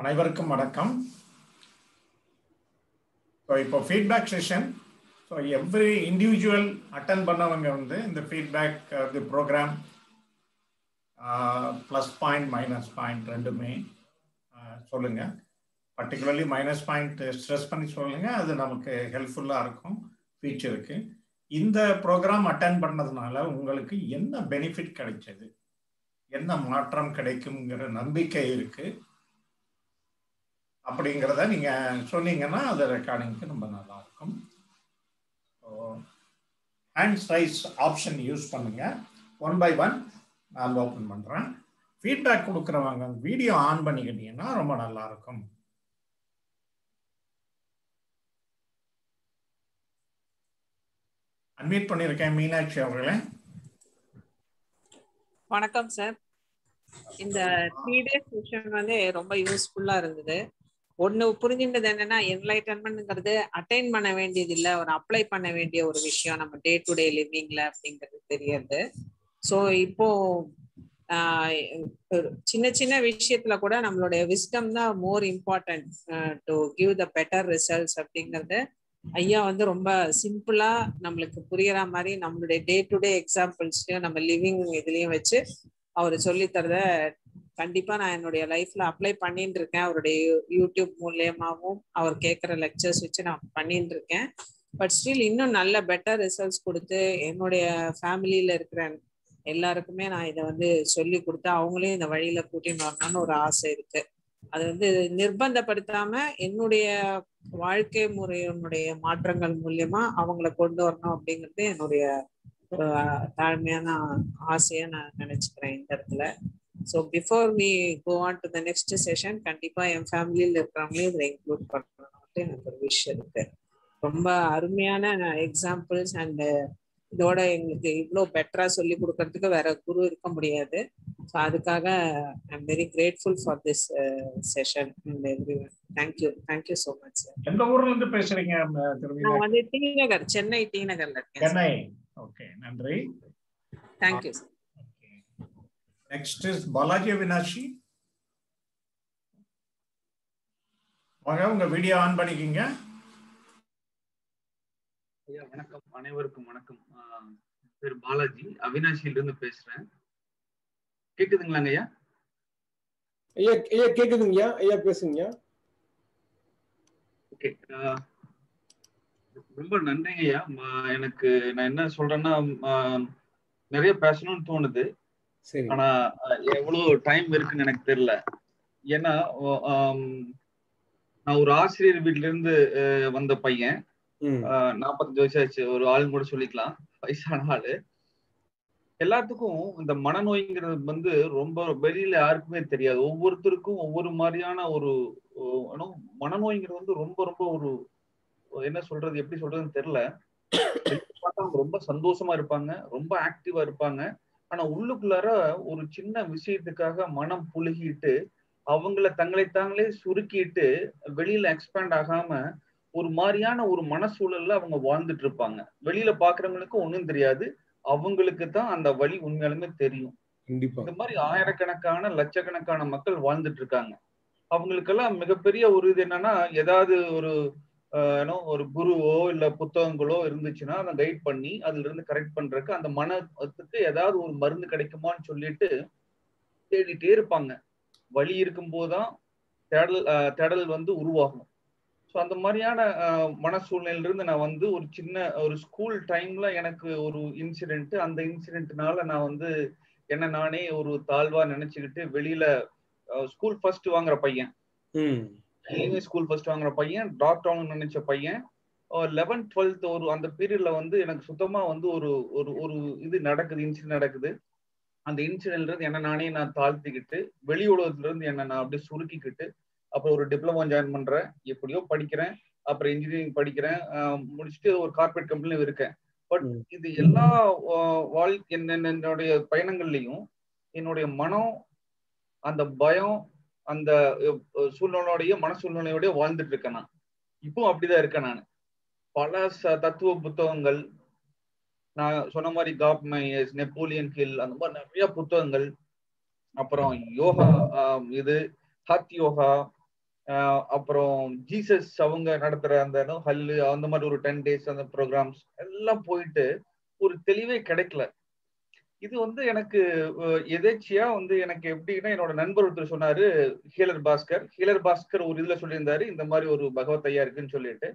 அனைவருக்கும் வணக்கம். ஸோ இப்போ feedback session so every individual attend பண்ணவங்க வந்து இந்த feedback the program plus point minus point ரெண்டுமே சொல்லுங்கள் பர்டிகுலர்லி மைனஸ் பாயிண்ட் ஸ்ட்ரெஸ் பண்ணி சொல்லுங்கள் அது நமக்கு ஹெல்ப்ஃபுல்லாக இருக்கும். ஃபீச்சருக்கு இந்த ப்ரோக்ராம் அட்டன் பண்ணதுனால உங்களுக்கு என்ன பெனிஃபிட் கிடைச்சது? என்ன மாற்றம் கிடைக்குங்கிற நம்பிக்கை இருக்குது அப்படிங்கிறத நீங்க சொன்னீங்கன்னா அது ரெக்கார்டிங்க்கு ரொம்ப நல்லா இருக்கும் ஹேண்ட் சைஸ் ஆப்ஷன் யூஸ் பண்ணுங்க. ஒன் பை ஒன் நான் ஓப்பன் பண்றேன். ஃபீட்பேக் கொடுக்குறவங்க வீடியோ ஆன் பண்ணிக்கிட்டீங்கன்னா ரொம்ப நல்லா இருக்கும் அன்மீட் பண்ணியிருக்கேன் மீனாட்சி அவர்களே. வணக்கம் சார் இந்த த்ரீ டேஸ் செஷன் வந்து ரொம்ப யூஸ்ஃபுல்லா இருந்தது. ஒண்ணு புரிஞ்சுட்டது என்னன்னா என்லைட்டன்மெண்ட்ங்கிறது அட்டைன் பண்ண வேண்டியது இல்ல ஒரு அப்ளை பண்ண வேண்டிய ஒரு விஷயம் நம்ம டே டு டே லிவிங்ல அப்படிங்கிறது தெரியறது ஸோ இப்போ சின்ன சின்ன விஷயத்துல கூட நம்மளுடைய விஸ்டம் தான் more important to give the better results அப்படிங்கிறது ஐயா வந்து ரொம்ப சிம்பிளா நம்மளுக்கு புரியற மாதிரி நம்மளுடைய டே டு டே எக்ஸாம்பிள்ஸ்லயும் நம்ம லிவிங் இதுலயும் வச்சு அவர் சொல்லித்தரத தரத கண்டிப்பா நான் என்னுடைய லைஃப்ல அப்ளை பண்ணிட்டு இருக்கேன் அவருடைய யூடியூப் மூலியமாகவும் அவர் கேட்குற லெக்சர்ஸ் வச்சு நான் பண்ணிட்டு இருக்கேன் பட் ஸ்டில் இன்னும் நல்ல பெட்டர் ரிசல்ட்ஸ் கொடுத்து என்னுடைய ஃபேமிலியில இருக்கிற எல்லாருக்குமே நான் இதை வந்து சொல்லி கொடுத்து அவங்களையும் இந்த வழியில கூட்டின்னு வரணும்னு ஒரு ஆசை இருக்கு. அது வந்து நிர்பந்தப்படுத்தாம என்னுடைய வாழ்க்கை முறையினுடைய மாற்றங்கள் மூலியமா அவங்கள கொண்டு வரணும் அப்படிங்கிறது என்னுடைய ஒரு தாழ்மையான ஆசையா நான் நினைச்சுக்கிறேன் இந்த இடத்துல. So before we go on to the next session கண்டிப்பா என் ஃபேமிலியில் இருக்கிறவங்களையும் இதில் இன்க்ளூட் பண்ணணும்ட்டு எனக்கு ஒரு விஷயம் இருக்கு. ரொம்ப அருமையான எக்ஸாம்பிள்ஸ் அண்ட் இதோட எங்களுக்கு இவ்வளோ பெட்டரா சொல்லி கொடுக்கறதுக்கு வேற குரு இருக்க முடியாது. ஸோ அதுக்காக I am very grateful for this session and every one thank you thank you so much sir எந்த ஊர்ல இருந்து பேசுறீங்க நான் வந்து டி நகர் சென்னை டி நகர்ல இருக்கேன் சென்னை. ஓகே நன்றி. Thank you sir next is Balaji Avinashi வாங்க உங்க வீடியோ ஆன் பண்ணிக்கிங்க. ஐயா வணக்கம். அனைவருக்கும் வணக்கம். பேர் பாலாஜி. அவினாஷில இருந்து பேசுறேன். கேக்குதுங்களாங்க ஐயா? ஐயா ஐயா கேக்குதுங்கய்யா ஐயா. பேசுங்கய்யா ஓகே. ரொம்ப நன்றிங்க ஐயா. எனக்கு நான் என்ன சொல்றேன்னா நிறைய பேசணும்னு தோணுது. ஆனா எவ்வளவு டைம் இருக்குன்னு எனக்கு தெரியல. ஏன்னா நான் ஒரு ஆசிரியர் வீட்ல இருந்து வந்த பையன். நாற்பத்தஞ்சு வயசு ஆச்சு. ஒரு ஆள் கூட சொல்லிக்கலாம். வயசான ஆளு. எல்லாத்துக்கும் இந்த மனநோய்ங்கிறது வந்து ரொம்ப வெளியில யாருக்குமே தெரியாது. ஒவ்வொருத்தருக்கும் ஒவ்வொரு மாதிரியான ஒரு மனநோய்ங்கிறது வந்து ரொம்ப ரொம்ப ஒரு என்ன சொல்றது எப்படி சொல்றதுன்னு தெரியல. ரொம்ப சந்தோஷமா இருப்பாங்க. ரொம்ப ஆக்டிவா இருப்பாங்க. ஆனா உள்ளுக்குள்ளார ஒரு சின்ன விஷயத்துக்காக மனம் புழுகிட்டு அவங்கள தங்களை தாங்களே சுருக்கிட்டு வெளியில எக்ஸ்பேண்ட் ஆகாம ஒரு மாதிரியான ஒரு மனசூழல்ல அவங்க வாழ்ந்துட்டு இருப்பாங்க. வெளியில பாக்குறவங்களுக்கு ஒண்ணும் தெரியாது. அவங்களுக்கு தான் அந்த வழி உண்மையாலுமே தெரியும். இந்த மாதிரி ஆயிரக்கணக்கான லட்சக்கணக்கான மக்கள் வாழ்ந்துட்டு இருக்காங்க. அவங்களுக்கெல்லாம் மிகப்பெரிய ஒரு இது என்னன்னா ஏதாவது ஒரு ஒரு குருவோ இல்ல புத்தகங்களோ இருந்துச்சுன்னா அதை கைட் பண்ணி அதுல இருந்து கரெக்ட் பண்றதுக்கு அந்த மனத்துக்கு ஏதாவது ஒரு மருந்து கிடைக்குமான்னு சொல்லிட்டு தேடிட்டே இருப்பாங்க. வழி இருக்கும் போதுதான் தேடல் தேடல் வந்து உருவாகும். ஸோ அந்த மாதிரியான மன சூழ்நிலையிலிருந்து நான் வந்து ஒரு சின்ன ஒரு ஸ்கூல் டைம்ல எனக்கு ஒரு இன்சிடென்ட் அந்த இன்சிடென்ட்னால நான் வந்து என்ன நானே ஒரு தாழ்வா நினைச்சுக்கிட்டு வெளியில ஸ்கூல் ஃபர்ஸ்ட் வாங்குற பையன். ஸ்கூல் ஃபர்ஸ்ட் வாங்குற பையன் டாக்டர் ஆகணும்னு நினைச்ச பையன். லெவன்த் டுவெல்த் ஒரு அந்த பீரியட்ல வந்து எனக்கு சுத்தமா வந்து ஒரு ஒரு ஒரு இது நடக்குது இன்சிடென்ட் நடக்குது. அந்த இன்சிடென்ட்ல இருந்து என்ன நானே நான் தாழ்த்திக்கிட்டு வெளி உலகத்துல இருந்து என்ன நான் அப்படியே சுருக்கிக்கிட்டு அப்புறம் ஒரு டிப்ளமோ ஜாயின் பண்றேன். எப்படியோ படிக்கிறேன். அப்புறம் இன்ஜினியரிங் படிக்கிறேன். முடிச்சுட்டு ஒரு கார்பரேட் கம்பெனிலும் இருக்கேன். பட் இது எல்லா வாழ் என்னுடைய பயணங்கள்லையும் என்னுடைய மனம் அந்த பயம் அந்த சூழ்நிலையோடைய மன சூழ்நிலையோடய வாழ்ந்துட்டு இருக்கேன் நான். இப்போ அப்படிதான் இருக்கேன் நான். பல தத்துவ புத்தகங்கள் நான் சொன்ன மாதிரி காப் மையஸ் நெப்போலியன் ஹில் அந்த மாதிரி நிறைய புத்தகங்கள் அப்புறம் யோகா இது ஹத் யோகா அப்புறம் ஜீசஸ் அவங்க நடத்துற அந்த ஹல்லு அந்த மாதிரி ஒரு டென் டேஸ் அந்த ப்ரோக்ராம்ஸ் எல்லாம் போயிட்டு ஒரு தெளிவே கிடைக்கல. இது வந்து எனக்கு எதேச்சியா வந்து எனக்கு எப்படின்னா என்னோட நண்பர் ஒருத்தர் சொன்னாரு ஹீலர் பாஸ்கர். ஹீலர் பாஸ்கர் ஒரு இதுல சொல்லியிருந்தாரு இந்த மாதிரி ஒரு பகவத் ஐயா இருக்குன்னு சொல்லிட்டு.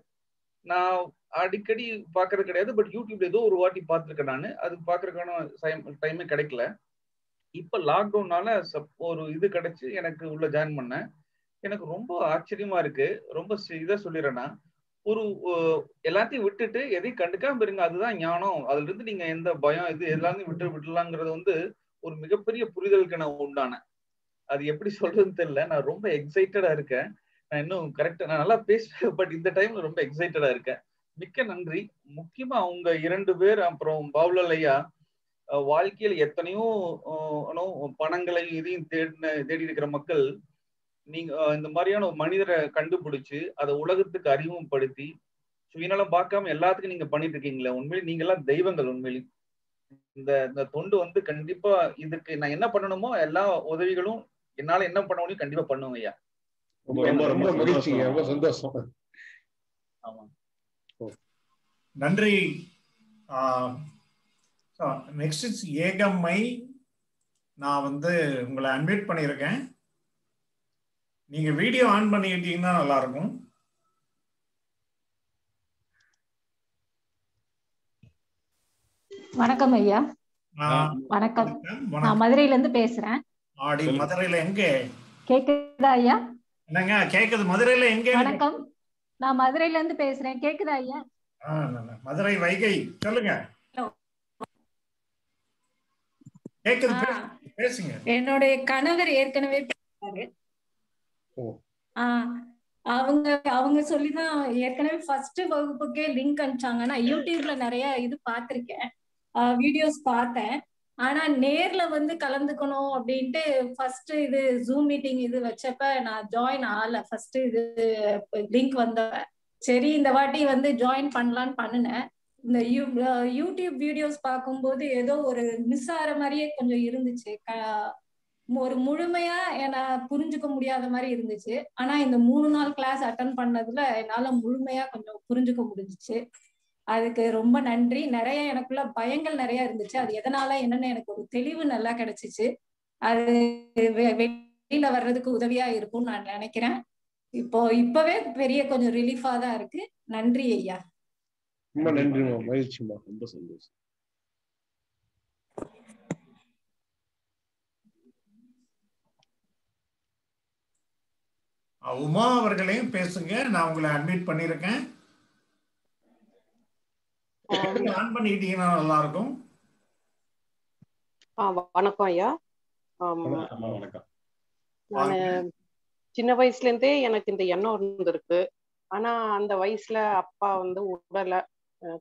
நான் அடிக்கடி பாக்குறது கிடையாது பட் யூடியூப்ல ஏதோ ஒரு வாட்டி பார்த்துருக்கேன் நான். அது பாக்குறதுக்கான டைமே கிடைக்கல. இப்ப லாக்டவுன்னால ஒரு இது கிடைச்சு எனக்கு உள்ள ஜாயின் பண்ணேன். எனக்கு ரொம்ப ஆச்சரியமா இருக்கு. ரொம்ப இதை சொல்லிடுறேன்னா ஒரு எல்லாத்தையும் விட்டுட்டு எதையும் கண்டுக்காம இருங்க. அதுதான் ஞானம். அதுல இருந்து நீங்க எந்த பயம் இது எல்லாத்தையும் விட்டு விடலாங்கிறது வந்து ஒரு மிகப்பெரிய புரிதலுக்கு நான் உண்டான. அது எப்படி சொல்றதுன்னு தெரியல. நான் ரொம்ப எக்ஸைட்டடா இருக்கேன். நான் இன்னும் கரெக்டா நான் நல்லா பேசுவேன் பட் இந்த டைம்ல ரொம்ப எக்ஸைட்டடா இருக்கேன். மிக்க நன்றி. முக்கியமா அவங்க இரண்டு பேர் அப்புறம் பாவுலல் ஐயா வாழ்க்கையில் எத்தனையோ பணங்களையும் இதையும் தேடின தேடி இருக்கிற மக்கள் நீங்க இந்த மாதிரியான ஒரு மனிதரை கண்டுபிடிச்சு அதை உலகத்துக்கு அறிமுகப்படுத்தி சுயநலம் பார்க்காம எல்லாத்துக்கும் நீங்க பண்ணிட்டு இருக்கீங்களே உண்மையிலே நீங்க எல்லாம் தெய்வங்கள் உண்மையிலே. இந்த இந்த தொண்டு வந்து கண்டிப்பா இதுக்கு நான் என்ன பண்ணணுமோ எல்லா உதவிகளும் என்னால என்ன பண்ண முடியும் கண்டிப்பா பண்ணுவேன் ஐயா. ரொம்ப ரொம்ப மகிழ்ச்சிங்க ரொம்ப சந்தோஷம். ஆமா. நன்றி. நெக்ஸ்ட் ஏகம்மை நான் வந்து உங்களை அன்வைட் பண்ணியிருக்கேன். நீங்க வீடியோ ஆன் பண்ணிக்கிட்டீங்கன்னா நல்லா இருக்கும் வணக்கம் ஐயா. வணக்கம். நான் மதுரையில இருந்து பேசுறேன். ஆடி மதுரையில எங்க? கேக்குதா ஐயா? என்னங்க கேக்குது. மதுரையில எங்க? வணக்கம். நான் மதுரையில இருந்து பேசுறேன். கேக்குதா ஐயா? மதுரை வைகை. சொல்லுங்க. கேக்குது. பேசுங்க. என்னுடைய கணவர் ஏற்கனவே பேசுறாரு. அவங்க அவங்க சொல்லிதான் ஏற்கனவே ஃபர்ஸ்ட் வகுப்புக்கே லிங்க் அனுப்பிச்சாங்க. நான் யூடியூப்ல நிறைய இது பார்த்திருக்கேன். வீடியோஸ் பார்த்தேன். ஆனா நேர்ல வந்து கலந்துக்கணும் அப்படின்ட்டு ஃபர்ஸ்ட் இது ஜூம் மீட்டிங் இது வச்சப்ப நான் ஜாயின் ஆகல. ஃபர்ஸ்ட் இது லிங்க் வந்த சரி இந்த வாட்டி வந்து ஜாயின் பண்ணலான்னு பண்ணினேன். இந்த யூடியூப் வீடியோஸ் பார்க்கும்போது ஏதோ ஒரு மிஸ் ஆகிற மாதிரியே கொஞ்சம் இருந்துச்சு. ஒரு முழுமையா என்ன புரிஞ்சுக்க முடியாத மாதிரி இருந்துச்சு. ஆனா இந்த மூணு நாள் கிளாஸ் அட்டன் பண்ணதுல என்னால முழுமையா கொஞ்சம் புரிஞ்சுக்க முடிஞ்சிச்சு. அதுக்கு ரொம்ப நன்றி. நிறைய எனக்குள்ள பயங்கள் நிறைய இருந்துச்சு. அது எதனால என்னன்னு எனக்கு ஒரு தெளிவு நல்லா கிடைச்சிச்சு. அது வெளியில வர்றதுக்கு உதவியா இருக்கும்னு நான் நினைக்கிறேன். இப்போ இப்பவே பெரிய கொஞ்சம் ரிலீஃபா தான் இருக்கு. நன்றி ஐயா. ரொம்ப நன்றிமா மகிழ்ச்சிமா ரொம்ப சந்தோஷம். உமா அவர்களையும் பேசுங்க. நான் உங்களை அட்மிட் பண்ணிருக்கேன் ஆன் பண்ணிட்டீங்கன்னா நல்லா இருக்கும் வணக்கம் ஐயா. வணக்கம் நானு சின்ன வயசுல இருந்தே எனக்கு இந்த எண்ணம் இருந்திருக்கு. ஆனா அந்த வயசுல அப்பா வந்து உடல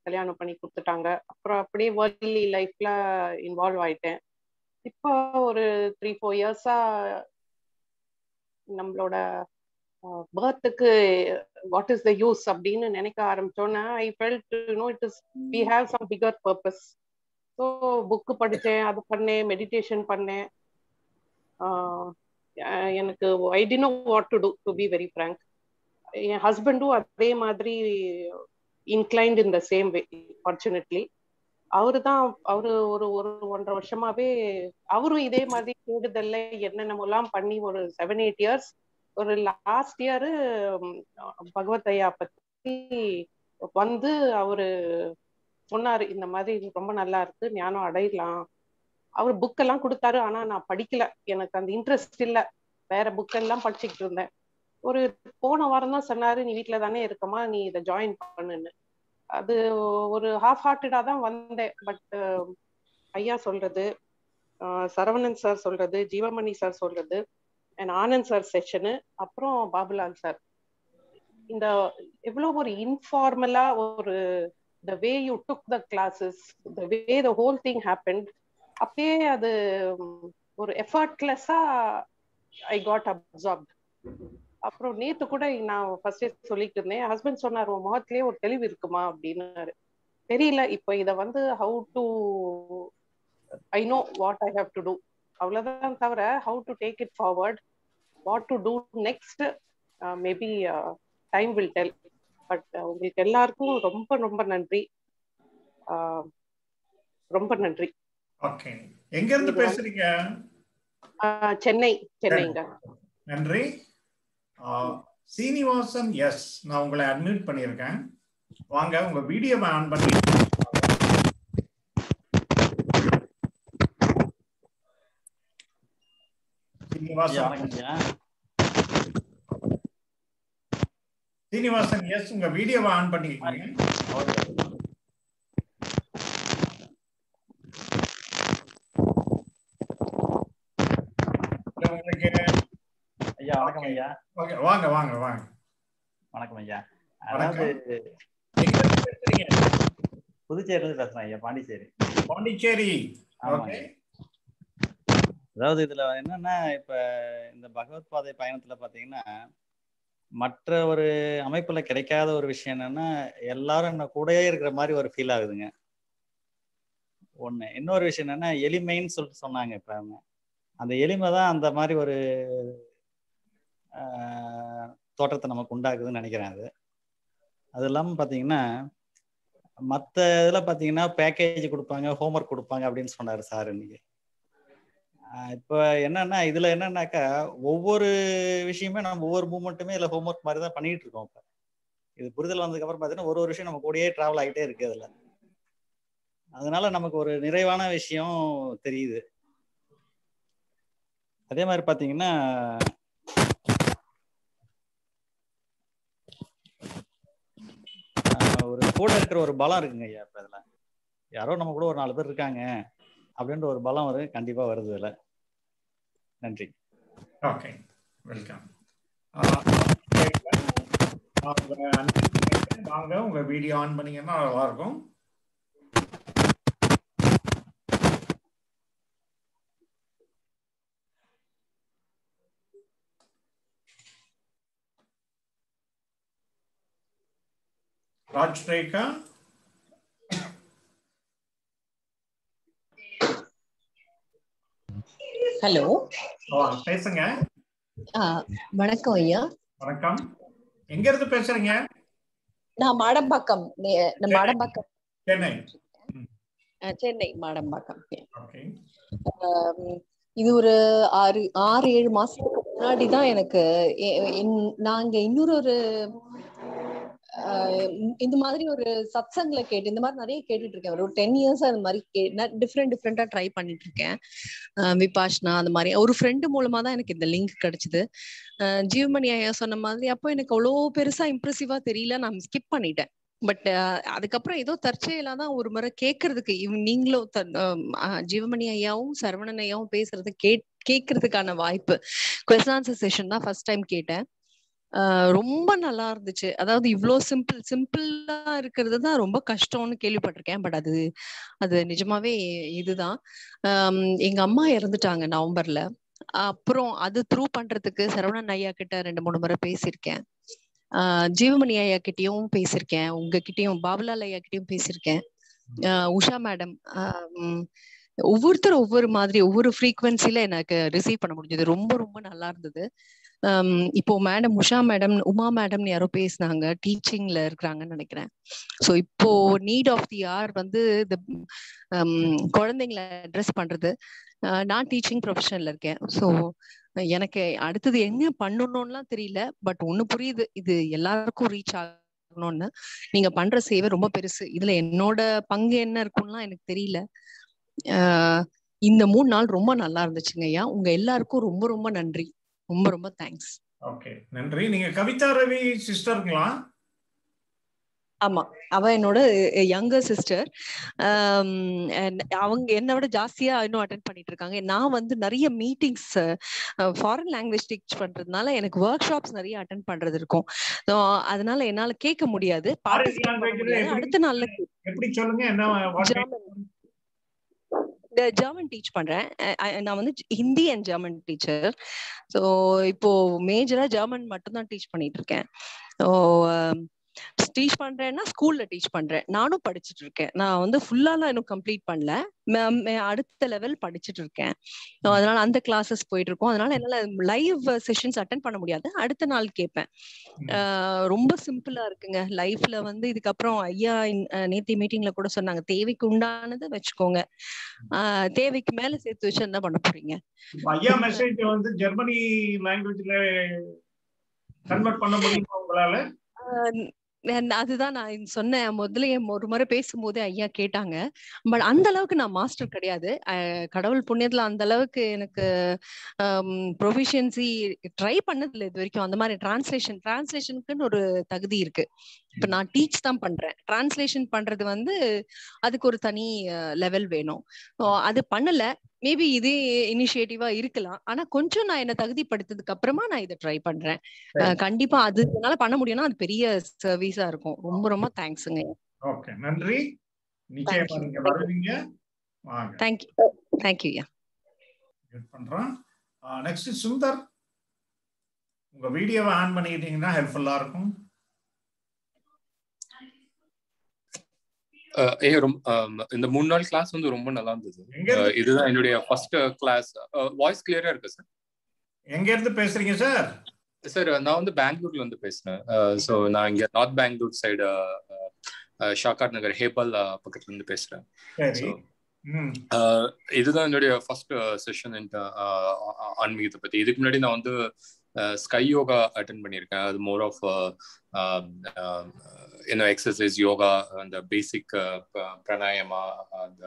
கல்யாணம் பண்ணி கொடுத்துட்டாங்க. அப்புறம் அப்படியே வேர்லி லைஃப்ல இன்வால்வ் ஆயிட்டேன். இப்போ ஒரு த்ரீ ஃபோர் இயர்ஸா நம்மளோட பர்த்துக்கு வாட் இஸ் த யூஸ் அப்படின்னு நினைக்க ஆரம்பிச்சோன்னா I felt no it is we have some bigger purpose so book படித்தேன் அது பண்ணேன் மெடிடேஷன் பண்ணேன். எனக்கு I D know what to do to be very frank என் ஹஸ்பண்டும் அதே மாதிரி inclined in the same way fortunately அவரு தான் அவரு ஒரு ஒரு ஒன்றரை வருஷமாவே அவரும் இதே மாதிரி தேடுதல்ல என்னென்னமெல்லாம் பண்ணி ஒரு செவன் எயிட் இயர்ஸ் ஒரு லாஸ்ட் இயரு பகவத் ஐயா பத்தி வந்து அவரு சொன்னாரு இந்த மாதிரி ரொம்ப நல்லா இருக்கு ஞானம் அடையலாம். அவர் புக் எல்லாம் கொடுத்தாரு ஆனா நான் படிக்கல. எனக்கு அந்த இன்ட்ரெஸ்ட் இல்ல. வேற புக் எல்லாம் படிச்சுக்கிட்டு இருந்தேன். ஒரு போன வாரம் தான் சொன்னாரு நீ வீட்டுல தானே இருக்கமா நீ இதை ஜாயின் பண்ணுன்னு. அது ஒரு ஹாஃப் ஹார்ட்டடா தான் வந்தேன். பட் ஐயா சொல்றது சரவணன் சார் சொல்றது ஜீவமணி சார் சொல்றது அண்ட் ஆனந்த் சார் செஷனு அப்புறம் பாபுலால் சார் இந்த எவ்வளவு ஒரு இன்ஃபார்மலா ஒரு the way you took the classes the way the whole thing happen அப்பயே அது ஒரு எஃபர்ட்லெஸ்ஸா ஐ காட் அப்சார்ப்ட் அப்புறம் நேத்து கூட நான் ஃபர்ஸ்டே சொல்லிட்டு இருந்தேன் ஹஸ்பண்ட் சொன்னார் உன் முகத்திலேயே ஒரு தெளிவு இருக்குமா? அப்படின்னாரு. தெரியல இப்போ இதை வந்து how to I know what I have to do அவ்வளவுதான் தவிர how to take it forward what to do next maybe time will tell but உங்களுக்கு எல்லாருக்கும் ரொம்ப ரொம்ப நன்றி. ஆஹ் ரொம்ப நன்றி. ஓகே எங்க இருந்து பேசுறீங்க? சென்னை சென்னைங்க. நன்றி. சீனிவாசன் எஸ் நான் உங்களை அட்மிட் பண்ணியிருக்கேன். வாங்க உங்க வீடியோவை ஆன் பண்ணி சீனிவாசன். எஸ் உங்க வீடியோவை ஆன் பண்ணிருக்கீங்க உங்களுக்கு ஐயா வணக்கம் ஐயா. ஓகே வாங்க வாங்க வாங்க. வணக்கம் ஐயா. அதாவது புதுச்சேரியில இருந்து பேசுறேன் ஐயா பாண்டிச்சேரி. பாண்டிச்சேரி. அதாவது இதுல என்னன்னா இப்ப இந்த பகவத் பாதை பயணத்துல பாத்தீங்கன்னா மற்ற ஒரு அமைப்புல கிடைக்காத ஒரு விஷயம் என்னன்னா எல்லாரும் என்ன கூடயே இருக்கிற மாதிரி ஒரு ஃபீல் ஆகுதுங்க. ஒண்ணு. இன்னொரு விஷயம் என்னன்னா எளிமைன்னு சொல்லிட்டு சொன்னாங்க இப்ப அவங்க. அந்த எளிமை தான் அந்த மாதிரி ஒரு தோற்றத்தை நமக்கு உண்டாக்குதுன்னு நினைக்கிறேன் அது. அது இல்லாமல் பார்த்தீங்கன்னா மற்ற இதில் பார்த்தீங்கன்னா பேக்கேஜ் கொடுப்பாங்க ஹோம்ஒர்க் கொடுப்பாங்க அப்படின்னு சொன்னார் சார் இன்னைக்கு. இப்போ என்னன்னா இதுல என்னன்னாக்கா ஒவ்வொரு விஷயமே நம்ம ஒவ்வொரு மூமெண்ட்டுமே இதுல ஹோம்ஒர்க் மாதிரி தான் பண்ணிட்டு இருக்கோம் இப்போ. இது புரிதல் வந்ததுக்கு அப்புறம் பார்த்தீங்கன்னா ஒரு ஒரு விஷயம் நம்ம கூடயே டிராவல் ஆகிட்டே இருக்கு அதுல. அதனால நமக்கு ஒரு நிறைவான விஷயம் தெரியுது. அதே மாதிரி பார்த்தீங்கன்னா ஒரு கூட இருக்கிற ஒரு பலம் இருக்குங்க ஐயா இப்போ இதுல. யாரோ நம்ம கூட ஒரு நாலு பேர் இருக்காங்க அப்படின்ற ஒரு பலம் வரும் கண்டிப்பா வருது இல்லை நன்றி. ஓகே வெல்கம் வாங்க உங்க வீடியோ ஆன் பண்ணீங்கன்னா நல்லா இருக்கும் ராஜ் ரேகா ஹலோ. பேசுங்க. வணக்கம் ஐயா. வணக்கம். எங்க இருந்து பேசுறீங்க? நான் மாடம்பாக்கம் மாடம்பாக்கம். சென்னை. சென்னை மாடம்பாக்கம். இது ஒரு ஆறு ஆறு ஏழு மாசத்துக்கு முன்னாடி தான் எனக்கு நாங்க இன்னொரு ஒரு இந்த மாதிரி ஒரு சத்சங்ல கேட்டு இந்த மாதிரி நிறைய கேட்டுட்டு இருக்கேன். ஒரு டென் இயர்ஸ் அது மாதிரி டிஃப்ரெண்ட் டிஃப்ரெண்டா ட்ரை பண்ணிட்டு இருக்கேன். விபாஷ்னா அந்த மாதிரி. ஒரு ஃப்ரெண்டு மூலமா தான் எனக்கு இந்த லிங்க் கிடைச்சது. ஜீவமணி ஐயா சொன்ன மாதிரி அப்போ எனக்கு அவ்வளோ பெருசா இம்ப்ரெசிவா தெரியல. நான் ஸ்கிப் பண்ணிட்டேன். பட் அதுக்கப்புறம் ஏதோ தற்செயலா தான் ஒரு முறை கேட்கறதுக்கு நீங்களும் ஜீவமணி ஐயாவும் சரவணன் ஐயாவும் பேசுறது கேட் கேட்கறதுக்கான வாய்ப்பு. கொஸ்டின் ஆன்சர் செஷன் தான் ஃபர்ஸ்ட் டைம் கேட்டேன். ரொம்ப நல்லா இருந்துச்சு. அதாவது இவ்வளோ சிம்பிள் சிம்பிளா இருக்கிறது தான் ரொம்ப கஷ்டம்னு கேள்விப்பட்டிருக்கேன். பட் அது அது நிஜமாவே இதுதான். எங்க அம்மா இறந்துட்டாங்க நவம்பர்ல. அப்புறம் அது த்ரூ பண்றதுக்கு சரவணன் ஐயா கிட்ட ரெண்டு மூணு முறை பேசியிருக்கேன். ஆஹ் ஜீவமணி ஐயா கிட்டயும் பேசியிருக்கேன். உங்ககிட்டயும் பாபுலால் ஐயா கிட்டயும் பேசியிருக்கேன். ஆஹ் உஷா மேடம் ஒவ்வொருத்தரும் ஒவ்வொரு மாதிரி ஒவ்வொரு ஃப்ரீக்வன்சில எனக்கு ரிசீவ் பண்ண முடிஞ்சது. ரொம்ப ரொம்ப நல்லா இருந்தது. இப்போ madam Usha madam Uma madam யாரோ பேசினாங்க. டீச்சிங்ல இருக்கிறாங்கன்னு நினைக்கிறேன். ஸோ இப்போ நீட் ஆஃப் தி ஆர் வந்து இந்த குழந்தைங்களை அட்ரஸ் பண்றது. நான் டீச்சிங் ப்ரொஃபஷன்ல இருக்கேன். ஸோ எனக்கு அடுத்தது என்ன பண்ணணும்லாம் தெரியல. பட் ஒண்ணு புரியுது. இது எல்லாருக்கும் ரீச் ஆகணும்னு. நீங்க பண்ற சேவை ரொம்ப பெருசு. இதுல என்னோட பங்கு என்ன இருக்கும்லாம் எனக்கு தெரியல. இந்த மூணு நாள் ரொம்ப நல்லா இருந்துச்சுங்க ஐயா உங்க எல்லாருக்கும் ரொம்ப ரொம்ப நன்றி. ரொம்ப ரொம்ப தேங்க்ஸ் ஓகே நன்றி. நீங்க கவிதா ரவி சிஸ்டருங்களா ஆமா அவ என்னோட யங்கர் சிஸ்டர் அவங்க என்னை விட ஜாஸ்தியா இன்னும் அட்டன் பண்ணிட்டு இருக்காங்க. நான் வந்து நிறைய மீட்டிங்ஸ் ஃபாரின் லாங்குவேஜ் டீச் பண்றதுனால எனக்கு ஒர்க் ஷாப்ஸ் நிறைய அட்டன் பண்றது இருக்கும். அதனால என்னால கேட்க முடியாது. அடுத்த நாள்ல எப்படி சொல்லுங்க? ஜெர்மன் ஜெர்மன் டீச் பண்றேன். நான் வந்து Hindi and German teacher so இப்போ மேஜரா ஜெர்மன் மட்டும் தான் டீச் பண்ணிட்டு இருக்கேன். ஸோ டீச் பண்றேன்னா ஸ்கூல்ல டீச் பண்றேன். நானும் படிச்சுட்டு இருக்கேன். நான் வந்து ஃபுல்லாலாம் இன்னும் கம்ப்ளீட் பண்ணல. அடுத்த லெவல் படிச்சுட்டு இருக்கேன். அதனால அந்த கிளாஸஸ் போயிட்டு இருக்கோம். அதனால என்னால லைவ் செஷன்ஸ் அட்டன் பண்ண முடியாது. அடுத்த நாள் கேட்பேன். ரொம்ப சிம்பிளா இருக்குங்க. லைஃப்ல வந்து இதுக்கப்புறம் ஐயா நேத்தி மீட்டிங்ல கூட சொன்னாங்க தேவைக்கு உண்டானதை வச்சுக்கோங்க. தேவைக்கு மேல சேர்த்து வச்சு என்ன பண்ண போறீங்க? ஐயா மெசேஜ் வந்து ஜெர்மனி லாங்குவேஜ்ல கன்வெர்ட் பண்ண முடியுமா உங்களால? அதுதான் நான் சொன்னேன். முதல்ல ஒரு முறை பேசும்போது ஐயா கேட்டாங்க. பட் அந்த அளவுக்கு நான் மாஸ்டர் கிடையாது. கடவுள் புண்ணியத்துல அந்த அளவுக்கு எனக்கு ப்ரொஃபிஷியன்சி ட்ரை பண்ணதில்லை இது வரைக்கும். அந்த மாதிரி டிரான்ஸ்லேஷன் டிரான்ஸ்லேஷனுக்குன்னு ஒரு தகுதி இருக்கு. இப்ப நான் டீச் தான் பண்றேன். டிரான்ஸ்லேஷன் பண்றது வந்து அதுக்கு ஒரு தனி லெவல் வேணும். அது பண்ணல. மேபி இது இனிஷியேட்டிவா இருக்கலாம். ஆனா கொஞ்சம் நான் என்ன தகுதிப்படுத்ததுக்கு அப்புறமா நான் இதை ட்ரை பண்றேன். கண்டிப்பா அது என்னால பண்ண முடியும்னா அது பெரிய சர்வீஸா இருக்கும். ரொம்ப ரொம்ப தேங்க்ஸுங்க ஓகே நன்றி. நிச்சயமா நீங்க வருவீங்க. Thank you thank you yeah பண்றோம் நெக்ஸ்ட் சுந்தர் உங்க வீடியோவை ஆன் பண்ணிக்கிட்டீங்கன்னா ஹெல்ப்ஃபுல்லா இருக்கும். ஏ இந்த மூணு நாள் கிளாஸ் வந்து ரொம்ப நல்லா இருந்தது. இதுதான் என்னுடைய ஃபர்ஸ்ட் கிளாஸ் வாய்ஸ் கிளியரா இருக்கு சார் எங்க இருந்து பேசுறீங்க சார் சார் நான் வந்து பெங்களூர்ல இருந்து பேசுறேன். ஸோ நான் இங்க நார்த் பெங்களூர் சைடு ஷாக்காட் நகர் ஹேபால் பக்கத்துல இருந்து பேசுறேன். இதுதான் என்னுடைய ஃபர்ஸ்ட் செஷன் ஆன்மீகத்தை பத்தி. இதுக்கு முன்னாடி நான் வந்து ஸ்கை யோகா அட்டன் பண்ணியிருக்கேன். அது மோர் ஆஃப் என்ன எக்ஸசைஸ் யோகா அந்த பேசிக் பிராணாயமா அந்த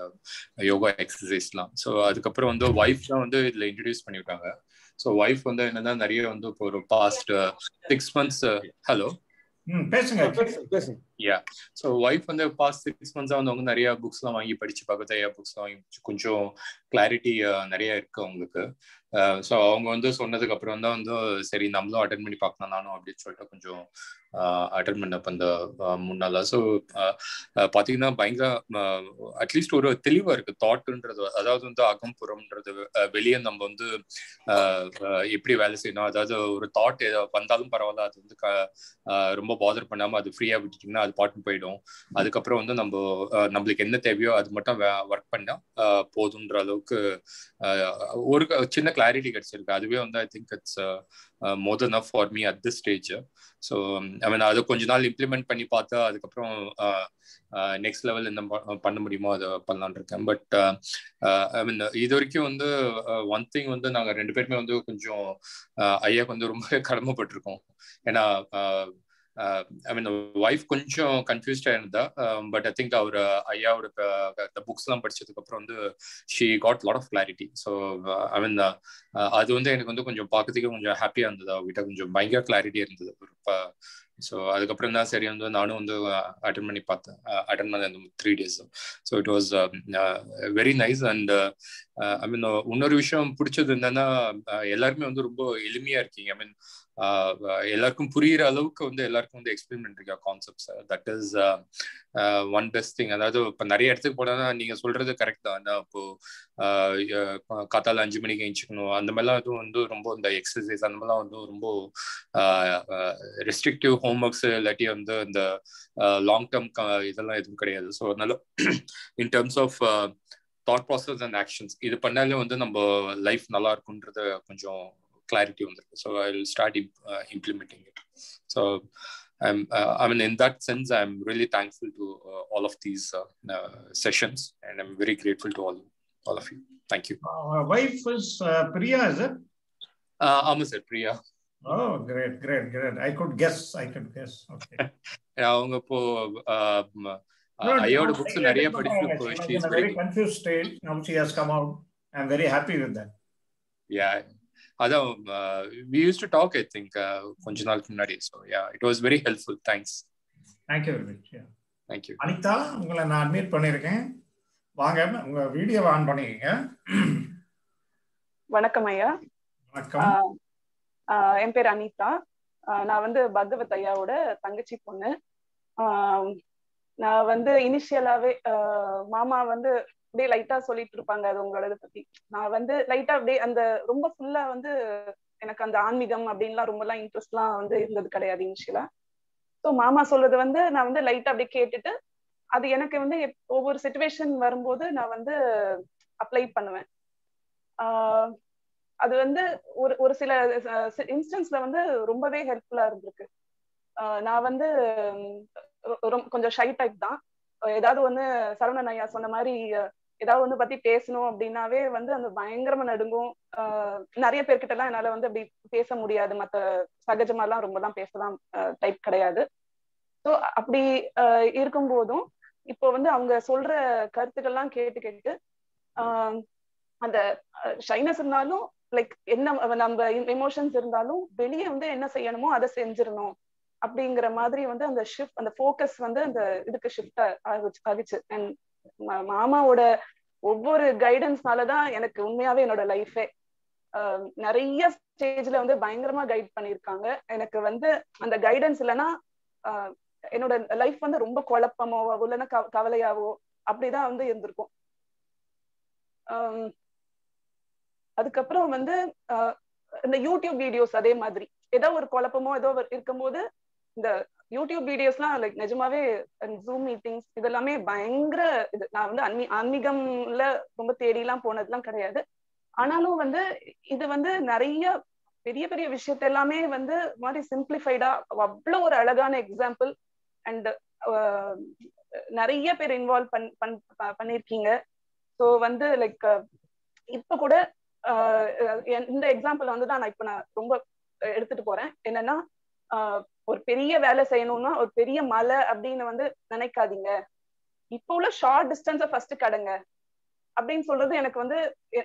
யோகா எக்ஸசைஸ்லாம் ஸோ அதுக்கப்புறம் வந்து ஒய்ஃப் தான் வந்து இதில் இன்ட்ரடியூஸ் பண்ணியிருக்காங்க. ஸோ ஒய்ஃப் வந்து என்னன்னா நிறைய வந்து இப்போ ஒரு பாஸ்ட் சிக்ஸ் மந்த்ஸ் ஹலோ பேசுங்க யா ஸோ ஒய்ஃப் வந்து பாஸ்ட் சிக்ஸ் மந்த்ஸாக வந்து அவங்க நிறைய புக்ஸ்லாம் வாங்கி படிச்சு பகவதையா புக்ஸ்லாம் வாங்கி கொஞ்சம் கிளாரிட்டி நிறைய இருக்கு அவங்களுக்கு. ஸோ அவங்க வந்து சொன்னதுக்கு அப்புறம் தான் வந்து சரி நம்மளும் அட்டன் பண்ணி பார்க்கலாம் நானும் அப்படின்னு சொல்லிட்டு கொஞ்சம் அட்டன் பண்ண அந்த மூணு நாளா ஸோ பார்த்தீங்கன்னா பயங்கர அட்லீஸ்ட் ஒரு தெளிவாக இருக்கு. தாட்டுன்றது அதாவது வந்து அகம்புறம்ன்றது வெளியே நம்ம வந்து எப்படி வேலை செய்யணும்? அதாவது ஒரு தாட் வந்தாலும் பரவாயில்ல. அது வந்து ரொம்ப பாதர் பண்ணாமல் அது ஃப்ரீயாக விட்டுட்டிங்கன்னா அது பாட்டு போயிடும். அதுக்கப்புறம் வந்து நம்ம நம்மளுக்கு என்ன தேவையோ அது மட்டும் ஒர்க் பண்ணால் போதுன்ற அளவுக்கு ஒரு சின்ன கிளாரிட்டி கிடைச்சிருக்கு. அதுவே வந்து I think it's more than enough for me at this stage so I mean அதை கொஞ்ச நாள் இம்ப்ளிமெண்ட் பண்ணி பார்த்தா அதுக்கப்புறம் uh, uh, நெக்ஸ்ட் லெவல் என்ன uh, பண்ண முடியுமோ அதை பண்ணலான் இருக்கேன். பட் ஐ மீன் இது வரைக்கும் வந்து ஒன் திங் வந்து நாங்கள் ரெண்டு பேருமே வந்து கொஞ்சம் ஐயா வந்து ரொம்ப கடமைப்பட்டிருக்கோம். ஏன்னா ஐ மீன் ஒய்ஃப் கொஞ்சம் கன்ஃபியூஸ்டா இருந்தா பட் ஐ திங்க் அவர் ஐயாவோட uh, புக்ஸ் எல்லாம் படிச்சதுக்கு அப்புறம் வந்து she got lot of clarity so I mean அது வந்து எனக்கு வந்து கொஞ்சம் பார்க்கறதுக்கு கொஞ்சம் ஹாப்பியா இருந்தது அவர்கிட்ட. கொஞ்சம் பயங்கர கிளாரிட்டி இருந்தது. ஸோ அதுக்கப்புறம் தான் சரி வந்து நானும் வந்து uh, அட்டன் பண்ணி பார்த்தேன். அட்டன் பண்ண three days so it was very nice and I mean இன்னொரு விஷயம் பிடிச்சது என்னன்னா uh, எல்லாருமே வந்து ரொம்ப எளிமையா இருக்கீங்க. ஐ மீன் எல்லாருக்கும் புரியுற அளவுக்கு வந்து எல்லாருக்கும் வந்து எக்ஸ்பிளைன் பண்ணிருக்கா concepts that is one best thing அதாவது இப்போ நிறைய இடத்துக்கு போனா நீங்க சொல்றது கரெக்ட் தான். இப்போ காத்தால அஞ்சு மணிக்கு எழுச்சிக்கணும் அந்த மாதிரிலாம் இதுவும் வந்து ரொம்ப இந்த எக்ஸசைஸ் அந்த மாதிரிலாம் வந்து ரொம்ப ரெஸ்ட்ரிக்டிவ் ஹோம் ஒர்க்ஸ் இல்லாட்டி வந்து இந்த லாங் டேர்ம் இதெல்லாம் எதுவும் கிடையாது. ஸோ அதனால in terms of thought process and actions இது பண்ணாலே வந்து நம்ம லைஃப் நல்லா இருக்குன்றது கொஞ்சம் clarity வந்திருக்கு so i'll start uh, implementing it so i'm uh, i mean in that sense i'm really thankful to uh, all of these sessions and i'm very grateful to all all of you thank you wife is priya is it uh um, sir priya oh great great great i could guess i could guess okay அவங்க இப்போ ஐயோட books நிறைய படிச்சு she is very confused state now she has come out i'm very happy with that yeah அதான் we used to talk I think கொஞ்ச நாளுக்கு முன்னாடி. So yeah it was very helpful thanks thank you very much thank you Anitha உங்களை நான் admit பண்ணியிருக்கேன். வாங்க உங்க வீடியோவை ஆன் பண்ணிக்கங்க. வணக்கம் ஐயா. வணக்கம். என் பேர் அனிதா. நான் வந்து பகவத் ஐயாவோட தங்கச்சி பொண்ணு. நான் வந்து இனிஷியலாவே மாமா வந்து அப்படியே லைட்டா சொல்லிட்டு இருப்பாங்க. அது உங்களோட பத்தி. நான் வந்து லைட்டா அப்படியே அந்த ரொம்ப ஃபுல்லா வந்து எனக்கு அந்த ஆன்மீகம் அப்படின்லாம் ரொம்ப எல்லாம் இன்ட்ரெஸ்ட் எல்லாம் வந்து இருந்தது கிடையாது இனிஷியலா ஸோ மாமா சொல்றது வந்து நான் வந்து லைட்டா அப்படியே கேட்டுட்டு அது எனக்கு வந்து எப்- ஒவ்வொரு சுச்சுவேஷன் வரும்போது நான் வந்து அப்ளை பண்ணுவேன். ஆஹ் அது வந்து ஒரு ஒரு சில இன்ஸ்டன்ஸ்ல வந்து ரொம்பவே ஹெல்ப்ஃபுல்லா இருந்திருக்கு. ஆஹ் நான் வந்து ரொம்ப கொஞ்சம் ஷை டைப் தான். ஏதாவது ஒண்ணு சரவணன் ஐயா சொன்ன மாதிரி ஏதாவது வந்து பத்தி பேசணும் அப்படின்னாவே வந்து அந்த பயங்கரமா நடுங்கும். ஆஹ் நிறைய பேர்கிட்ட எல்லாம் என்னால வந்து அப்படி பேச முடியாது. மத்த சகஜமா எல்லாம் ரொம்பலாம் பேசலாம் டைப் கிடையாது. ஸோ அப்படி ஆஹ் இருக்கும்போதும் இப்போ வந்து அவங்க சொல்ற கருத்துக்கள்லாம் கேட்டு கேட்டு ஆஹ் அந்த ஷைனஸ் இருந்தாலும் லைக் என்ன நம்ம எமோஷன்ஸ் இருந்தாலும் வெளியே வந்து என்ன செய்யணுமோ அதை செஞ்சிடணும். அப்படிங்கிற மாதிரி வந்து அந்த ஷிஃப்ட் அந்த ஃபோக்கஸ் வந்து அந்த இதுக்கு ஷிஃப்ட் ஆகிச்சு ஆகிச்சு. அண்ட் மாமாவோட ஒவ்வொரு கைடன்ஸ்னாலதான் எனக்கு உண்மையாவே என்னோட லைஃபே நிறைய ஸ்டேஜ்ல வந்து பயங்கரமா கைட் பண்ணியிருக்காங்க. எனக்கு வந்து அந்த கைடன்ஸ் இல்லைன்னா ஆஹ் என்னோட லைஃப் வந்து ரொம்ப குழப்பமோ இல்லைன்னா கவ- கவலையாவோ அப்படிதான் வந்து இருந்திருக்கும். அதுக்கப்புறம் வந்து ஆஹ் இந்த யூடியூப் வீடியோஸ் அதே மாதிரி ஏதோ ஒரு குழப்பமோ ஏதோ இருக்கும்போது இந்த யூடியூப் வீடியோஸ்லாம் லைக் நிஜமாவே ஜூம் மீட்டிங்ஸ் இதெல்லாமே பயங்கர இது. நான் வந்து ஆன்மீ ஆன்மீகம்ல ரொம்ப தேடிலாம் போனதுலாம் கிடையாது. ஆனாலும் வந்து இது வந்து நிறைய பெரிய பெரிய விஷயத்த எல்லாமே வந்து மாதிரி சிம்பிளிஃபைடா அவ்வளோ ஒரு அழகான எக்ஸாம்பிள் அண்ட் நிறைய பேர் இன்வால்வ் பண் பண் ப- ஸோ வந்து லைக் இப்போ கூட இந்த எக்ஸாம்பிள் வந்து தான் நான் இப்போ நான் ரொம்ப எடுத்துட்டு போறேன். என்னன்னா ஒரு பெரிய வேலை செய்யணும்னா ஒரு பெரிய மலை அப்படின்னு வந்து நினைக்காதீங்க. இப்போ உள்ள ஷார்ட் டிஸ்டன்ஸ ஃபர்ஸ்ட் கடங்க. அப்படின்னு சொல்றது எனக்கு வந்து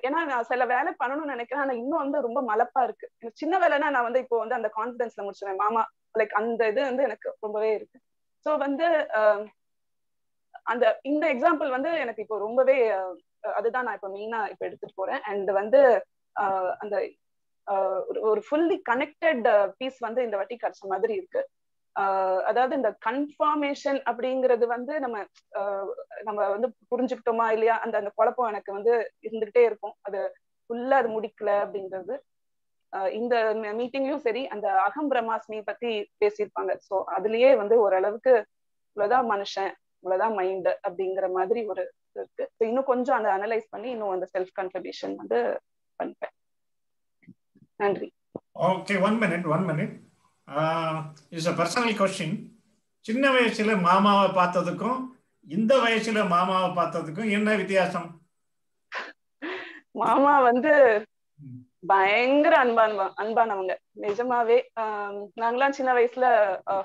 ஏன்னா நான் சில வேலை பண்ணணும்னு நினைக்கிறேன். ஆனா இன்னும் வந்து ரொம்ப மலப்பா இருக்கு. எனக்கு சின்ன வேலைனா நான் வந்து இப்போ வந்து அந்த கான்பிடன்ஸ்ல முடிச்சிருவேன். மாமா லைக் அந்த இது வந்து எனக்கு ரொம்பவே இருக்கு. ஸோ வந்து ஆஹ் அந்த இந்த எக்ஸாம்பிள் வந்து எனக்கு இப்போ ரொம்பவே அதுதான் நான் இப்போ மெயினா இப்போ எடுத்துட்டு போறேன். அண்ட் வந்து ஆஹ் அந்த ஒரு- ஒரு ஃபுல்லி கனெக்டட் பீஸ் வந்து இந்த வாட்டி கிடைச்ச மாதிரி இருக்கு. ஆஹ் அதாவது இந்த கன்ஃபார்மேஷன் அப்படிங்கிறது வந்து நம்ம நம்ம வந்து புரிஞ்சுக்கிட்டோமா இல்லையா? அந்த அந்த குழப்பம் எனக்கு வந்து இருந்துகிட்டே இருக்கும். அது ஃபுல்லா அது முடிக்கல அப்படிங்கிறது இந்த மீட்டிங்லயும் சரி அந்த அகம் பிரம்மாஸ்மி பத்தி பேசியிருப்பாங்க. ஸோ அதுலயே வந்து ஓரளவுக்கு இவ்வளவுதான் மனுஷன் இவ்வளவுதான் மைண்ட் அப்படிங்கிற மாதிரி ஒரு இருக்கு. இன்னும் கொஞ்சம் அந்த அனலைஸ் பண்ணி இன்னும் அந்த செல்ஃப் கன்ட்ரிபியூஷன் வந்து பண்ணிப்பேன். நன்றி. Okay one minute one minute is a personal question சின்ன வயசுல மாமாவை பார்த்ததுக்கும் இந்த வயசுல மாமாவை பார்த்ததுக்கும் என்ன வித்தியாசம்? மாமா வந்து பயங்கர அன்பான அன்பானவங்க. நிஜமாவே ஆஹ் நாங்கெல்லாம் சின்ன வயசுல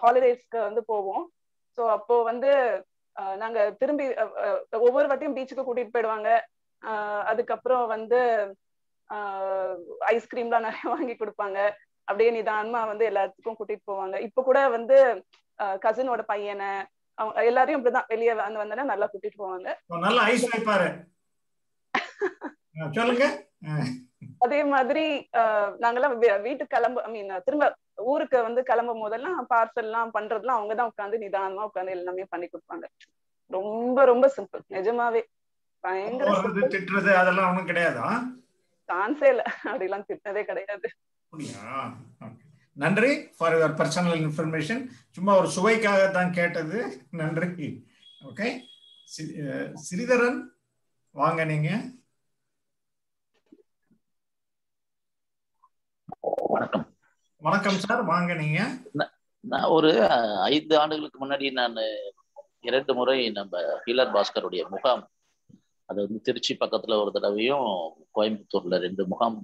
ஹாலிடேஸ்க்கு வந்து போவோம். ஸோ அப்போ வந்து நாங்க திரும்பி ஒவ்வொரு வாட்டியும் பீச்சுக்கு கூட்டிட்டு போயிடுவாங்க. அதுக்கப்புறம் வந்து ஐஸ்கிரீம்லாம் நிறைய வாங்கி கொடுப்பாங்க. அப்படியே நிதானமா வந்து எல்லாத்துக்கும் கூட்டிட்டு போவாங்க. இப்ப கூட வந்து கசினோட பையனை அவங்க எல்லாரையும் இப்படிதான் வெளியே வந்து வந்தனா நல்லா கூட்டிட்டு போவாங்க. நல்ல ஐஸ் வைப்பாரு சொல்லுங்க. அதே மாதிரி நாங்கெல்லாம் வீட்டுக்கு கிளம்ப ஐ மீன் திரும்ப ஊருக்கு வந்து கிளம்பும் போதெல்லாம் பார்சல் எல்லாம் பண்றதுலாம் அவங்க தான் உட்காந்து நிதானமா உட்காந்து எல்லாமே பண்ணி கொடுப்பாங்க. ரொம்ப ரொம்ப சிம்பிள் நிஜமாவே. பயங்கர திட்டுறது அதெல்லாம் ஒண்ணும் கிடையாதா? சான்ஸே இல்ல. அப்படிலாம் திட்டினதே கிடையாது. நன்றி ஃபார் யுவர் பர்சனல் இன்ஃபர்மேஷன் சும்மா ஒரு சுவைக்காக தான் கேட்டது. நன்றி. ஓகே ஸ்ரீதரன் வாங்க நீங்க. வணக்கம். வணக்கம் சார் வாங்க நீங்க. நான் ஒரு ஐந்து ஆண்டுகளுக்கு முன்னாடி நான் இரண்டு முறை நம்ம ஹீலர் பாஸ்கருடைய முகாம் அது வந்து திருச்சி பக்கத்துல ஒரு தடவையும் கோயம்புத்தூர்ல ரெண்டு முகாம்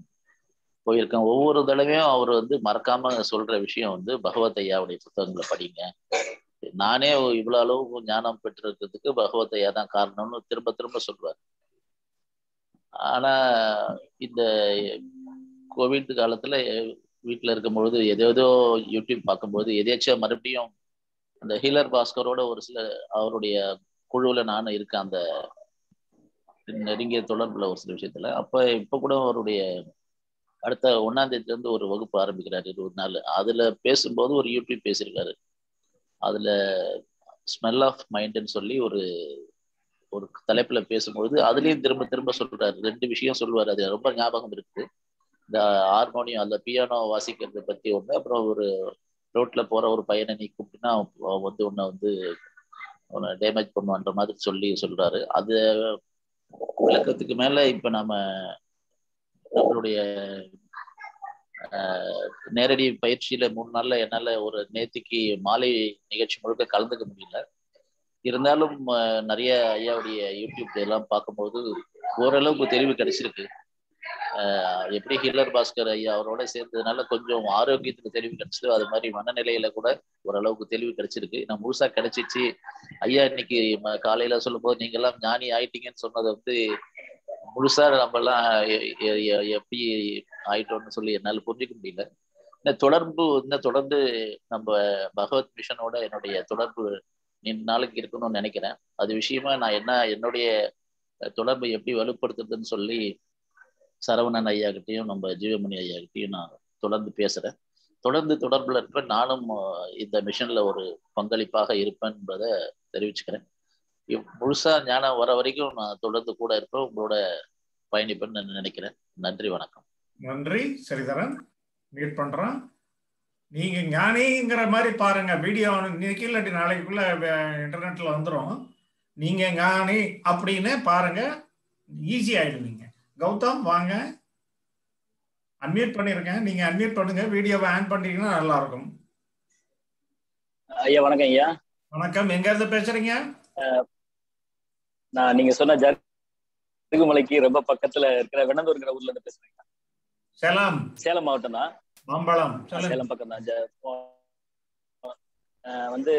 போயிருக்கேன். ஒவ்வொரு தடவையும் அவர் வந்து மறக்காம சொல்ற விஷயம் வந்து பகவத் ஐயாவுடைய புத்தகங்களை படிங்க. நானே இவ்வளவு அளவு ஞானம் பெற்றிருக்கிறதுக்கு பகவத் ஐயா தான் காரணம்னு திரும்ப திரும்ப சொல்வார் ஆனா இந்த கோவிட் காலத்துல வீட்டுல இருக்கும் பொழுது எதேதோ யூடியூப் பார்க்கும்போது எதேச்சும் மறுபடியும் அந்த ஹீலர் பாஸ்கரோட ஒரு சில அவருடைய குழுவுல நானும் இருக்கேன் அந்த நெருங்கிய தொடர்பில் ஒரு சில விஷயத்துல. அப்ப இப்ப கூட அவருடைய அடுத்த ஒன்னாம் தேதியில இருந்து ஒரு வகுப்பு ஆரம்பிக்கிறாரு இருபது நாள். அதுல பேசும்போது ஒரு யூடியூப் பேசியிருக்காரு. அதுல ஸ்மெல் ஆஃப் மைண்ட்னு சொல்லி ஒரு ஒரு தலைப்புல பேசும்பொழுது அதுலயும் திரும்ப திரும்ப சொல்றாரு. ரெண்டு விஷயம் சொல்லுவாரு. அது ரொம்ப ஞாபகம் இருக்குது. இந்த ஹார்மோனியம் அந்த பியானோ வாசிக்கிறத பத்தி ஒண்ணு. அப்புறம் ஒரு ரோட்ல போற ஒரு பையனை நீ கூப்பிட்டுனா அவன் வந்து உன்னை வந்து டேமேஜ் பண்ணுவான்ற மாதிரி சொல்லி சொல்றாரு. அது விளக்கத்துக்கு மேல இப்ப நாம நம்மளுடைய ஆஹ், நேரடி பயிற்சியில மூணு நாள்ல என்னால ஒரு நேத்திக்கு மாலை நிகழ்ச்சி முழுக்க கலந்துக்க முடியல. இருந்தாலும் நிறைய ஐயாவுடைய யூடியூப் எல்லாம் பார்க்கும்போது ஓரளவுக்கு தெளிவு கிடைச்சிருக்கு. எப்படி ஹில்லர் பாஸ்கர் ஐயா அவரோட சேர்ந்ததுனால கொஞ்சம் ஆரோக்கியத்துக்கு தெளிவு கிடைச்சது. அது மாதிரி மனநிலையில கூட ஓரளவுக்கு தெளிவு கிடைச்சிருக்கு. நான் முழுசா கிடைச்சிச்சு. ஐயா இன்னைக்கு காலையில காலையில சொல்லும்போது நீங்க எல்லாம் ஞானி ஆயிட்டீங்கன்னு சொன்னதை வந்து முழுசா நம்ம எல்லாம் எப்படி ஆயிட்டோம்னு சொல்லி என்னால புரிஞ்சுக்க முடியல. இந்த தொடர்பு இன்னும் தொடர்ந்து நம்ம பகவத் மிஷனோட என்னுடைய தொடர்பு நீண்ட நாளைக்கு இருக்கணும்னு நினைக்கிறேன். அது விஷயமா நான் என்ன என்னுடைய தொடர்பை எப்படி வலுப்படுத்துறதுன்னு சொல்லி சரவணன் ஐயா கிட்டையும் நம்ம ஜீவமணி ஐயா கிட்டையும் நான் தொடர்ந்து பேசுறேன். தொடர்ந்து தொடர்பில் இருப்பேன். நானும் இந்த மிஷன்ல ஒரு பங்களிப்பாக இருப்பேன் என்பதை தெரிவிச்சுக்கிறேன். இவ்- முழுசா ஞானம் வர வரைக்கும் நான் தொடர்ந்து கூட இருப்பேன். உங்களோட பயணிப்பேன்னு நினைக்கிறேன். நன்றி வணக்கம். நன்றி சரிதரன். மீட் பண்றோம் நீங்க ஞானிங்கிற மாதிரி பாருங்க. வீடியோ இன்னைக்கு இல்லாட்டி நாளைக்குள்ள இன்டர்நெட்ல வந்துடும் நீங்க ஞானி அப்படின்னு பாருங்க. ஈஸி ஆயிடுவீங்க. கௌதம் வாங்க. அன்மியூட் பண்ணிருக்கேன் நீங்க அன்மியூட் பண்ணுங்க. வீடியோவை ஆன் பண்ணீங்கன்னா நல்லா இருக்கும் ஐயா வணக்கம் ஐயா. வணக்கம். எங்க இருந்து பேசுறீங்க? நான் நீங்க சொன்ன ஜருகுமலைக்கு ரொம்ப பக்கத்துல இருக்கிற வெண்ணந்தூர்ங்கிற ஊர்ல இருந்து பேசுறேன் சேலம். சேலம் மாவட்டம் தான். மாம்பழம். சேலம் பக்கம் தான். வந்து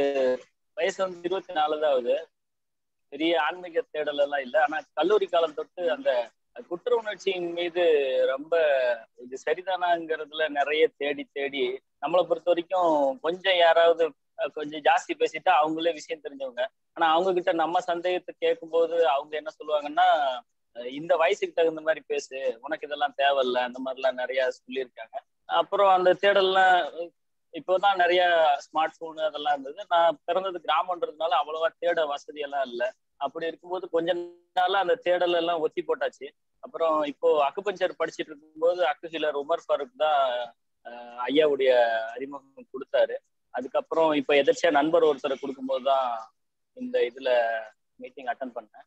வயசு வந்து இருபத்தி நாலு தான் ஆகுது. பெரிய ஆன்மீக தேடல் எல்லாம் இல்லை. ஆனா கல்லூரி காலம் தொட்டு அந்த குற்ற உணர்ச்சியின் மீது ரொம்ப இது சரிதானாங்கிறதுல நிறைய தேடி தேடி நம்மளை பொறுத்த வரைக்கும் கொஞ்சம் யாராவது கொஞ்சம் ஜாஸ்தி பேசிட்டா அவங்களே விஷயம் தெரிஞ்சவங்க. ஆனா அவங்க கிட்ட நம்ம சந்தேகத்தை கேட்கும்போது அவங்க என்ன சொல்லுவாங்கன்னா இந்த வயசுக்கு தகுந்த மாதிரி பேசு உனக்கு இதெல்லாம் தேவையில்ல அந்த மாதிரிலாம் நிறைய சொல்லியிருக்காங்க. அப்புறம் அந்த தேடல்லாம் இப்போதான் நிறைய ஸ்மார்ட் போன் அதெல்லாம் இருந்தது. நான் பிறந்தது கிராமன்றதுனால அவ்வளவா தேட வசதி எல்லாம் இல்லை. அப்படி இருக்கும்போது கொஞ்ச நாளா அந்த தேடல் எல்லாம் ஒத்தி போட்டாச்சு. அப்புறம் இப்போ அக்குபஞ்சர் படிச்சுட்டு இருக்கும்போது அக்கு ஹீலர் உமர் ஃபாரூக் தான் ஐயாவுடைய அறிமுகம் கொடுத்தாரு. அதுக்கப்புறம் இப்போ எதிர்ச்சியா நண்பர் ஒருத்தரை கொடுக்கும்போது தான் இந்த இதுல மீட்டிங் அட்டன் பண்ணேன்.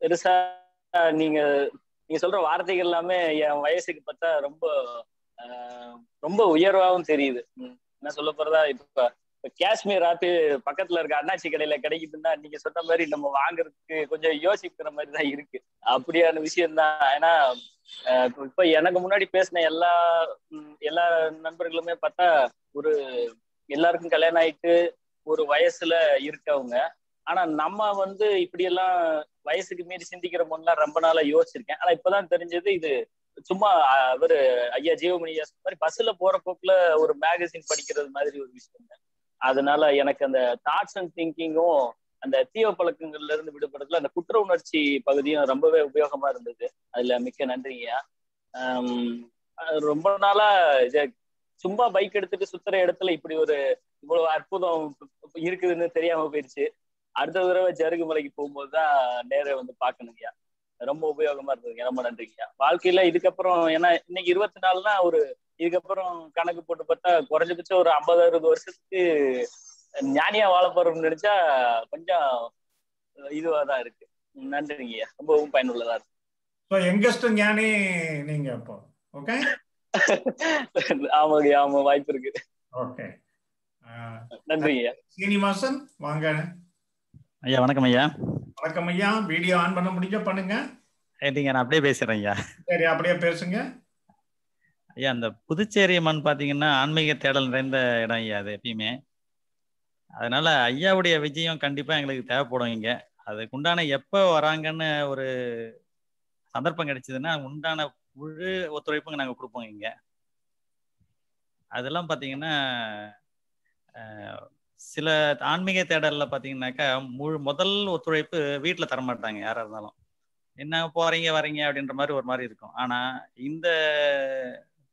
பெருசா நீங்க நீங்க சொல்ற வார்த்தைகள் எல்லாமே என் வயசுக்கு பார்த்தா ரொம்ப ரொம்ப உயர்வாகவும் தெரியுது. என்ன சொல்ல போறதா இப்ப காஷ்மீர் ஆத்து பக்கத்துல இருக்க அண்ணாச்சி கடையில கிடைக்குதுன்னா நீங்க சொன்ன மாதிரி நம்ம வாங்குறதுக்கு கொஞ்சம் யோசிக்கிற மாதிரி தான் இருக்கு. அப்படியான விஷயம் தான் ஏன்னா இப்ப- எனக்கு முன்னாடி பேசின எல்லா எல்லா நண்பர்களுமே பார்த்தா ஒரு எல்லாருக்கும் கல்யாணம் ஆயிட்டு ஒரு வயசுல இருக்கவங்க. ஆனா நம்ம வந்து இப்படி எல்லாம் வயசுக்கு மீறி சிந்திக்கிற முன்னெல்லாம் ரொம்ப நாளா யோசிச்சிருக்கேன். ஆனா இப்பதான் தெரிஞ்சது இது சும்மா அவரு ஐயா ஜீவமணியா மாதிரி பஸ்ல போற போக்குல ஒரு மேகசின் படிக்கிறது மாதிரி ஒரு விஷயம் அதனால எனக்கு அந்த தாட்ஸ் அண்ட் திங்கிங்கும் அந்த தீய பழக்கங்கள்ல இருந்து விடுபடுறதுல அந்த குற்ற உணர்ச்சி பகுதியும் ரொம்பவே உபயோகமா இருந்தது. அதுல மிக்க நன்றிங்கய்யா. ரொம்ப நாளா இது சும்மா பைக் எடுத்துட்டு சுத்துற இடத்துல இப்படி ஒரு இவ்வளவு அற்புதம் இருக்குதுன்னு தெரியாம போயிடுச்சு அடுத்த தடவை ஜருகு மலைக்கு போகும்போது தான் நேர வந்து பாக்கணுங்கய்யா ரொம்ப உபயோகமா இருந்ததுங்க. ரொம்ப நன்றிங்கய்யா வாழ்க்கையில இதுக்கப்புறம் ஏன்னா இன்னைக்கு இருபத்தி நாலுனா ஒரு இதுக்கப்புறம் கணக்கு போட்டு பார்த்தா குறைஞ்சபட்சம் ஒரு ஐம்பது அறுபது வருஷத்துக்கு ஞானியா வாழ போறோம்னு நினைச்சா கொஞ்சம் இதுவா தான் இருக்கு. நன்றிங்கய்யா ரொம்பவும் பயனுள்ளதா இருக்கு. ஸோ ஞானி நீங்க இப்போ ஓகே ஆமாங்க ஆமா வாய்ப்பு இருக்கு. ஓகே நன்றிங்கய்யா சீனிவாசன் வாங்க. ஐயா வணக்கம் ஐயா. வணக்கம் ஐயா. வீடியோ ஆன் பண்ண முடிஞ்சா பண்ணுங்க. இல்லைங்க நான் அப்படியே பேசுறேன் ஐயா. சரி அப்படியே பேசுங்க. ஐயா அந்த புதுச்சேரி மண் பார்த்தீங்கன்னா ஆன்மீக தேடல் நிறைந்த இடம் ஐயா அது எப்பயுமே. அதனால ஐயாவுடைய விஜயம் கண்டிப்பா எங்களுக்கு தேவைப்படும் இங்க. அதுக்கு உண்டான எப்போ வராங்கன்னு ஒரு சந்தர்ப்பம் கிடைச்சதுன்னா உண்டான முழு ஒத்துழைப்புங்க நாங்கள் கொடுப்போம் இங்க. அதெல்லாம் பார்த்தீங்கன்னா சில ஆன்மீக தேடல்ல பார்த்தீங்கன்னாக்கா முழு முதல் ஒத்துழைப்பு வீட்டில் தரமாட்டாங்க யாரா இருந்தாலும். என்ன போறீங்க வரீங்க அப்படின்ற மாதிரி ஒரு மாதிரி இருக்கும். ஆனா இந்த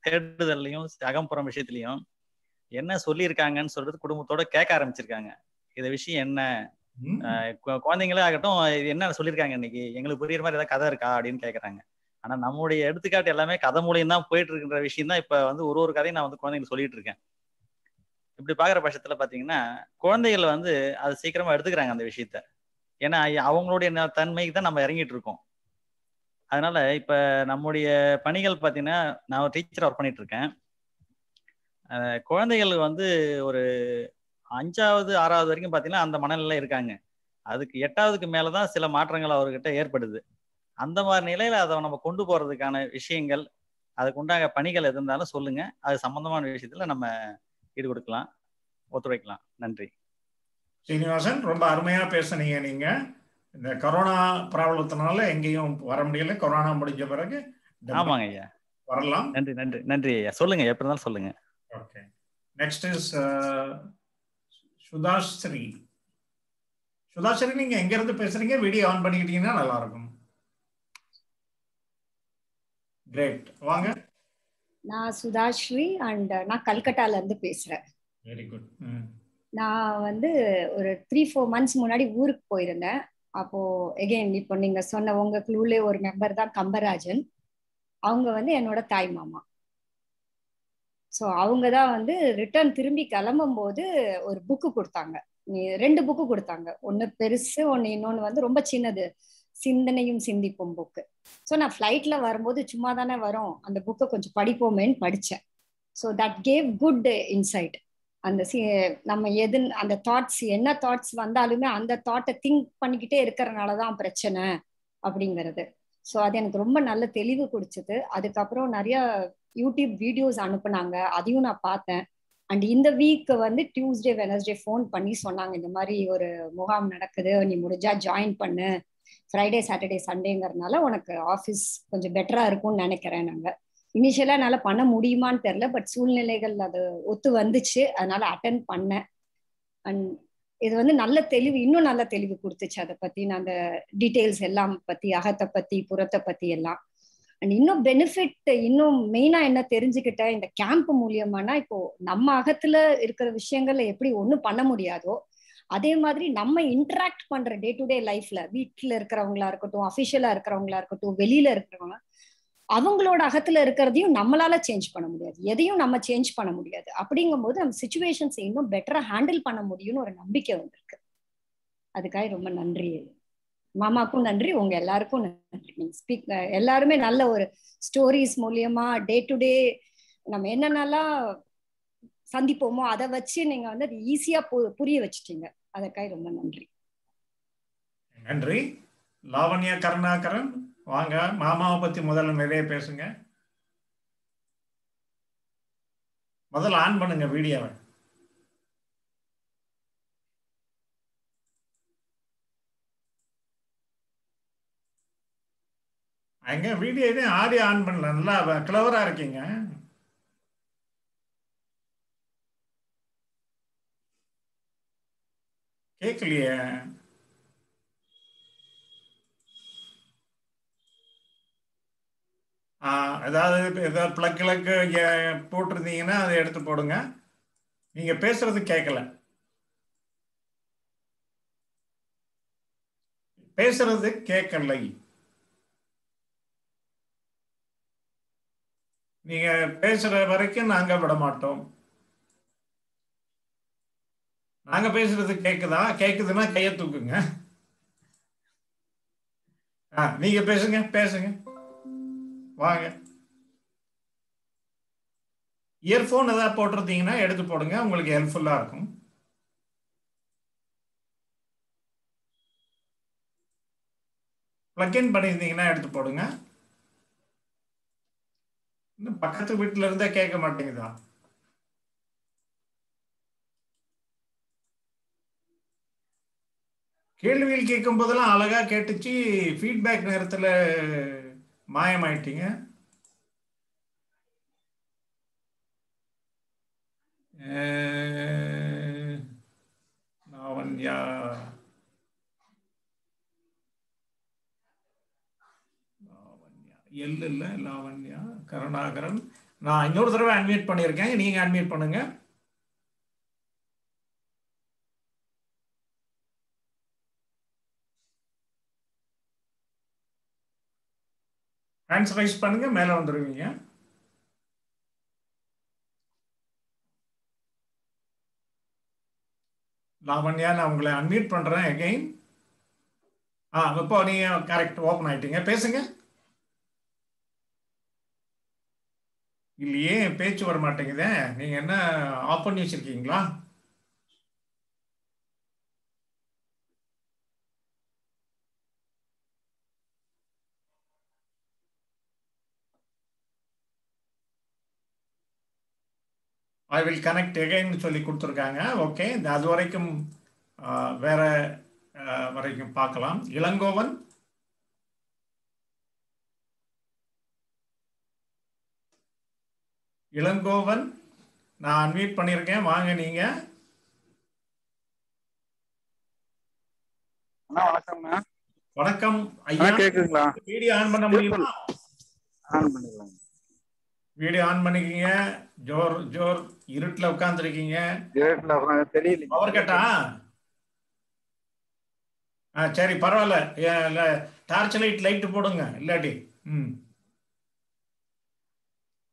தேடுதல்லையும் அகம்புறம் விஷயத்துலயும் என்ன சொல்லியிருக்காங்கன்னு சொல்றது குடும்பத்தோட கேட்க ஆரம்பிச்சிருக்காங்க. இந்த விஷயம் என்ன? குழந்தைங்களே ஆகட்டும் இது என்ன சொல்லியிருக்காங்க இன்னைக்கு? எங்களுக்கு புரியுற மாதிரி ஏதாவது கதை இருக்கா அப்படின்னு கேட்கறாங்க ஆனா நம்மளுடைய எடுத்துக்காட்டு எல்லாமே கதை மூலியம் தான் போயிட்டு இருக்கின்ற விஷயம் தான் இப்ப வந்து ஒரு ஒரு கதையும் நான் வந்து குழந்தைங்களுக்கு சொல்லிட்டு இருக்கேன். இப்படி பார்க்குற பட்சத்தில் பார்த்தீங்கன்னா குழந்தைகள் வந்து அது சீக்கிரமா எடுத்துக்கிறாங்க அந்த விஷயத்த. ஏன்னா அவங்களுடைய ந- தன்மைக்கு தான் நம்ம இறங்கிட்டு இருக்கோம். அதனால இப்போ நம்முடைய பணிகள் பாத்தீங்கன்னா நான் ஒரு டீச்சர் ஒர்க் பண்ணிட்டு இருக்கேன். குழந்தைகள் வந்து ஒரு அஞ்சாவது ஆறாவது வரைக்கும் பார்த்தீங்கன்னா அந்த மனநிலை இருக்காங்க. அதுக்கு எட்டாவதுக்கு மேலே தான் சில மாற்றங்கள் அவர்கிட்ட ஏற்படுது. அந்த மாதிரி நிலையில அதை நம்ம கொண்டு போறதுக்கான விஷயங்கள் அதுக்கு உண்டாக பணிகள் எது இருந்தாலும் சொல்லுங்க. அது சம்பந்தமான விஷயத்துல நம்ம ஈடு கொடுக்கலாம் ஒத்துழைக்கலாம். நன்றி. சீனிவாசன் ரொம்ப அருமையா பேசுனீங்க நீங்க. இந்த கொரோனா ப்ராப்ளத்தினால எங்கேயும் வர முடியல. கொரோனா முடிஞ்ச பிறகு ஆமாங்க ஐயா. வரலாம். நன்றி நன்றி நன்றி ஐயா. சொல்லுங்க எப்படி இருந்தாலும் சொல்லுங்க. Okay. Next is Sudhashree. Sudhashree நீங்க எங்க இருந்து பேசுறீங்க? வீடியோ ஆன் பண்ணிக்கிட்டீங்கன்னா நல்லா இருக்கும். கிரேட் வாங்க. நான் சுதாஸ்ரீ அண்ட் நான் கல்கட்டால இருந்து பேசுறேன் வெரி குட் நான் வந்து ஒரு த்ரீ ஃபோர் மந்த்ஸ் முன்னாடி ஊருக்கு போயிருந்தேன். அப்போ எகெயின் இப்போ நீங்க சொன்ன உங்க குழுலே ஒரு மெம்பர் தான் கம்பராஜன். அவங்க வந்து என்னோட தாய் மாமா. ஸோ அவங்க தான் வந்து ரிட்டர்ன் திரும்பி கிளம்பும் போது ஒரு புக்கு கொடுத்தாங்க. நீ ரெண்டு புக்கு கொடுத்தாங்க. ஒன்று பெருசு ஒன்று இன்னொன்று வந்து ரொம்ப சின்னது. சிந்தனையும் சிந்திப்போம் புக்கு ஸோ நான் ஃப்ளைட்ல வரும்போது சும்மா தானே வரும். அந்த புக்கை கொஞ்சம் படிப்போமேன்னு படித்தேன் so that gave good insight அந்த சி நம்ம எது அந்த தாட்ஸ் என்ன தாட்ஸ் வந்தாலுமே அந்த தாட்டை திங்க் பண்ணிக்கிட்டே இருக்கிறனால தான் பிரச்சனை அப்படிங்கிறது. ஸோ அது எனக்கு ரொம்ப நல்ல தெளிவு கொடுத்தது அதுக்கப்புறம் நிறைய யூடியூப் வீடியோஸ் அனுப்புனாங்க. அதையும் நான் பார்த்தேன். அண்ட் இந்த வீக் வந்து டியூஸ்டே வெனஸ்டே ஃபோன் பண்ணி சொன்னாங்க. இந்த மாதிரி ஒரு முகாம் நடக்குது. நீ முடிஞ்சா ஜாயின் பண்ணு. ஃப்ரைடே சாட்டர்டே சண்டேங்கிறதுனால உனக்கு ஆஃபீஸ் கொஞ்சம் பெட்டரா இருக்கும்னு நினைக்கிறேன் நாங்க. இனிஷியலா என்னால பண்ண முடியுமான்னு தெரியல பட் சூழ்நிலைகள் அது ஒத்து வந்துச்சு. அதனால அட்டன் பண்ணேன். அண்ட் இது வந்து நல்ல தெளிவு இன்னும் நல்ல தெளிவு கொடுத்துச்சு அதை பத்தி. நான் அந்த டீட்டெயில்ஸ் எல்லாம் பத்தி அகத்தை பத்தி புறத்தை பத்தி எல்லாம். அண்ட் இன்னும் பெனிஃபிட் இன்னும் மெயினா என்ன தெரிஞ்சுக்கிட்டேன் இந்த கேம்ப் மூலியமானா இப்போ நம்ம அகத்துல இருக்கிற விஷயங்கள்ல எப்படி ஒண்ணும் பண்ண முடியாதோ அதே மாதிரி நம்ம இன்டராக்ட் பண்ற டே டு டே லைஃப்ல வீட்டுல இருக்கிறவங்களா இருக்கட்டும் அபிஷியலா இருக்கிறவங்களா இருக்கட்டும் வெளியில இருக்கிறவங்க அவங்களோட அகத்துல இருக்கிறதையும் நம்மளால சேஞ்ச் பண்ண முடியாது. எதையும் நம்ம சேஞ்ச் பண்ண முடியாது. அப்படிங்கும்போது நம்ம சுச்சுவேஷன்ஸ் இன்னும் பெட்டரா ஹேண்டில் பண்ண முடியும்னு ஒரு நம்பிக்கை வந்திருக்கு அதுக்காக ரொம்ப நன்றி. மாமாக்கும் நன்றி. உங்க எல்லாருக்கும் நன்றி. நீங்க ஸ்பீக் எல்லாருமே நல்ல ஒரு ஸ்டோரிஸ் மூலியமா டே டு டே நம்ம என்னென்னலாம் சந்திப்போமோ? அதை வச்சு நீங்க வந்து அது ஈஸியா புரிய வச்சுட்டீங்க. அதற்காக ரொம்ப நன்றி. நன்றி. லாவண்யா கருணாகரன் வாங்க. மாமாவை பத்தி முதல்ல நிறைய பேசுங்க. முதல்ல ஆன் பண்ணுங்க வீடியோவை. எங்க வீடியோ எதுவும் ஆடியோ ஆன் பண்ணல. நல்லா கிளவரா இருக்கீங்க. கேட்கலையே ஏதாவது ஏதாவது பிளக் கிளக்கு போட்டிருந்தீங்கன்னா அதை எடுத்து போடுங்க. நீங்க பேசுறது கேட்கல பேசுறது கேட்கலை நீங்க பேசுற வரைக்கும் நாங்க விட மாட்டோம் நாங்க பேசுறது கேக்குதா? கேக்குதுன்னா கைய தூக்குங்க. நீங்க பேசுங்க பேசுங்க. வாங்க. இயர்ஃபோன் ஏதாவது போட்டிருந்தீங்கன்னா எடுத்து போடுங்க உங்களுக்கு ஹெல்ப்ஃபுல்லா இருக்கும். பிளக்இன் பண்ணியிருந்தீங்கன்னா எடுத்து போடுங்க. இன்னும் பக்கத்து வீட்டில இருந்தே கேட்க மாட்டேங்குதா? கேள்விகள் கேட்கும் போதெல்லாம் அழகா கேட்டுச்சு. ஃபீட்பேக் நேரத்துல மாயமாயிட்டீங்க. லாவண்யா லாவண்யா. எல் இல்லை லாவண்யா கருணாகரன். நான் இன்னொரு தடவை அட்மிட் பண்ணியிருக்கேன். நீங்க அட்மிட் பண்ணுங்க. ஹேண்ட்ஸ் ரைஸ் பண்ணுங்க மேல வந்துருவீங்க. லாவண்யா நான் உங்களை அன்மியூட் பண்றேன் எகைன் ஆ இப்போ நீங்க கரெக்ட் ஓப்பன் ஆயிட்டீங்க. பேசுங்க. இல்லையே பேச்சு வர மாட்டேங்குதே. நீங்க என்ன ஆஃப் பண்ணி வச்சிருக்கீங்களா? ஐ வில் கனெக்ட் எகைன்னு சொல்லி கொடுத்துருக்காங்க. ஓகே அது வரைக்கும் வேற வரைக்கும் பார்க்கலாம். இளங்கோவன். இளங்கோவன் நான் அன்மியூட் பண்ணியிருக்கேன் வாங்க நீங்க. வணக்கம் அண்ணா. ஐயா. கேக்குதுங்களா? வீடியோ ஆன் பண்ண முடியுமா? ஆன் பண்ணிக்கலாம் வீடியோ ஆன் பண்ணிக்கிங்க ஜோர் ஜோர் இருட்டுல உட்காந்துருக்கீங்க இருட்டுல உட்காந்து தெரியல பவர் கட்டா ஆ? சரி பரவாயில்ல. டார்ச் லைட் லைட் போடுங்க. இல்லாட்டி ம்.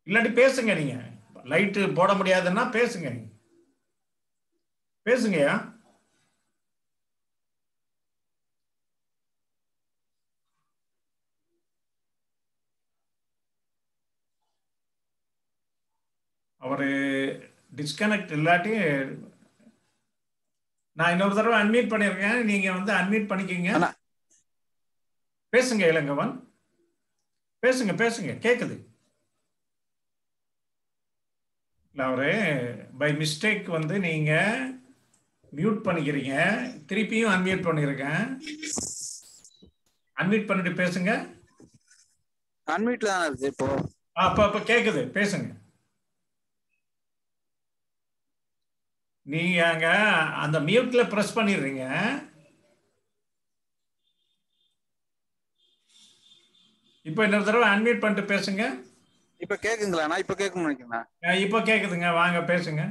இல்லாட்டி பேசுங்க நீங்க. லைட்டு போட முடியாதுன்னா பேசுங்க நீங்க. அவரு டிஸ்கனெக்ட் இல்லாட்டி நான் இன்னொரு தடவை அன்மியூட் பண்ணியிருக்கேன். நீங்க வந்து அன்மியூட் பண்ணிக்கிங்க. பேசுங்க இளங்கவன். பேசுங்க பேசுங்க. கேக்குது. இல்ல அவரு பை மிஸ்டேக் வந்து நீங்க மியூட் பண்ணிக்கிறீங்க. திருப்பியும் அன்மியூட் பண்ணிருக்கேன் அன்மியூட் பண்ணிட்டு பேசுங்க. அன்மீட்ல தானே இருக்கு இப்போ? அப்ப அப்ப கேக்குது. பேசுங்க. நீங்க அங்க அந்த மியூட்ல பிரஸ் பண்ணிடுறீங்க. இப்போ இன்னொரு தடவை அன்மியூட் பண்ணிட்டு பேசுங்க. இப்ப கேக்குங்களா நான் இப்ப கேட்கணும்னு நினைக்கிறேன் இப்போ கேக்குதுங்க. வாங்க பேசுங்க.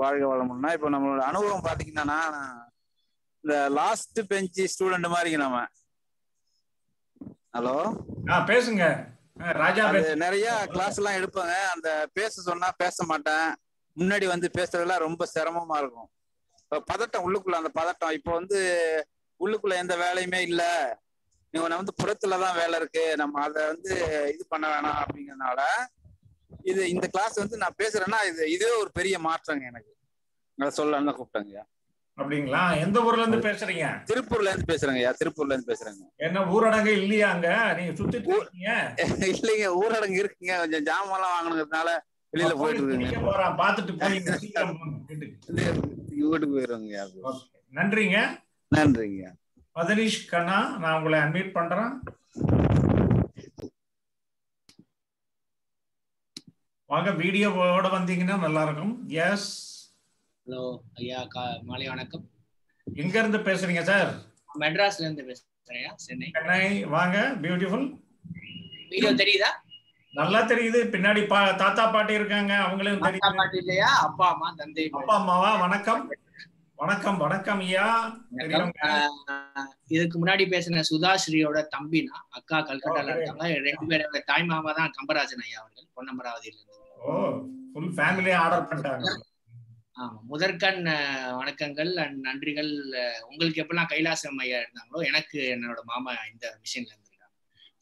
வாழ்க வளமுன்னா இப்போ நம்மளோட அனுபவம் பாத்தீங்கன்னா இந்த லாஸ்ட் பெஞ்ச் ஸ்டூடெண்ட் மாதிரிங்க நம்ம. ஹலோ பேசுங்க. ராஜா நிறைய கிளாஸ் எல்லாம் எடுப்பாங்க. அந்த பேச சொன்னா பேச மாட்டேன். முன்னாடி வந்து பேசுறதெல்லாம் ரொம்ப சிரமமா இருக்கும். இப்ப பதட்டம் உள்ளுக்குள்ள அந்த பதட்டம். இப்போ வந்து உள்ளுக்குள்ள எந்த வேலையுமே இல்ல. நீ உன்னை வந்து புறத்துலதான் வேலை இருக்கு. நம்ம அதை வந்து இது பண்ண வேணாம் அப்படிங்கறதுனால இது இந்த கிளாஸ் வந்து நான் பேசுறேன்னா இது இதுவே ஒரு பெரிய மாற்றங்க எனக்கு. அதை சொல்லலாம்னு தான் கூப்பிட்டேங்க. அப்படிங்களா? எந்த ஊர்ல இருந்து பேசுறீங்க? திருப்பூர்ல இருந்து பேசுறேங்க. திருப்பூர்ல இருந்து பேசுறேங்க. என்ன ஊரடங்கு இல்லையா அங்க நீங்க சுத்திட்டு இருக்கீங்க? இல்லைங்க ஊரடங்கு இருக்குங்க. கொஞ்சம் ஜாமான் எல்லாம் வாங்கினதுனால வெளியில போயிட்டு இருக்குங்க. போறான். பார்த்துட்டு போய் வீட்டுக்கு வீட்டுக்கு போயிருவாங்க நன்றிங்க. நன்றிங்க. மதனீஷ் கண்ணா நான் உங்களை அன்மீட் பண்றேன். வாங்க வீடியோவோட வந்தீங்கன்னா நல்லா இருக்கும் எஸ் ஹலோ ஐயா கா மாலை வணக்கம். எங்க இருந்து பேசுறீங்க சார் மெட்ராஸ்ல இருந்து பேசுறேன் ஐயா, சென்னை. சென்னை. வாங்க பியூட்டிஃபுல் வீடியோ தெரியுதா? நல்லா தெரியுது. பின்னாடி பா தாத்தா பாட்டி இருக்காங்க. அவங்களும் தாத்தா பாட்டி இல்லையா? அப்பா அம்மா தந்தை அப்பா அம்மாவா? வணக்கம். வணக்கம் வணக்கம் ஐயா. இதுக்கு முன்னாடி பேசின சுதாஸ்ரீயோட தம்பினா அக்கா கல்கட்டால இருக்காங்க. ரெண்டு பேரோட தாய் மாமா தான் கம்பராஜன் ஐயா அவர்கள் பொன்னமராவதியில இருந்து ஓ ஃபுல் ஃபேமிலியே ஆர்டர் பண்ணிட்டாங்க. ஆமா முதற்கண் வணக்கங்கள் அண்ட் நன்றிகள். உங்களுக்கு எப்பெல்லாம் கைலாசம் ஐயா இருந்தாங்களோ எனக்கு என்னோட மாமா இந்த மிஷின்ல இருந்திருக்காங்க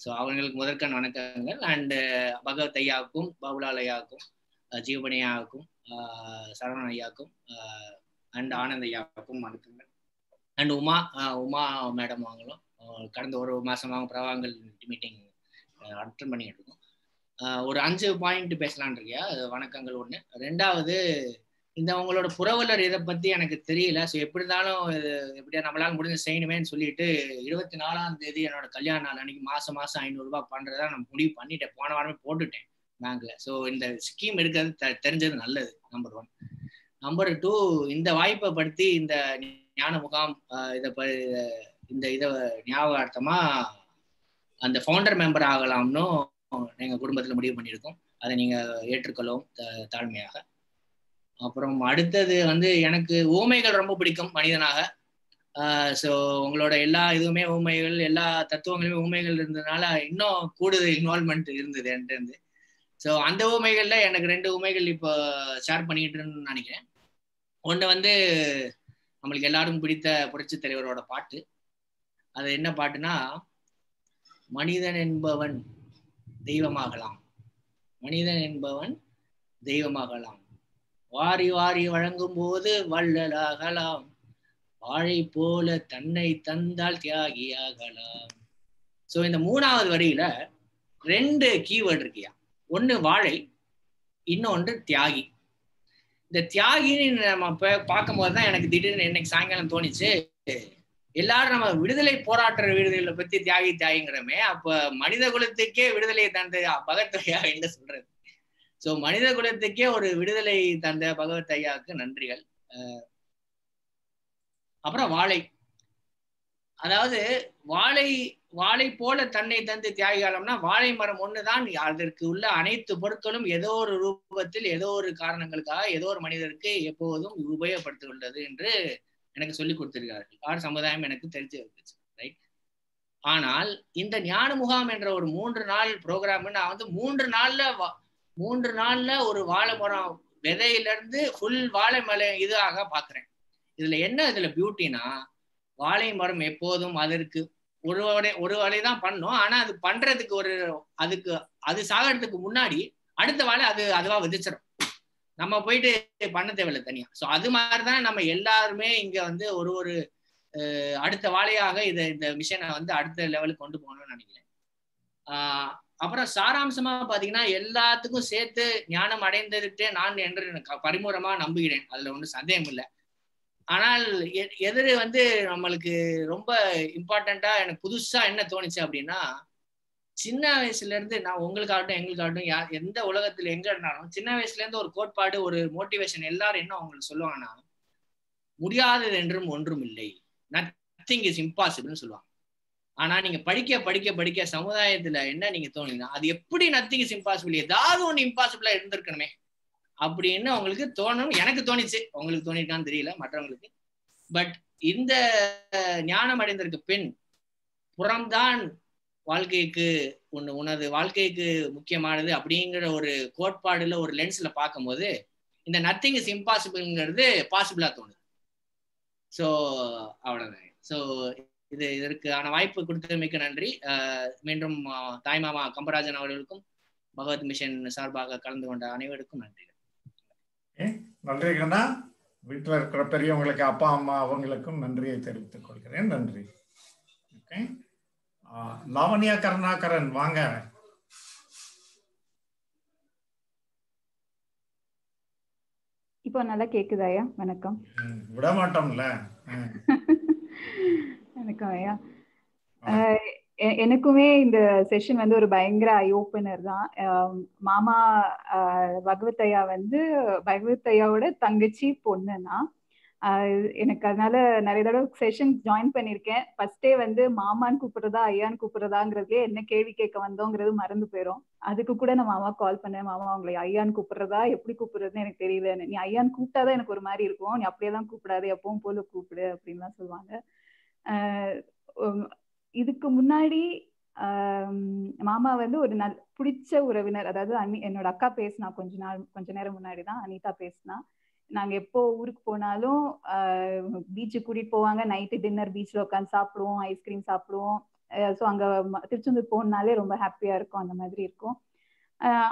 ஸோ அவங்களுக்கு முதற்கண் வணக்கங்கள். அண்டு uh, பகவத் ஐயாவுக்கும் பாபுலால் ஐயாவுக்கும் uh, ஜீவபணி ஐயாவுக்கும் uh, சரவணன் ஐயாவுக்கும் அண்ட் ஆனந்த் ஐயாவுக்கும் வணக்கங்கள். அண்ட் உமா உமா மேடம் அவங்களும் கடந்த ஒரு மாதமாக பிரவாங்கல் மீட்டிங் அட்டன் பண்ணிட்டு இருக்கோம். ஒரு அஞ்சு பாயிண்ட் பேசலான் இருக்கியா அது வணக்கங்கள் ஒன்று ரெண்டாவது இந்த உங்களோட புரவலர் இதை பத்தி எனக்கு தெரியல. ஸோ எப்படி இருந்தாலும் எப்படியா நம்மளால முடிஞ்ச செய்யணுமேன்னு சொல்லிட்டு இருபத்தி நாலாம் தேதி என்னோட கல்யாண நாள் அன்னைக்கு மாசம் மாசம் ஐநூறு பண்றதா நான் முடிவு பண்ணிட்டேன். போன வாரமே போட்டுட்டேன் பேங்க்ல ஸோ இந்த ஸ்கீம் எடுக்கிறது தெ- தெரிஞ்சது நல்லது நம்பர் ஒன் நம்பர் டூ இந்த வாய்ப்பை படுத்தி இந்த ஞான முகாம் இதை இந்த இதை ஞாபகார்த்தமா அந்த ஃபவுண்டர் மெம்பர் ஆகலாம்னு எங்க குடும்பத்துல முடிவு பண்ணியிருக்கோம். அதை நீங்க ஏற்றுக்கொள்ளவும் த- தாழ்மையாக. அப்புறம் அடுத்தது வந்து எனக்கு ஊமைகள் ரொம்ப பிடிக்கும் மனிதனாக. ஸோ உங்களோட எல்லா இதுவுமே ஊமைகள் எல்லா தத்துவங்களுமே ஊமைகள் இருந்ததுனால இன்னும் கூடுதல் இன்வால்மெண்ட் இருந்தது என்கிட்ட ஸோ அந்த ஊமைகளில் எனக்கு ரெண்டு ஊமைகள் இப்போ ஷேர் பண்ணிக்கிட்டுன்னு நினைக்கிறேன். ஒன்று வந்து நம்மளுக்கு எல்லாரும் பிடித்த புரட்சி தலைவரோட பாட்டு. அது என்ன பாட்டுனா மனிதன் என்பவன் தெய்வமாகலாம். மனிதன் என்பவன் தெய்வமாகலாம். வாரி வாரி வழங்கும் போது வள்ளலாகலாம். வாழை போல தன்னை தந்தால் தியாகியாகலாம். சோ இந்த மூணாவது வரியில ரெண்டு கீவேர்டு இருக்கியா? ஒண்ணு வாழை இன்னொன்று தியாகி. இந்த தியாகின்னு நம்ம பார்க்கும் தான் எனக்கு திடீர்னு இன்னைக்கு சாயங்காலம் தோணுச்சு எல்லாரும் நம்ம விடுதலை போராட்ட வீடுகளை பத்தி தியாகி தியாகிங்கிறோமே அப்ப மனித குலத்துக்கே விடுதலையை தந்து பகத் என்ன சொல்றது. சோ மனித குலத்துக்கே ஒரு விடுதலை தந்த பகவத் ஐயாவுக்கு நன்றிகள். அப்புறம் வாழை. அதாவது வாழை வாழை போல தன்னை தந்து தியாகிகாலம்னா வாழை மரம் ஒண்ணுதான் அதற்கு உள்ள அனைத்து பொருட்களும் ஏதோ ஒரு ரூபத்தில் ஏதோ ஒரு காரணங்களுக்காக ஏதோ ஒரு மனிதருக்கு எப்போதும் உபயோகப்படுத்தியுள்ளது என்று எனக்கு சொல்லி கொடுத்திருக்கார்கள் ஆர் சமுதாயம் எனக்கு தெரிஞ்சு வந்துச்சு ரைட் ஆனால் இந்த ஞான முகாம் என்ற ஒரு மூன்று நாள் ப்ரோக்ராம் நான் வந்து மூன்று நாள்ல மூன்று நாள்ல ஒரு வாழை மரம் விதையில இருந்து ஃபுல் வாழை மலை இதாக பாக்குறேன். இதுல என்ன இதுல பியூட்டினா வாழை மரம் எப்போதும் அதற்கு ஒரு வடை ஒரு வலை தான் பண்ணும். ஆனா அது பண்றதுக்கு ஒரு அதுக்கு அது சாகிறதுக்கு முன்னாடி அடுத்த வாழை அது அதுவா விதிச்சிடும் நம்ம போயிட்டு பண்ண தேவையில்லை தனியா. ஸோ அது மாதிரிதான் நம்ம எல்லாருமே இங்க வந்து ஒரு ஒரு அடுத்த வாழையாக இதை இந்த மிஷனை வந்து அடுத்த லெவலுக்கு கொண்டு போகணும்னு நினைக்கிறேன். ஆஹ் அப்புறம் சாராம்சமா பாத்தீங்கன்னா எல்லாத்துக்கும் சேர்த்து ஞானம் அடைந்திருக்கே நான் என்று பரிமூரமா நம்புகிறேன். அதுல ஒன்றும் சந்தேகம் இல்லை. ஆனால் எதிர் வந்து நம்மளுக்கு ரொம்ப இம்பார்ட்டண்டா எனக்கு புதுசா என்ன தோணுச்சு அப்படின்னா சின்ன வயசுல இருந்து நான் உங்களுக்காகட்டும் எங்களுக்காகட்டும் யார் எந்த உலகத்துல எங்க இருந்தாலும் சின்ன வயசுல இருந்து ஒரு கோட்பாடு ஒரு மோட்டிவேஷன் எல்லாரும் என்ன அவங்களுக்கு சொல்லுவாங்கன்னா முடியாதது என்றும் ஒன்றும் இல்லை. நத்திங் இஸ் இம்பாசிபிள்னு சொல்லுவாங்க. ஆனா நீங்க படிக்க படிக்க படிக்க சமுதாயத்துல என்ன நீங்க தோணுதுன்னா அது எப்படி நத்திங் இஸ் இம்பாசிபிள் ஏதாவது ஒண்ணு இம்பாசிபிளா இருந்திருக்கணுமே அப்படின்னு உங்களுக்கு தோணும் எனக்கு தோணிச்சு. உங்களுக்கு தோணிருக்கான்னு தெரியல மற்றவங்களுக்கு. பட் இந்த ஞானம் அடைந்திருக்க பெண் புறம்தான் வாழ்க்கைக்கு ஒண்ணு உனது வாழ்க்கைக்கு முக்கியமானது அப்படிங்கிற ஒரு கோட்பாடுல ஒரு லென்ஸ்ல பார்க்கும்போது இந்த நத்திங் இஸ் இம்பாசிபிள்ங்கிறது பாசிபிளா தோணுது. ஸோ அவ்வளவுதான். ஸோ இது இதற்கான வாய்ப்பு கொடுத்தமைக்கு நன்றி. மீண்டும் தாய்மாமா கம்பராஜன் அவர்களுக்கும் பகவத் மிஷன் சார்பாக கலந்து கொண்ட அனைவருக்கும் நன்றி. நன்றி கண்ணா. வீட்டில் இருக்கிற பெரியவங்களுக்கு அப்பா அம்மா அவங்களுக்கும் நன்றியை தெரிவித்துக் கொள்கிறேன். நன்றி. ஓகே. லாவண்யா கருணாகரன் வாங்க. இப்போ நல்லா கேக்குதா ஐயா? வணக்கம். விட மாட்டோம்ல வணக்கம் ஐயா? எனக்குமே இந்த செஷன் வந்து ஒரு பயங்கர ஐ ஓப்பனர் தான் மாமா பகவத் ஐயா வந்து பகவத் ஐயாவோட தங்கச்சி பொண்ணுனா எனக்கு அதனால நிறைய தடவை செஷன் ஜாயின் பண்ணியிருக்கேன். ஃபர்ஸ்டே வந்து மாமான்னு கூப்பிடுறதா ஐயான்னு கூப்பிடுறதாங்கிறதுலே என்ன கேள்வி கேட்க வந்தோங்கிறது மறந்து போயிடும் அதுக்கு கூட நான் மாமா கால் பண்ணேன். மாமா அவங்களை ஐயான்னு கூப்பிடுறதா எப்படி கூப்பிடுறதுன்னு எனக்கு தெரியல நீ ஐயான்னு கூப்பிட்டாதான் எனக்கு ஒரு மாதிரி இருக்கும். நீ அப்படியே தான் கூப்பிடாது எப்பவும் போல கூப்பிடு அப்படின்லாம் சொல்லுவாங்க. இதுக்கு முன்னாடி மாமா வந்து ஒரு நல் பிடிச்ச உறவினர் அதாவது அனி என்னோட அக்கா பேசினா கொஞ்ச நாள் கொஞ்ச நேரம் முன்னாடி தான் அனிதா பேசினா நாங்க எப்போ ஊருக்கு போனாலும் பீச்சு கூட்டிட்டு போவாங்க. நைட்டு டின்னர் பீச்ல உட்காந்து சாப்பிடுவோம் ஐஸ்கிரீம் சாப்பிடுவோம். ஸோ அங்க திருச்செந்தூர் போனாலே ரொம்ப ஹாப்பியா இருக்கும் அந்த மாதிரி இருக்கும்.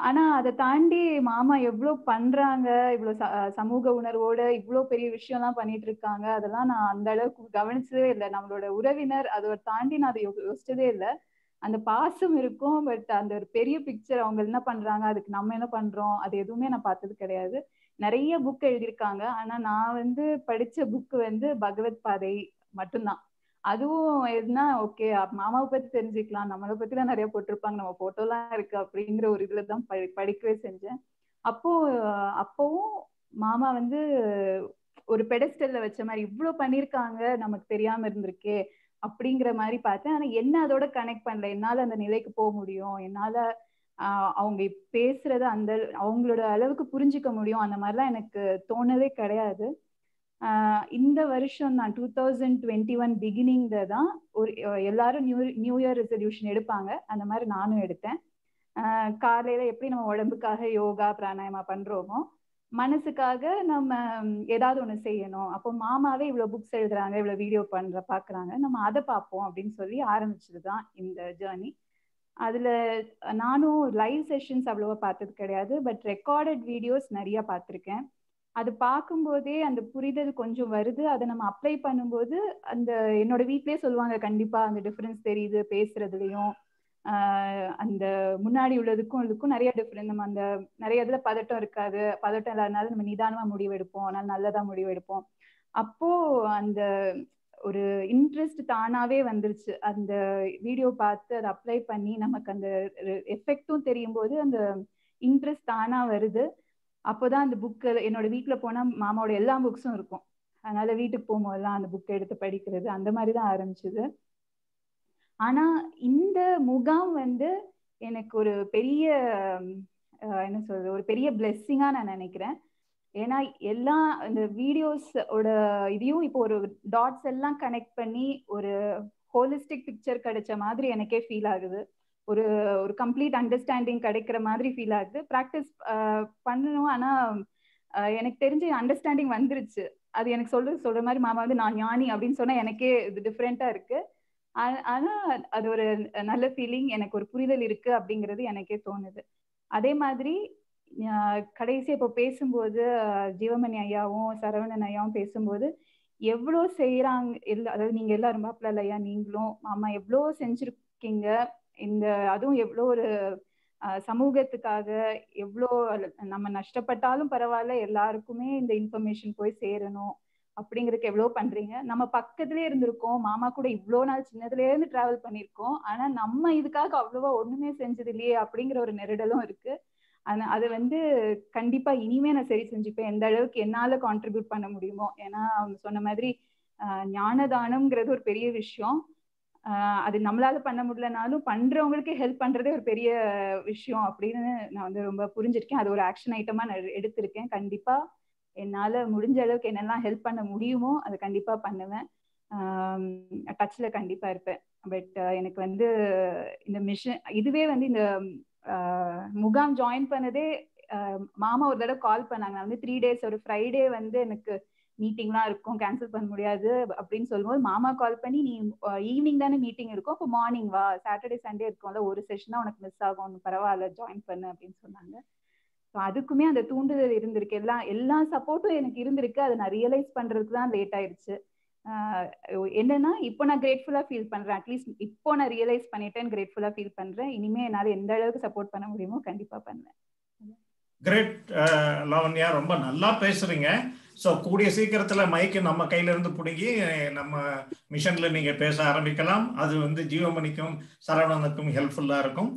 ஆனா அதை தாண்டி மாமா எவ்வளவு பண்றாங்க இவ்வளவு சமூக உணர்வோட இவ்வளவு பெரிய விஷயம் எல்லாம் பண்ணிட்டு இருக்காங்க அதெல்லாம் நான் அந்த அளவுக்கு கவனிச்சதே இல்லை. நம்மளோட உறவினர் அதை தாண்டி நான் அதை யோசிச்சதே இல்லை. அந்த பாசம் இருக்கும் பட் அந்த ஒரு பெரிய பிக்சர் அவங்க என்ன பண்றாங்க அதுக்கு நம்ம என்ன பண்றோம் அது எதுவுமே நான் பார்த்தது கிடையாது. நிறைய புக் எழுதியிருக்காங்க. ஆனா நான் வந்து படிச்ச புக் வந்து பகவத் பாதை மட்டும்தான். அதுவும் எதுனா ஓகே மாமாவை பத்தி தெரிஞ்சுக்கலாம். நம்மளை பத்தி எல்லாம் நிறைய போட்டிருப்பாங்க. நம்ம போட்டோலாம் இருக்கு. அப்படிங்கிற ஒரு இதுலதான் படி படிக்கவே செஞ்சேன். அப்போ அப்பவும் மாமா வந்து ஒரு பெடஸ்டல்ல வச்ச மாதிரி இவ்வளவு பண்ணிருக்காங்க. நமக்கு தெரியாம இருந்திருக்கே. அப்படிங்கிற மாதிரி பார்த்தேன். ஆனா என்ன அதோட கனெக்ட் பண்ணல. என்னால அந்த நிலைக்கு போக முடியும். என்னால அவங்க பேசுறத அந்த அவங்களோட அளவுக்கு புரிஞ்சுக்க முடியும். அந்த மாதிரிலாம் எனக்கு தோணவே கிடையாது. இந்த வருஷம் நான் டூ தௌசண்ட் டுவெண்ட்டி ஒன் பிகினிங்ல தான் ஒரு எல்லாரும் நியூ நியூ இயர் ரெசல்யூஷன் எடுப்பாங்க. அந்த மாதிரி நானும் எடுத்தேன். காலையில எப்படி நம்ம உடம்புக்காக யோகா பிராணாயமா பண்றோமோ மனசுக்காக நம்ம ஏதாவது ஒன்று செய்யணும். அப்போ மாமாவே இவ்வளோ புக்ஸ் எழுதுறாங்க இவ்வளோ வீடியோ பண்ற பாக்குறாங்க. நம்ம அதை பார்ப்போம் அப்படின்னு சொல்லி ஆரம்பிச்சது தான் இந்த ஜேர்னி அதுல நானும் லைவ் செஷன்ஸ் அவ்வளோவா பார்த்தது கிடையாது பட் ரெக்கார்டட் வீடியோஸ் நிறைய பார்த்துருக்கேன். அது பார்க்கும்போதே அந்த புரிதல் கொஞ்சம் வருது. அதை நம்ம அப்ளை பண்ணும்போது அந்த என்னோட வீட்லயே சொல்லுவாங்க கண்டிப்பா அந்த டிஃபரன்ஸ் தெரியுது பேசுறதுலயும். அந்த முன்னாடி உள்ளதுக்கும் இதுக்கும் நிறைய டிஃபரெண்ட் நம்ம அந்த நிறைய இதுல பதட்டம் இருக்காது. பதட்டம் இல்லாதனால நம்ம நிதானமா முடிவெடுப்போம் அதனால நல்லதா முடிவெடுப்போம் அப்போ அந்த ஒரு இன்ட்ரெஸ்ட் தானாவே வந்துருச்சு. அந்த வீடியோ பார்த்து அதை அப்ளை பண்ணி நமக்கு அந்த எஃபெக்டும் தெரியும் போது அந்த இன்ட்ரெஸ்ட் தானா வருது. அப்போதான் அந்த புக்கு என்னோட வீட்டில் போனால் மாமாவோட எல்லா புக்ஸும் இருக்கும். அதனால வீட்டுக்கு போகும்போதெல்லாம் அந்த புக்கை எடுத்து படிக்கிறது அந்த மாதிரி தான் ஆரம்பிச்சது. ஆனா இந்த முகாம் வந்து எனக்கு ஒரு பெரிய என்ன சொல்றது ஒரு பெரிய பிளெஸ்ஸிங்கா நான் நினைக்கிறேன். ஏன்னா எல்லா இந்த வீடியோஸோட இதையும் இப்போ ஒரு டாட்ஸ் எல்லாம் கனெக்ட் பண்ணி ஒரு ஹோலிஸ்டிக் பிக்சர் கிடைச்ச மாதிரி எனக்கே ஃபீல் ஆகுது. ஒரு ஒரு கம்ப்ளீட் அண்டர்ஸ்டாண்டிங் கிடைக்கிற மாதிரி ஃபீல் ஆகுது. ப்ராக்டிஸ் பண்ணணும். ஆனா எனக்கு தெரிஞ்சு அண்டர்ஸ்டாண்டிங் வந்துருச்சு. அது எனக்கு சொல்ற சொல்ற மாதிரி மாமா வந்து நான் ஞானி அப்படின்னு சொன்னா எனக்கே இது டிஃப்ரெண்டா இருக்கு. ஆனா அது ஒரு நல்ல ஃபீலிங் எனக்கு ஒரு புரிதல் இருக்கு அப்படிங்கிறது எனக்கே தோணுது. அதே மாதிரி கடைசி இப்போ பேசும்போது ஜீவமணி ஐயாவும் சரவணன் ஐயாவும் பேசும்போது எவ்வளோ செய்யறாங்க எல்லா அதாவது நீங்க எல்லாரும் பாப்பில ஐயா நீங்களும் மாமா எவ்வளோ செஞ்சிருக்கீங்க? இந்த அதுவும் எவ்வளோ ஒரு சமூகத்துக்காக எவ்வளோ நம்ம நஷ்டப்பட்டாலும் பரவாயில்ல எல்லாருக்குமே இந்த இன்ஃபர்மேஷன் போய் சேரணும் அப்படிங்கிறதுக்கு எவ்வளோ பண்றீங்க? நம்ம பக்கத்துலேயே இருந்திருக்கோம் மாமா கூட இவ்வளோ நாள் சின்னதுல இருந்து டிராவல் பண்ணியிருக்கோம் ஆனா நம்ம இதுக்காக அவ்வளோவா ஒண்ணுமே செஞ்சது இல்லையே அப்படிங்கிற ஒரு நெருடலும் இருக்கு. ஆனா அது வந்து கண்டிப்பா இனிமே நான் சரி செஞ்சுப்பேன். எந்த அளவுக்கு என்னால கான்ட்ரிபியூட் பண்ண முடியுமோ? ஏன்னா அவங்க சொன்ன மாதிரி ஞானதானம்ங்கிறது ஒரு பெரிய விஷயம். அது நம்மளால பண்ண முடியலனாலும் பண்றவங்களுக்கு ஹெல்ப் பண்றதே ஒரு பெரிய விஷயம் அப்படின்னு நான் வந்து ரொம்ப புரிஞ்சிருக்கேன். அது ஒரு ஆக்ஷன் ஐட்டமா நான் எடுத்திருக்கேன். கண்டிப்பா என்னால முடிஞ்ச அளவுக்கு என்னெல்லாம் ஹெல்ப் பண்ண முடியுமோ அதை கண்டிப்பா பண்ணுவேன். டச்ல கண்டிப்பா இருப்பேன். பட் எனக்கு வந்து இந்த மிஷன் இதுவே வந்து இந்த முகாம் ஜாயின் பண்ணதே மாமா ஒரு தடவை கால் பண்ணாங்க. வந்து த்ரீ டேஸ் ஒரு ஃப்ரைடே வந்து எனக்கு மீட்டிங்லாம் இருக்கும் கேன்சல் பண்ண முடியாது அப்படின்னு சொல்லும்போது மாமா கால் பண்ணி நீ ஈவினிங் தானே மீட்டிங் இருக்கும் அப்போ மார்னிங் வா? சாட்டர்டே சண்டே இருக்கும்ல ஒரு செஷனா உனக்கு மிஸ் ஆகும் பரவாயில்ல ஜாயின் பண்ணு அப்படின்னு சொன்னாங்க. ஸோ அதுக்குமே அந்த தூண்டுதல் இருந்திருக்கு. எல்லா எல்லா சப்போர்ட்டும் எனக்கு இருந்திருக்கு. அதை நான் ரியலைஸ் பண்றதுக்கு தான் லேட் ஆயிடுச்சு என்னன்னா இப்போ நான் கிரேட்ஃபுல்லா ஃபீல் பண்றேன். அட்லீஸ்ட் இப்போ நான் ரியலைஸ் பண்ணிட்டேன் கிரேட்ஃபுல்லா ஃபீல் பண்றேன். இனிமே என்னால எந்த அளவுக்கு சப்போர்ட் பண்ண முடியுமோ கண்டிப்பா பண்ணுவேன். கிரேட் லாவண்யா ரொம்ப நல்லா பேசுறீங்க. ஸோ கூடிய சீக்கிரத்தில் மைக்கு நம்ம கையில இருந்து பிடுங்கி நம்ம மிஷன்ல நீங்க பேச ஆரம்பிக்கலாம். அது வந்து ஜீவமணிக்கும் சரவணனுக்கும் ஹெல்ப்ஃபுல்லா இருக்கும்.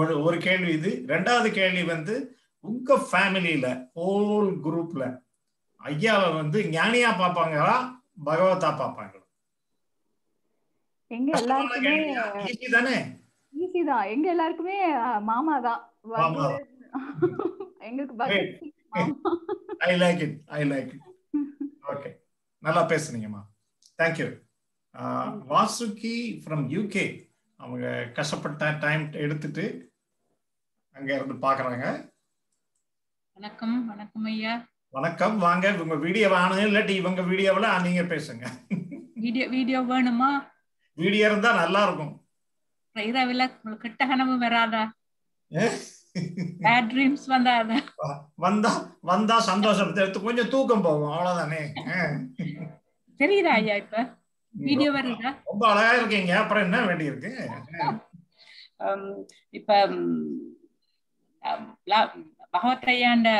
ஒரு ஒரு கேள்வி இது. ரெண்டாவது கேள்வி வந்து உங்க ஃபேமிலியில ஹோல் குரூப்ல ஐயாவை வந்து ஞானியா பார்ப்பாங்களா பகவதா பார்ப்பாங்களா? எங்க எல்லாருக்குமே ஈஸி தானே? ஈஸி தான். எங்க எல்லாருக்குமே மாமா தான். எங்களுக்கு I like it I like it okay நல்லா பேசுனீங்கம்மா. Thank you Vasuki from UK அவங்க கஷ்டப்பட்ட டைம் எடுத்துட்டு அங்க இருந்து பாக்குறாங்க. வணக்கம். வணக்கம் ஐயா. வணக்கம். வாங்க. உங்க வீடியோ வேணும். இல்லாட்டி இவங்க வீடியோவில் நீங்க பேசுங்க. வீடியோ வீடியோ வேணுமா? வீடியோ இருந்தா நல்லா இருக்கும். இரவில் உங்களுக்கு கெட்ட கனவு வராதா? பேட் ட்ரீம்ஸ் வந்தாதா. வந்தா வந்தா சந்தோஷம். கொஞ்சம் தூக்கம் போகும். அவ்வளவுதானே. தெரியுதா ஐயா இப்ப? வீடியோ வருதா ரொம்ப அழகா இருக்கீங்க. அப்புறம் என்ன வேண்டி இருக்கு இப்ப பகவத் ஐயாண்ட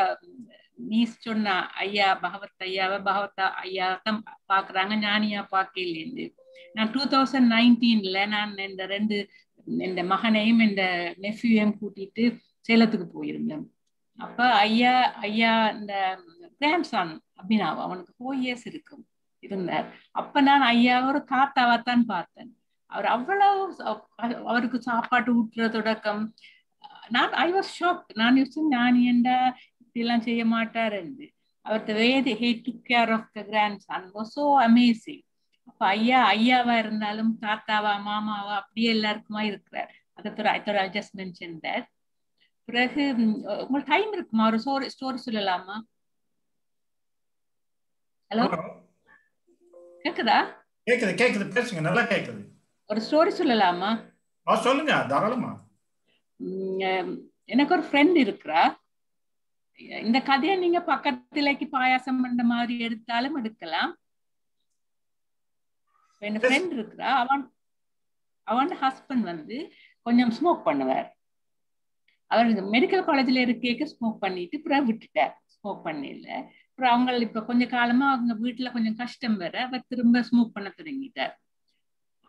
நீ சொன்ன ஐயா பகவத் ஐயாவை பகவத் ஐயா தான் பாக்குறாங்க. ஞானியா பார்க்கலேருந்து நான் டூ தௌசண்ட் நைன்டீன்ல நான் இந்த ரெண்டு இந்த மகனையும் இந்த நெஃப்யூவையும் கூட்டிட்டு சேலத்துக்கு போயிருந்தேன். அப்ப ஐயா ஐயா இந்த கிராண்ட்சன் அபினாவ் அவனுக்கு ஃபோர் இயர்ஸ் இருக்கும் இருந்தார். அப்ப நான் ஐயா ஒரு காத்தாவாத்தான் பார்த்தேன். அவர் அவ்வளவு அவருக்கு சாப்பாட்டு ஊட்டுற தொடக்கம். நான் ஐ வாஸ் ஷாக் நான் யோசிச்சேன் ஞானி இப்படி இப்படிலாம் செய்ய மாட்டாருன்னு அவர் வேதி he took care of the grandson was so amazing அப்ப ஐயா ஐயாவா இருந்தாலும் தாத்தாவா மாமாவா அப்படியே எல்லாருக்குமா இருக்கிறார். அதை ஐ ஜஸ்ட் மென்ஷன் தட் பிறகு உங்களுக்கு டைம் இருக்குமா? ஒரு ஸ்டோரி ஸ்டோரி சொல்லலாமா? ஹலோ கேக்குதா? கேக்குது கேக்குது. பேசுங்க நல்லா கேக்குது. ஒரு ஸ்டோரி சொல்லலாமா? ஆ சொல்லுங்க. தாராளமா. எனக்கு ஒரு ஃப்ரெண்ட் இருக்கிறா. இந்த கதையை நீங்க பக்கத்துலக்கு பாயாசம் பண்ண மாதிரி எடுத்தாலும் எடுக்கலாம். என் ஃப்ரெண்ட் இருக்கிறா. அவன் அவன் ஹஸ்பண்ட் வந்து கொஞ்சம் ஸ்மோக் பண்ணுவார். அவர் இந்த மெடிக்கல் காலேஜ்ல இருக்கேக்க ஸ்மோக் பண்ணிட்டு அப்புறம் விட்டுட்டார். ஸ்மோக் பண்ணல. அப்புறம் அவங்க இப்ப கொஞ்ச காலமா அவங்க வீட்டுல கொஞ்சம் கஷ்டம் வேற. அவர் திரும்ப ஸ்மோக் பண்ண தொடங்கிட்டார்.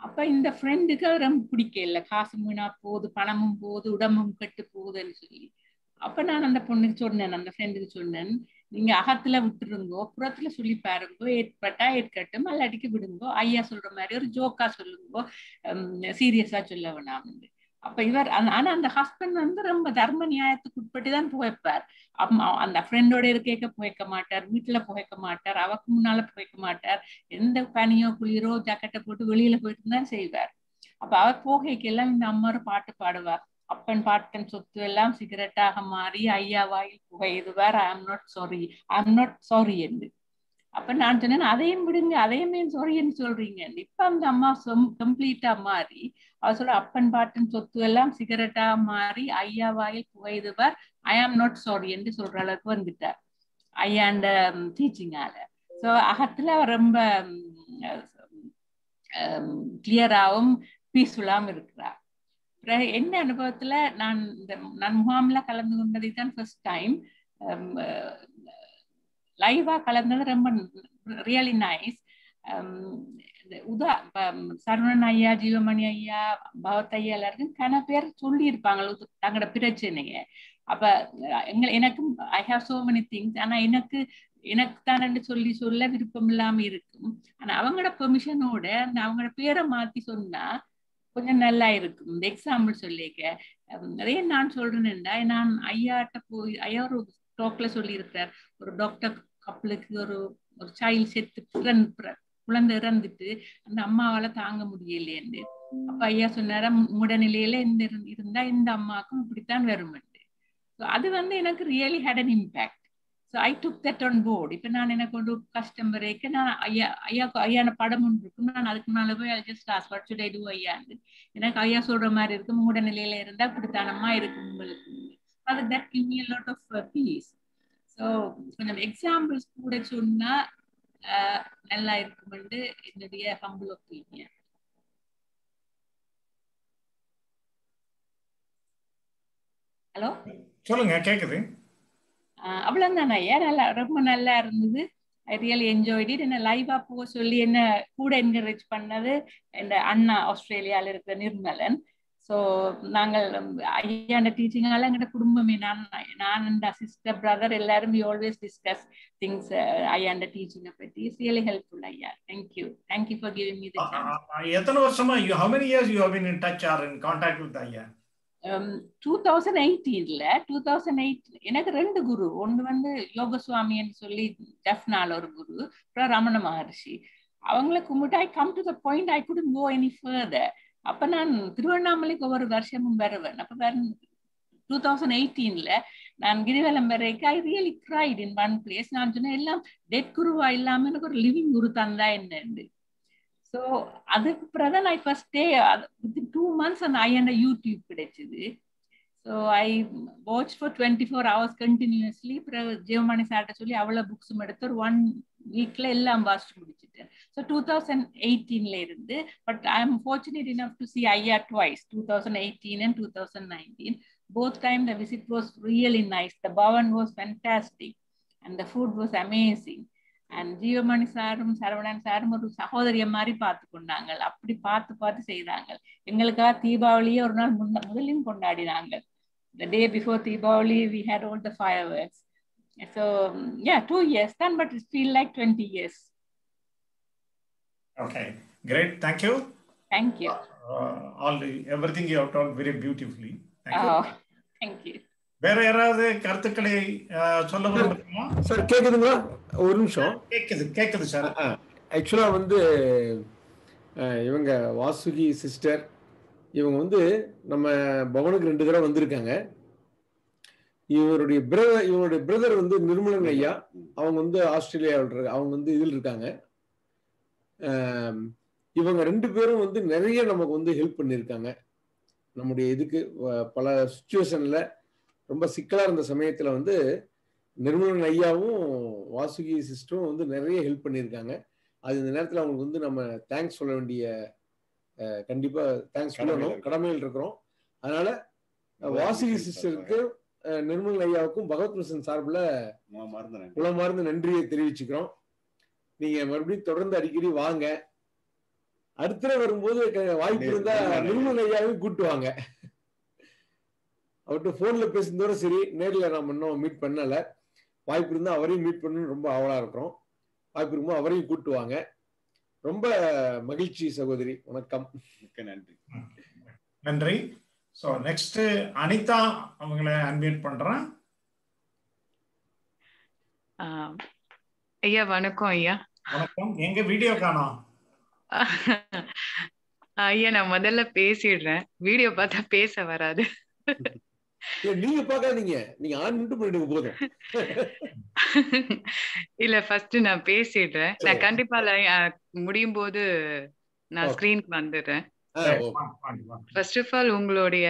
அப்ப இந்த ஃப்ரெண்டுக்கு அது ரொம்ப பிடிக்கல. காசு மீனா போகுது பணமும் போகுது உடம்பும் கெட்டு போகுதுன்னு சொல்லி. அப்ப நான் அந்த பொண்ணுக்கு சொன்னேன் அந்த ஃப்ரெண்டுக்கு சொன்னேன் நீங்க அகத்துல விட்டுருங்கோ புறத்துல சொல்லி பாருங்கோ ஏற்பட்டா ஏற்கட்டும் அல்லாட்டிக்கு விடுங்கோ ஐயா சொல்ற மாதிரி ஒரு ஜோக்கா சொல்லுங்கோ சீரியஸா சொல்ல வேணாம்னு அப்ப இவர் அந்த- ஆனா அந்த ஹஸ்பண்ட் வந்து ரொம்ப தர்ம நியாயத்துக்கு உட்பட்டு தான் புகைப்பார் அம்மா அந்த ஃப்ரெண்டோட இருக்கேக்க புகைக்க மாட்டார் வீட்டுல புகைக்க மாட்டார் அவக்கு முன்னால புகைக்க மாட்டார். எந்த பனியோ குளிரோ ஜாக்கெட்டை போட்டு வெளியில போயிட்டு தான் செய்வார். அப்ப அவர் போகைக்கு எல்லாம் இந்த அம்மாரு பாட்டு பாடுவார். அப்பன் பாட்டன் சொத்து எல்லாம் சிகரெட்டாக மாறி ஐயா வாயில் புகையுதுவார் ஐ am not sorry I am not sorry என்று. அப்ப நான் சொன்னேன் அதையும் விடுங்க அதையும் ஏன் சொல்றீங்க? இப்ப அந்த அம்மா கம்ப்ளீட்டா மாறி அவ சொல்ற அப்பன் பாட்டன் சொத்து எல்லாம் சிகரெட்டா மாறி ஐயா வாயில் புகைதுவர் ஐ ஆம் நாட் சாரி என்று சொல்ற அளவுக்கு வந்துட்டார். ஐயாண்ட டீச்சிங்கால ஸோ அகத்துல அவர் ரொம்ப கிளியராகவும் பீஸ்ஃபுல்லாகவும் இருக்கிறார் என்ன அனுபவத்துல நான் இந்த நான் முகாம்ல கலந்து கொண்டதை தான் ஃபர்ஸ்ட் டைம் லைவா கலந்தது ரொம்ப ரியலி um, நைஸ் உதா um, சரவணன் ஐயா ஜீவமணி ஐயா பவத் ஐயா எல்லாருக்கும் கன பேர் சொல்லி இருப்பாங்க தங்களோட பிரச்சனைய. அப்ப எங்க எனக்கும் I have so many things ஆனா எனக்கு எனக்கு தானே சொல்லி சொல்ல விருப்பம் இல்லாம இருக்கும். ஆனா அவங்களோட பெர்மிஷனோட அந்த அவங்களோட பேரை மாத்தி சொன்னா கொஞ்சம் நல்லா இருக்கும். இந்த எக்ஸாம்பிள் சொல்லிக்க. Um, அதே நான் சொல்றேன்னா நான் ஐயாட்ட போய் ஐயா ஒரு டாக்ல சொல்லி இருக்கிறார் ஒரு டாக்டர் கப்பலுக்கு ஒரு ஒரு சைல்டு செத்து குழந்தை இறந்துட்டு அந்த அம்மாவால தாங்க முடியலையே அப்ப ஐயா சொன்னாரா முடநிலையில இந்த இருந்தா இந்த அம்மாவுக்கும் இப்படித்தான் வருமெண்டு அது வந்து எனக்கு really had an impact so I took that on board இப்போ நான் எனக்கு ஒரு கஸ்டமர் வரைக்கும் நான் ஐயா ஐயா ஐயான படம் ஒன்று இருக்கும். நான் அதுக்கு மேலே போய் I just as what should I do ஐயாண்டு எனக்கு ஐயா சொல்ற மாதிரி இருக்கும். மூட நிலையில இருந்தா இப்படித்தானமா இருக்கும் உங்களுக்கு. அது that give me lot of peace so கொஞ்சம் எக்ஸாம்பிள்ஸ் கூட சொன்னா நல்லா இருக்குமென்று என்னுடைய ஹம்பிள் ஒப்பீனியன் ஹலோ சொல்லுங்க கேக்குது. அவ்வளவுதான் ஐயா? நல்லா ரொம்ப நல்லா இருந்தது. ஐ ரியலி என்ஜாய்ட் இட் என்ன லைவா போக சொல்லி என்ன கூட என்கரேஜ் பண்ணது இந்த அண்ணா ஆஸ்திரேலியால இருக்கிற நிர்மலன். ஸோ நாங்கள் ஐயாண்ட டீச்சிங்கால எங்களோட குடும்பமே நான் நான் இந்த சிஸ்டர் பிரதர் எல்லாரும் வி ஆல்வேஸ் டிஸ்கஸ் திங்ஸ் ஐயாண்ட டீச்சிங்கை பற்றி இட்ஸ் ரியலி ஹெல்ப்ஃபுல் ஐயா. Thank you thank you for giving me the எத்தனை வருஷமா you how many years you have been in touch or in contact with ஐயா? டூ தௌசண்ட் எயிட்டீன்ல two thousand eight எனக்கு ரெண்டு குரு. ஒன்று வந்து யோகசுவாமின்னு சொல்லி ஜஃப்னால ஒரு குரு அப்புறம் ரமண மகர்ஷி. அவங்கள கும்பிட்டு I come to the point I couldn't go any further அப்ப நான் திருவண்ணாமலைக்கு ஒவ்வொரு வருஷமும் வருவேன். அப்ப வேற டூ தௌசண்ட் எயிட்டீன்ல நான் கிரிவலம் வரைக்கு I really cried in one place நான் சொன்னேன் எல்லாம் டெட் குருவா இல்லாம எனக்கு ஒரு லிவிங் குரு தந்தா என்ன ஸோ அதுக்கு பிறகு I first day two months அந்த ஐஎன்ட யூடியூப் கிடைச்சிது. So I watch for twenty four hours continuously பிறகு ஜீவமணி சார்ட்ட சொல்லி அவ்வளோ புக்ஸும் எடுத்து ஒரு ஒன் வீக்ல எல்லாம் வாசிச்சு முடிச்சிட்டேன் ஸோ டூ தௌசண்ட் எயிட்டீன்ல இருந்து but I am fortunate enough to see IR twice two thousand eighteen and two thousand nineteen both time the visit was really nice the Bhavan was fantastic and the food was amazing and Jeevamani சாரும் சரவணன் சாரும் ஒரு சகோதரிய மாதிரி பார்த்து கொண்டாங்க அப்படி பார்த்து பார்த்து செய்தாங்க எங்களுக்காக தீபாவளியே ஒரு நாள் முன்ன முதலையும் கொண்டாடினாங்க the day before Deepavali we had all the fireworks so yeah two years தான் but it feel like twenty years okay great thank you thank you all everything you have told very beautifully thank you வேற யாராவது கருத்துக்களை சொல்ல விரும்புறீங்களா? Sir கேக்குதுங்களா? ஒரு நிமிஷம். கேக்குது கேக்குது சார் ஆக்சுவலா வந்து இவங்க வாசுகி சிஸ்டர் இவங்க வந்து நம்ம பவனுக்கு ரெண்டு தடவை வந்திருக்காங்க. இவருடைய பிரதர் இவருடைய பிரதர் வந்து நிர்மலன் ஐயா. அவங்க வந்து ஆஸ்திரேலியாவில் அவங்க வந்து இதில் இருக்காங்க. இவங்க ரெண்டு பேரும் வந்து நிறைய நமக்கு வந்து ஹெல்ப் பண்ணியிருக்காங்க. நம்முடைய இதுக்கு பல சுச்சுவேஷன்ல ரொம்ப சிக்கலா இருந்த சமயத்துல வந்து நிர்மலன் ஐயாவும் வாசுகி சிஸ்டரும் வந்து நிறைய ஹெல்ப் பண்ணியிருக்காங்க. அது இந்த நேரத்தில் அவங்களுக்கு வந்து நம்ம தேங்க்ஸ் சொல்ல வேண்டிய அஹ், கண்டிப்பா தேங்க்ஸ் சொல்லணும். கடமையில் இருக்கிறோம். அதனால வாசுகி சிஸ்டருக்கு அஹ், நிர்மலன் ஐயாவுக்கும் பகவத் மிஷன் சார்பில். உளமார்ந்த நன்றியை தெரிவிச்சுக்கிறோம். நீங்க மறுபடியும் தொடர்ந்து அடிக்கடி வாங்க. அடுத்த வரும்போது வாய்ப்பு இருந்தா. நிர்மலன் ஐயாவையும் கூட்டு வாங்க. அவர்கிட்ட போன்ல பேசுனதோட சரி நேர்ல நாம இன்னும் மீட் பண்ணல. வாய்ப்பு இருந்தா அவரையும் மீட் பண்ணணும்னு ரொம்ப ஆவலா இருக்கிறோம். வாய்ப்பு இருக்கும்போது அவரையும் கூட்டு வாங்க. ரொம்ப மகிழ்ச்சி சகோதரி. வணக்கம். மிக்க நன்றி. நன்றி. ஸோ நெக்ஸ்ட் அனிதா அவங்கள அன்மியூட் பண்றேன். ஆஹ் ஐயா வணக்கம் ஐயா. வணக்கம். எங்க வீடியோ காணோம்? ஐயா நான் முதல்ல பேசிடுறேன். வீடியோ பார்த்தா பேச வராது. நீங்க பார்க்காதீங்க நீங்க. ஆன் மட்டும் பண்ணிடுங்க போதும். இல்ல ஃபர்ஸ்ட் நான் பேசிடுறேன். நான் கண்டிப்பா முடியும் போது நான். ஸ்கிரீனுக்கு வந்துடுறேன். ஃபர்ஸ்ட் ஆஃப் ஆல் உங்களுடைய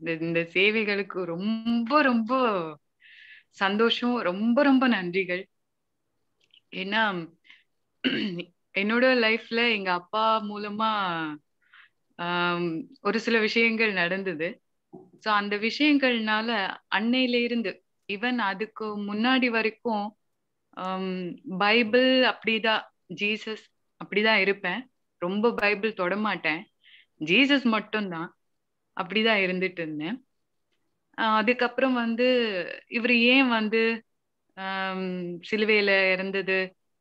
இந்த- இந்த சேவைகளுக்கு ரொம்ப ரொம்ப சந்தோஷம் ரொம்ப ரொம்ப நன்றிகள். ஏன்னா என்னோட லைஃப்ல எங்க அப்பா மூலமா ஒரு சில விஷயங்கள் நடந்தது. ஸோ அந்த விஷயங்கள்னால அன்னையில இருந்து ஈவன் அதுக்கு முன்னாடி வரைக்கும் பைபிள் அப்படிதான் ஜீசஸ் அப்படிதான் இருப்பேன். ரொம்ப பைபிள் தொட மாட்டேன். ஜீசஸ் மட்டும்தான். அப்படிதான் இருந்துட்டு இருந்தேன். அதுக்கப்புறம் வந்து இவர் ஏன் வந்து சிலுவையில இறந்தது?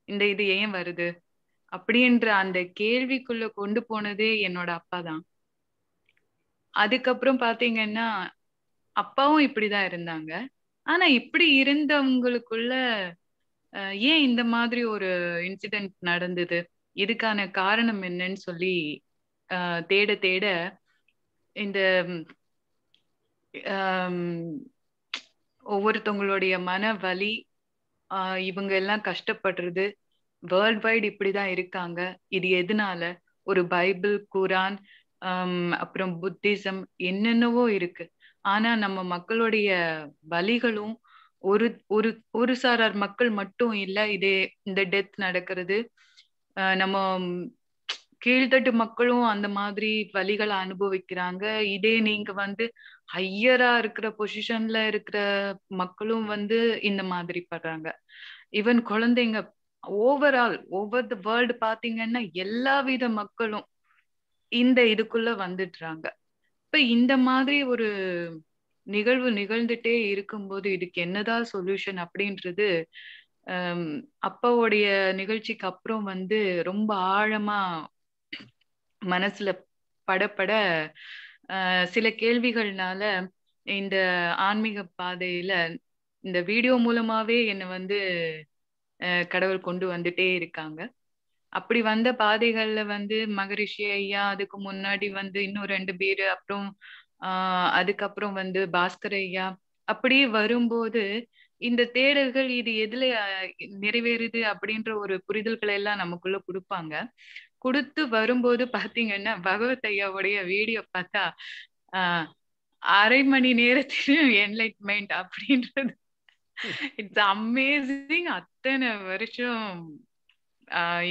இந்த இது ஏன் வருது? அப்படின்ற அந்த கேள்விக்குள்ள கொண்டு போனதே என்னோட அப்பா தான். அதுக்கப்புறம் பாத்தீங்கன்னா அப்பாவும் இப்படிதான் இருந்தாங்க. ஆனா இப்படி இருந்தவங்களுக்குள்ள ஏன் இந்த மாதிரி ஒரு இன்சிடென்ட் நடந்தது? இதுக்கான காரணம் என்னன்னு சொல்லி தேட தேட இந்த ஒவ்வொருத்தவங்களுடைய மன வலி ஆஹ் இவங்க எல்லாம் கஷ்டப்படுறது வேர்ல்ட் வைடு இப்படிதான் இருக்காங்க. இது எதனால? ஒரு பைபிள் குரான் அப்புறம் புத்திசம் என்னென்னவோ இருக்கு. ஆனா நம்ம மக்களுடைய வலிகளும் ஒரு ஒரு ஒரு சாரார் மக்கள் மட்டும் இல்ல இதே இந்த டெத் நடக்கிறது நம்ம கீழ்த்தட்டு மக்களும் அந்த மாதிரி வழிகளை அனுபவிக்கிறாங்க. இதே நீங்க வந்து ஹையரா இருக்கிற பொசிஷன்ல இருக்கிற மக்களும் வந்து இந்த மாதிரி படுறாங்க. ஈவன் குழந்தைங்க ஓவரால் ஓவர் த வேர்ல்டு பாத்தீங்கன்னா எல்லா வித மக்களும் இந்த இதுக்குள்ள வந்துடுறாங்க. இப்ப இந்த மாதிரி ஒரு நிகழ்வு நிகழ்ந்துட்டே இருக்கும்போது இதுக்கு என்னதான் சொல்யூஷன் அப்படின்றது அப்பாவுடைய நிகழ்ச்சிக்கு அப்புறம் வந்து ரொம்ப ஆழமா மனசுல படப்பட ஆஹ் சில கேள்விகள்னால இந்த ஆன்மீக பாதையில இந்த வீடியோ மூலமாவே என்னை வந்து கடவுள் கொண்டு வந்துட்டே இருக்காங்க. அப்படி வந்த பாதைகள்ல வந்து மகரிஷி ஐயா அதுக்கு முன்னாடி வந்து இன்னும் ரெண்டு பேரு அப்புறம் ஆஹ் அதுக்கப்புறம் வந்து பாஸ்கர் ஐயா அப்படி வரும்போது இந்த தேடல்கள் இது எதுல நிறைவேறுது அப்படின்ற ஒரு புரிதல்களை எல்லாம் நமக்குள்ள கொடுப்பாங்க. கொடுத்து வரும்போது பாத்தீங்கன்னா பகவத் ஐயாவுடைய வீடியோ பார்த்தா ஆஹ் அரை மணி நேரத்திலும் என்லைட்மெண்ட் அப்படின்றது. இட்ஸ் அமேசிங் அத்தனை வருஷம்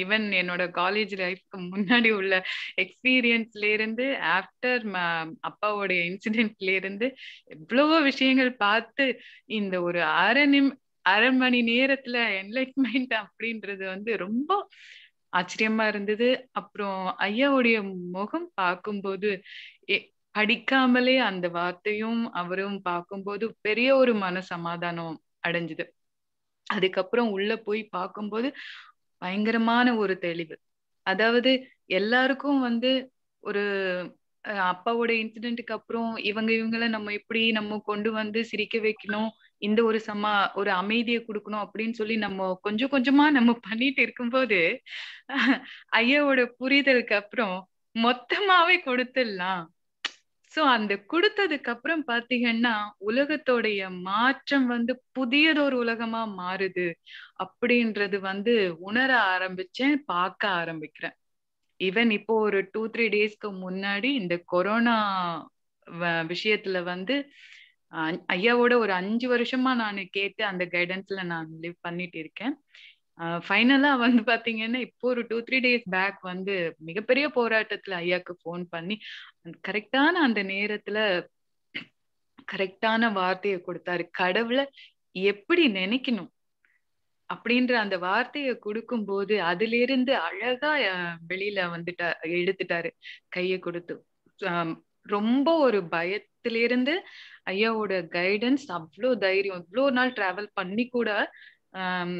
ஈவன் என்னோட காலேஜ் லைஃப்க்கு முன்னாடி உள்ள எக்ஸ்பீரியன்ஸ்ல இருந்து ஆஃப்டர் அப்பாவோடைய இன்சிடென்ட்ல இருந்து எவ்வளவோ விஷயங்கள் பார்த்து இந்த ஒரு அரை நிம் அரை மணி நேரத்துல என்லைட்மெண்ட் அப்படின்றது வந்து ரொம்ப ஆச்சரியமா இருந்தது. அப்புறம் ஐயாவுடைய முகம் பார்க்கும்போது படிக்காமலே அந்த வார்த்தையும் அவரும் பார்க்கும்போது பெரிய ஒரு மன சமாதானம் அடைஞ்சுது. அதுக்கப்புறம் உள்ள போய் பார்க்கும்போது பயங்கரமான ஒரு தெளிவு. அதாவது எல்லாருக்கும் வந்து ஒரு அப்பாவோட இன்சிடென்ட்டுக்கு அப்புறம் இவங்க இவங்கள நம்ம எப்படி நம்ம கொண்டு வந்து சிரிக்க வைக்கணும் இந்த ஒரு சமா ஒரு அமைதியை கொடுக்கணும் அப்படின்னு சொல்லி நம்ம கொஞ்சம் கொஞ்சமா நம்ம பண்ணிட்டு இருக்கும்போது ஐயாவோட புரிதலுக்கு அப்புறம் மொத்தமாவே கொடுத்துடலாம். சோ அந்த கொடுத்ததுக்கு அப்புறம் பாத்தீங்கன்னா உலகத்தோடைய மாற்றம் வந்து புதியதொரு உலகமா மாறுது அப்படின்றது வந்து உணர ஆரம்பிச்சேன் பார்க்க ஆரம்பிக்கிறேன். ஈவன் இப்போ ஒரு டூ த்ரீ டேஸ்க்கு முன்னாடி இந்த கொரோனா விஷயத்துல வந்து ஐயாவோட ஒரு அஞ்சு வருஷமா நான் கேட்டு அந்த கைடன்ஸ்ல நான் லிவ் பண்ணிட்டு இருக்கேன். ஃபைனலா வந்து பாத்தீங்கன்னா இப்போ ஒரு டூ த்ரீ டேஸ் பேக் வந்து மிகப்பெரிய போராட்டத்துல ஐயாக்கு ஃபோன் பண்ணி கரெக்டான அந்த நேரத்துல கரெக்டான வார்த்தையை கொடுத்தாரு. கடவுளை எப்படி நினைக்கணும்? அப்படின்ற அந்த வார்த்தையை கொடுக்கும் போது அதுல இருந்து அழகா வெளியில வந்துட்டா எடுத்துட்டாரு. கையை கொடுத்து. ரொம்ப ஒரு பயத்திலிருந்து ஐயாவோட கைடன்ஸ் அவ்வளோ தைரியம். இவ்வளோ நாள் டிராவல் பண்ணி கூட ஆஹ்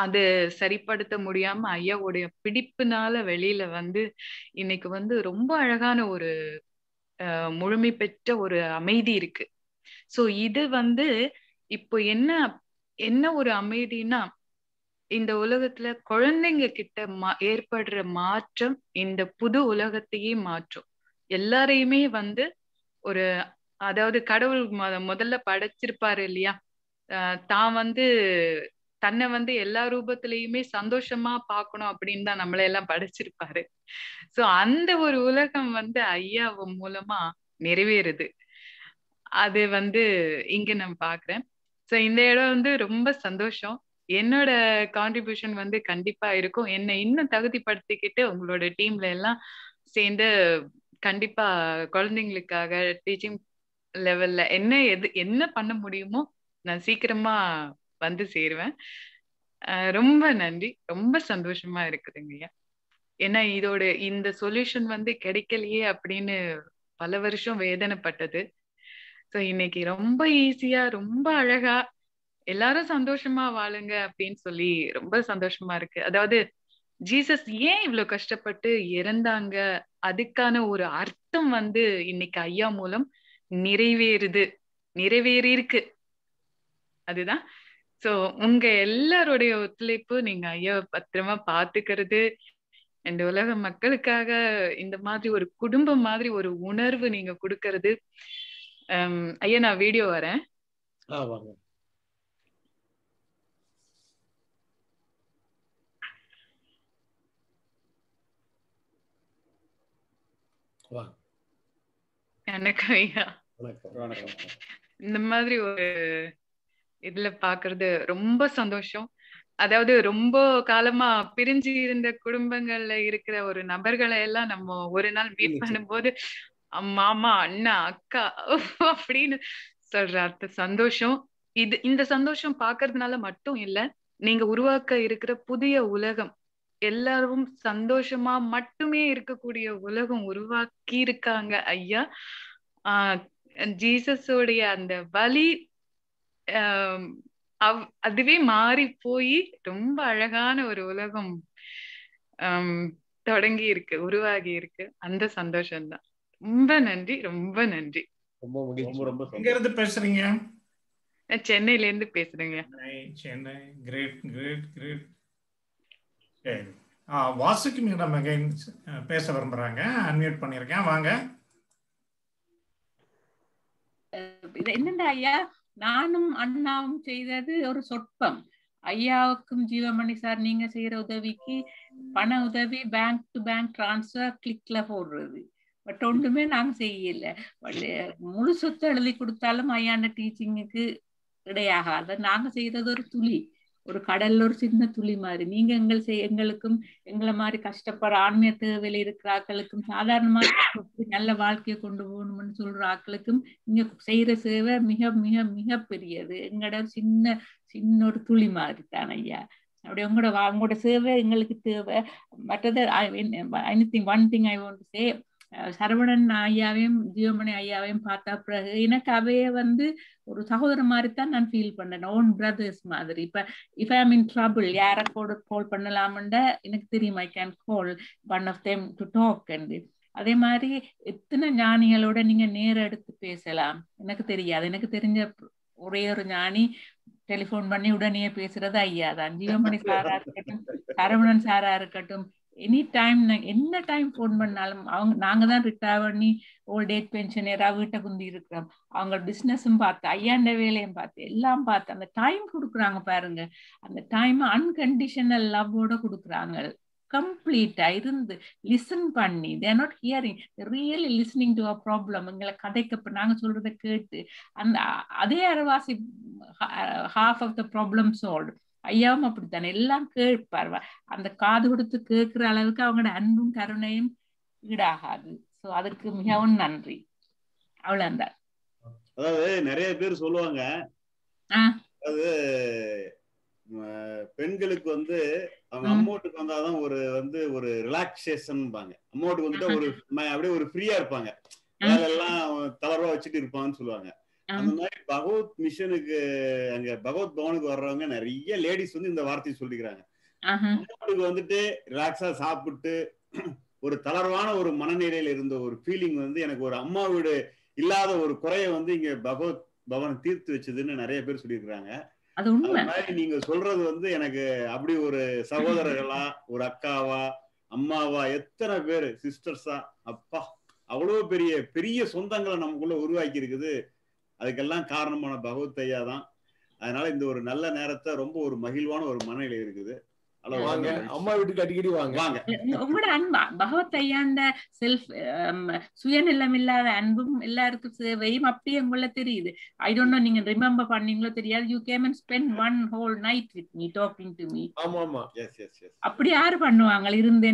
அது சரிப்படுத்த முடியாம ஐயாவுடைய பிடிப்புனால வெளியில வந்து இன்னைக்கு வந்து ரொம்ப அழகான ஒரு முழுமை பெற்ற ஒரு அமைதி இருக்கு. சோ இது வந்து இப்போ என்ன என்ன ஒரு அமைதினா இந்த உலகத்துல குழந்தைங்க கிட்ட மா ஏற்படுற மாற்றம் இந்த புது உலகத்தையே மாற்றும். எல்லாரையுமே வந்து ஒரு அதாவது கடவுள் முதல்ல படைச்சிருப்பாரு இல்லையா? தான் வந்து தன்னை வந்து எல்லா ரூபத்திலயுமே சந்தோஷமா பார்க்கணும் அப்படின்னு தான் நம்மளை எல்லாம் படைச்சிருப்பாரு. சோ அந்த ஒரு உலகம் வந்து ஐயா மூலமா நிறைவேறுது. அது வந்து இங்க நான் பாக்குறேன். சோ இந்த இடம் வந்து ரொம்ப சந்தோஷம். என்னோட கான்ட்ரிபியூஷன் வந்து கண்டிப்பா இருக்கும். என்னை இன்னும் தகுதிப்படுத்திக்கிட்டு உங்களோட டீம்ல எல்லாம் சேர்ந்து கண்டிப்பா குழந்தைங்களுக்காக டீச்சிங் லெவல்ல என்ன எது என்ன பண்ண முடியுமோ நான் சீக்கிரமா வந்து சேருவேன். ரொம்ப நன்றி. ரொம்ப சந்தோஷமா இருக்குதுங்க ஏன்னா இதோட இந்த சொல்யூஷன் வந்து கிடைக்கலையே அப்படின்னு பல வருஷம் வேதனைப்பட்டது. ஸோ இன்னைக்கு ரொம்ப ஈஸியா ரொம்ப அழகா எல்லாரும் சந்தோஷமா வாழுங்க அப்படின்னு சொல்லி ரொம்ப சந்தோஷமா இருக்கு. அதாவது ஜீசஸ் ஏன் இவ்வளவு கஷ்டப்பட்டு இறந்தாங்க? அதுக்கான ஒரு அர்த்தம் வந்து இன்னைக்கு ஐயா மூலம் நிறைவேறுது நிறைவேறி இருக்கு அதுதான். சோ உங்க எல்லாருடைய ஒத்துழைப்பு நீங்க ஐயா பத்திரமா பாத்துக்கிறது இந்த உலக மக்களுக்காக இந்த மாதிரி ஒரு குடும்பம் மாதிரி ஒரு உணர்வு நீங்க கொடுக்கறது. ஐயா நான் வீடியோ வரேன். வாங்க. வணக்கம் ஐயா. இந்த மாதிரி ஒரு இதுல பாக்குறது ரொம்ப சந்தோஷம். அதாவது ரொம்ப காலமா பிரிஞ்சு இருந்த குடும்பங்கள்ல இருக்கிற ஒரு நபர்களை எல்லாம் நம்ம ஒரு நாள் மீட் பண்ணும்போது மாமா அண்ணா அக்கா அப்படின்னு சொல்ற அர்த்த சந்தோஷம். இது இந்த சந்தோஷம் பாக்குறதுனால மட்டும் இல்ல நீங்க உருவாக்க இருக்கிற புதிய உலகம் எல்லாரும் சந்தோஷமா மட்டுமே இருக்கக்கூடிய உலகம் உருவாக்கி இருக்காங்க ஐயா. ஆஹ் ஜீசஸோடைய அந்த வழி அவ் அதுவே மாறி போய் ரொம்ப அழகான ஒரு உலகம் தொடங்கி இருக்கு உருவாகி இருக்கு. அந்த சந்தோஷம் தான் ரொம்ப நன்றி. ரொம்ப நன்றி எங்க இருந்து பேசுறீங்க? சென்னையில இருந்து பேசுறேங்க. சென்னை கிரேட் கிரேட் கிரேட் வாசுக்கு மேடம் அகைன் பேச விரும்புறாங்க. அன்மியூட் பண்ணியிருக்கேன். வாங்க. என்னண்டா ஐயா? நானும் அண்ணாவும் செய்தது ஒரு சொற்பம். ஐயாவுக்கும் ஜீவமணி சார் நீங்க செய்யற உதவிக்கு பண உதவி பேங்க் டு பேங்க் டிரான்ஸ்ஃபர் கிளிக்ல போடுறது. பட் ஒன்றுமே நாங்க செய்யல. முழு சொத்து எழுதி கொடுத்தாலும் ஐயாண்ட டீச்சிங்குக்கு இடையாகாது. நாங்க செய்தது ஒரு துளி. ஒரு கடல்ல ஒரு சின்ன துளி மாதிரி. நீங்க எங்கள் செய் எங்களுக்கும் எங்களை மாதிரி கஷ்டப்படுற ஆன்மீக தேவையில இருக்கிற ஆக்களுக்கும் சாதாரணமா நல்ல வாழ்க்கையை கொண்டு போகணும்னு சொல்ற ஆக்களுக்கும் நீங்க செய்யற சேவை மிக மிக மிக பெரியது. எங்களோட சின்ன சின்ன ஒரு துளி மாதிரி தான் ஐயா. அப்படி உங்களோட உங்களோட சேவை எங்களுக்கு தேவை. மற்றது I think one thing I want say Saravanan ஐயாவையும் Jeevamani ஐயாவையும் பார்த்தா பிறகு எனக்கு அவைய வந்து ஒரு சகோதரன் மாதிரி தான் நான் ஃபீல் பண்ணேன். ஓன் பிரதர்ஸ் மாதிரி. இப்ப இஃப் ஐ மீன் ட்ரபிள் யாரை கூட கால் பண்ணலாம்ன்ற எனக்கு தெரியும்? I can call one of them to talk and அதே மாதிரி எத்தனை ஞானிகளோட நீங்க நேர எடுத்து பேசலாம்? எனக்கு தெரியாது. எனக்கு தெரிஞ்ச ஒரே ஒரு ஞானி டெலிபோன் பண்ணி உடனே பேசுறது ஐயா தான் ஜீவமணி சாரா இருக்கட்டும் சரவணன் சாரா இருக்கட்டும் எனி டைம் என்ன டைம் ஃபோன் பண்ணாலும் அவங்க நாங்க தான் ரிட்டையர் பண்ணி ஓல்ட் ஏஜ் பென்ஷன் யாராவது வீட்டை குந்தி இருக்கிறோம். அவங்க பிசினஸும் பார்த்து ஐயாண்ட வேலையும் பார்த்து எல்லாம் பார்த்து அந்த டைம் கொடுக்குறாங்க பாருங்க. அந்த டைம் அன்கண்டிஷனல் லவ்வோட கொடுக்குறாங்க. கம்ப்ளீட்டா இருந்து லிசன் பண்ணி they're not hearing really listening to a problem எங்களை கதைக்கு இப்ப நாங்க சொல்றதை கேட்டு அந்த அதே அரைவாசி half of the problem solve ஐயாவும் அப்படித்தானே. எல்லாம் கேட்பார். அந்த காது கொடுத்து கேட்கிற அளவுக்கு அவங்களோட அன்பும் கருணையும் ஈடாகாது. ஸோ அதுக்கு மிகவும் நன்றி. அவ்வளவுதான். அதாவது நிறைய பேர் சொல்லுவாங்க. அதாவது பெண்களுக்கு வந்து அவங்க அம்மோட்டுக்கு வந்தாதான் ஒரு வந்து ஒரு ரிலாக்ஸேஷன் பாங்க அம்மோட்டுக்கு வந்துட்டு ஒரு அப்படியே ஒரு ஃப்ரீயா இருப்பாங்க. வேலை எல்லாம் தளர்வா வச்சுட்டு இருப்பாங்கன்னு சொல்லுவாங்க. அந்த மாதிரி பகவத் மிஷனுக்கு அங்க பகவத் பவனுக்கு வர்றவங்க நிறைய லேடிஸ் வந்து இந்த வார்த்தையை சொல்லிக்கிறாங்க. வந்துட்டு ரிலாக்ஸா சாப்பிட்டு ஒரு தளர்வான ஒரு மனநிலையில இருந்த ஒரு ஃபீலிங் வந்து எனக்கு ஒரு அம்மா வீடு இல்லாத ஒரு குறைய வந்து இங்க பகவத் பவன் தீர்த்து வச்சதுன்னு நிறைய பேர் சொல்லியிருக்கிறாங்க. மாதிரி நீங்க சொல்றது வந்து எனக்கு அப்படி ஒரு சகோதரர்களா ஒரு அக்காவா அம்மாவா எத்தனை பேரு சிஸ்டர்ஸா அப்பா அவ்வளவு பெரிய பெரிய சொந்தங்களை நமக்குள்ள உருவாக்கி இருக்குது அதுக்கெல்லாம் காரணமான பகவத் ஐயா தான். அதனால இந்த ஒரு நல்ல நேரத்தை ரொம்ப ஒரு மகிழ்வான ஒரு மனநிலை இருக்குது. வாங்க. அம்மா வீட்டுக்கு அடிக்கடி வாங்க. வாங்க. உங்களோட அன்பா? பகவத் ஐயாண்ட செல்ஃப் சுயநிலம் இல்லாத அன்பும் எல்லாருக்கும் சேவையும் அப்படியே உங்கள தெரியுது. ஐ டோன்ட் நோ நீங்க ரிமெம்பர் பண்ணீங்களோ தெரியாது. You came and spend one whole night with me talking to me ஆமா ஆமா எஸ் எஸ் எஸ் அப்படி யாரு பண்ணுவாங்க? இருந்து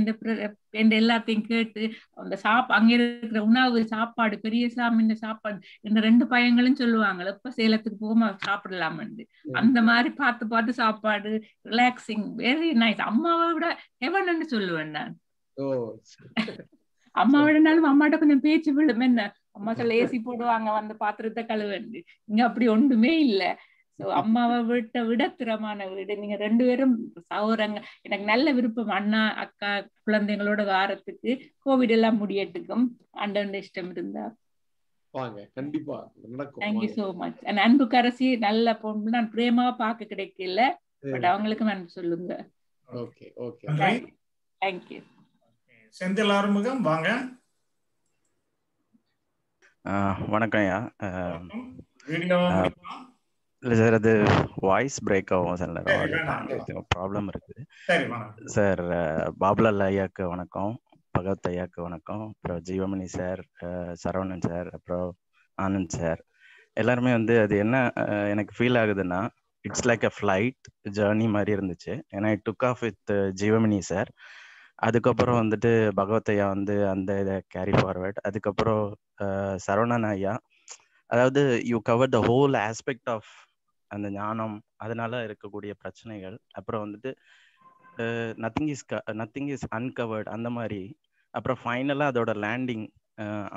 எந்த எல்லாத்தையும் கேட்டு அந்த சாப் அங்க இருக்கிற உணவு சாப்பாடு பெரிய சாமியின் சாப்பாடு இந்த ரெண்டு பையங்களும் சொல்லுவாங்க எப்ப சேலத்துக்கு போகாம சாப்பிடலாம்னு. அந்த மாதிரி பார்த்து பார்த்து சாப்பாடு ரிலாக்ஸிங் வெரி நைஸ் அம்மாவை விட ஹெவன் சொல்லுவேன் நான். அம்மா விடனாலும் அம்மாட்ட கொஞ்சம் பேச்சு விழும். என்ன? அம்மா சொல்ல ஏசி போடுவாங்க வந்து பாத்திரத்தை கழுவண்டு. இங்க அப்படி ஒன்றுமே இல்ல. சோ அம்மாவை விட்ட விட திறமான வீடு. நீங்க ரெண்டு பேரும் சௌரங்க எனக்கு நல்ல விருப்பம். அண்ணா அக்கா குழந்தைங்களோட வாரத்துக்கு கோவிட் எல்லாம் முடியட்டுக்கும். அண்டவன் இஷ்டம் இருந்தா. வாங்க கண்டிப்பா நடக்கும். தேங்க்யூ சோ மச் அன்பு கரசி நல்ல பொண்ணு. நான் பிரேமாவை பார்க்க கிடைக்கல. பட் அவங்களுக்கு நான் சொல்லுங்க. Okay okay thank you Senthil Arumugam வாங்க. வணக்கம் ஐயா. வீடியோ இல்லை சார் அது வாய்ஸ் பிரேக் ஆகும் சில நேரம் ப்ராப்ளம் இருக்குது சார் பாபுலால் ஐயாக்கு வணக்கம் பகவத் ஐயாக்கு வணக்கம் அப்புறம் ஜீவமணி சார் சரவணன் சார் அப்புறம் ஆனந்த் சார். எல்லாருமே வந்து அது என்ன எனக்கு ஃபீல் ஆகுதுன்னா it's like a flight journey மாதிரி இருந்துச்சு. ஏன்னா it took off with Jeevamani sir அதுக்கப்புறம் வந்துட்டு பகவத் ஐயா வந்து அந்த இதை கேரி ஃபார்வர்ட் அதுக்கப்புறம் சரவணன் ஐயா. அதாவது you cover the whole aspect of அந்த ஞானம். அதனால இருக்கக்கூடிய பிரச்சனைகள். அப்புறம் வந்துட்டு nothing is nothing is uncovered அந்த மாதிரி. அப்புறம் ஃபைனலாக அதோட லேண்டிங்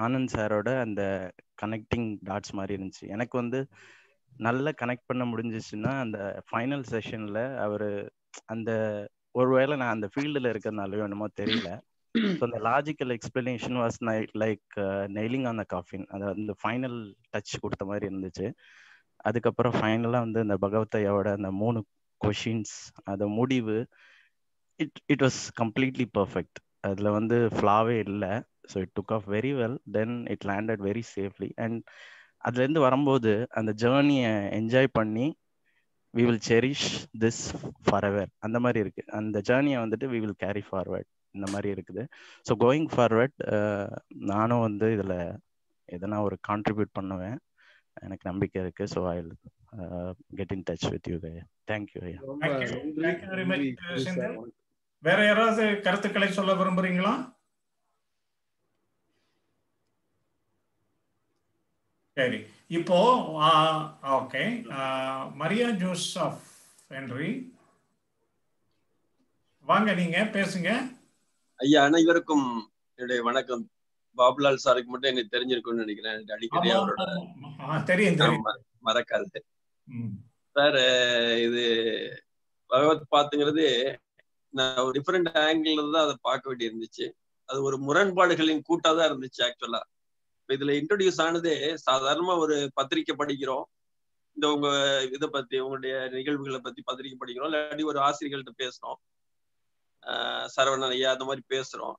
ஆனந்த் சாரோட அந்த கனெக்டிங் டாட்ஸ் மாதிரி இருந்துச்சு. எனக்கு வந்து நல்லா கனெக்ட் பண்ண முடிஞ்சிச்சுன்னா அந்த ஃபைனல் செஷனில் அவர் அந்த ஒருவேளை நான் அந்த ஃபீல்டில் இருக்கிறதுனாலயோ என்னமோ தெரியல. ஸோ அந்த logical explanation was like nailing on the coffin அதை அந்த ஃபைனல் டச் கொடுத்த மாதிரி இருந்துச்சு. அதுக்கப்புறம் ஃபைனலாக வந்து இந்த பகவத்தையோட அந்த மூணு கொஷின்ஸ் அந்த முடிவு it it was completely perfect அதில் வந்து ஃப்ளாவே இல்லை. So it took off very well then it landed very safely and அதுலேருந்து வரும்போது அந்த ஜேர்னியை என்ஜாய் பண்ணி we will cherish this forever அந்த மாதிரி இருக்கு. அந்த ஜேர்னியை வந்துட்டு வி வில் கேரி ஃபார்வர்ட் இந்த மாதிரி இருக்குது. ஸோ கோயிங் ஃபார்வர்ட் நானும் வந்து இதில் எதனா ஒரு கான்ட்ரிபியூட் பண்ணுவேன். எனக்கு நம்பிக்கை இருக்கு. So I get in touch with you thank you வேற யாராவது கருத்துக்களை சொல்ல விரும்புறீங்களா? சரி. இப்போ ஓகே. Maria Joseph Henry. வாங்க நீங்க பேசுங்க. ஐயா அனைவருக்கும் என்னுடைய வணக்கம். பாபுலால் சாருக்கு மட்டும் எனக்கு தெரிஞ்சிருக்கும்னு நினைக்கிறேன். அடிக்கடி அவரோட தெரியும் மறக்காது. சார் இது பகவத் பாத்துங்கிறது நான் ஒரு டிஃப்ரெண்ட் ஆங்கிள் தான் அதை பார்க்க வேண்டி இருந்துச்சு அது ஒரு முரண்பாடுகளின் கூட்டா தான் இருந்துச்சு ஆக்சுவலா இப்ப இதுல இன்ட்ரோடியூஸ் ஆனதே சாதாரணமா ஒரு பத்திரிக்கை படிக்கிறோம். இந்த உங்க இதை பத்தி உங்களுடைய நிகழ்வுகளை பத்தி பத்திரிக்கை படிக்கிறோம். இல்லாட்டி ஒரு ஆசிரியர்கள்ட்ட பேசுறோம். சரவணன் ஐயா அந்த மாதிரி பேசுறோம்.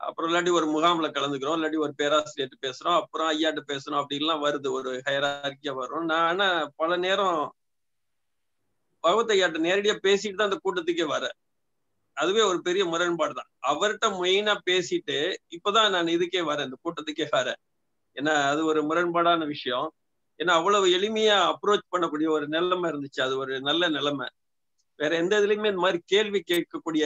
அப்புறம் இல்லாட்டி ஒரு முகாம்ல கலந்துக்கிறோம். இல்லாட்டி ஒரு பேராசிரியர்கிட்ட பேசுறோம். அப்புறம் ஐயாட்ட பேசுறோம். அப்படின்லாம் வருது. ஒரு ஹயரார்க்கியா வரும். நான் ஆனா பல நேரம் பகவத் ஐயாட்ட நேரடியா பேசிட்டு தான் அந்த கூட்டத்துக்கே வரேன். அதுவே ஒரு பெரிய முரண்பாடு தான் அவர்கிட்ட மெயினா பேசிட்டு இப்பதான் நான் இதுக்கே வரேன். இந்த கூட்டத்துக்கே வரேன். ஏன்னா அது ஒரு முரண்பாடான விஷயம். ஏன்னா அவ்வளவு எளிமையா அப்ரோச் பண்ணக்கூடிய ஒரு நிலைமை இருந்துச்சு. அது ஒரு நல்ல நிலைமை. வேற எந்த இதுலயுமே இந்த மாதிரி கேள்வி கேட்கக்கூடிய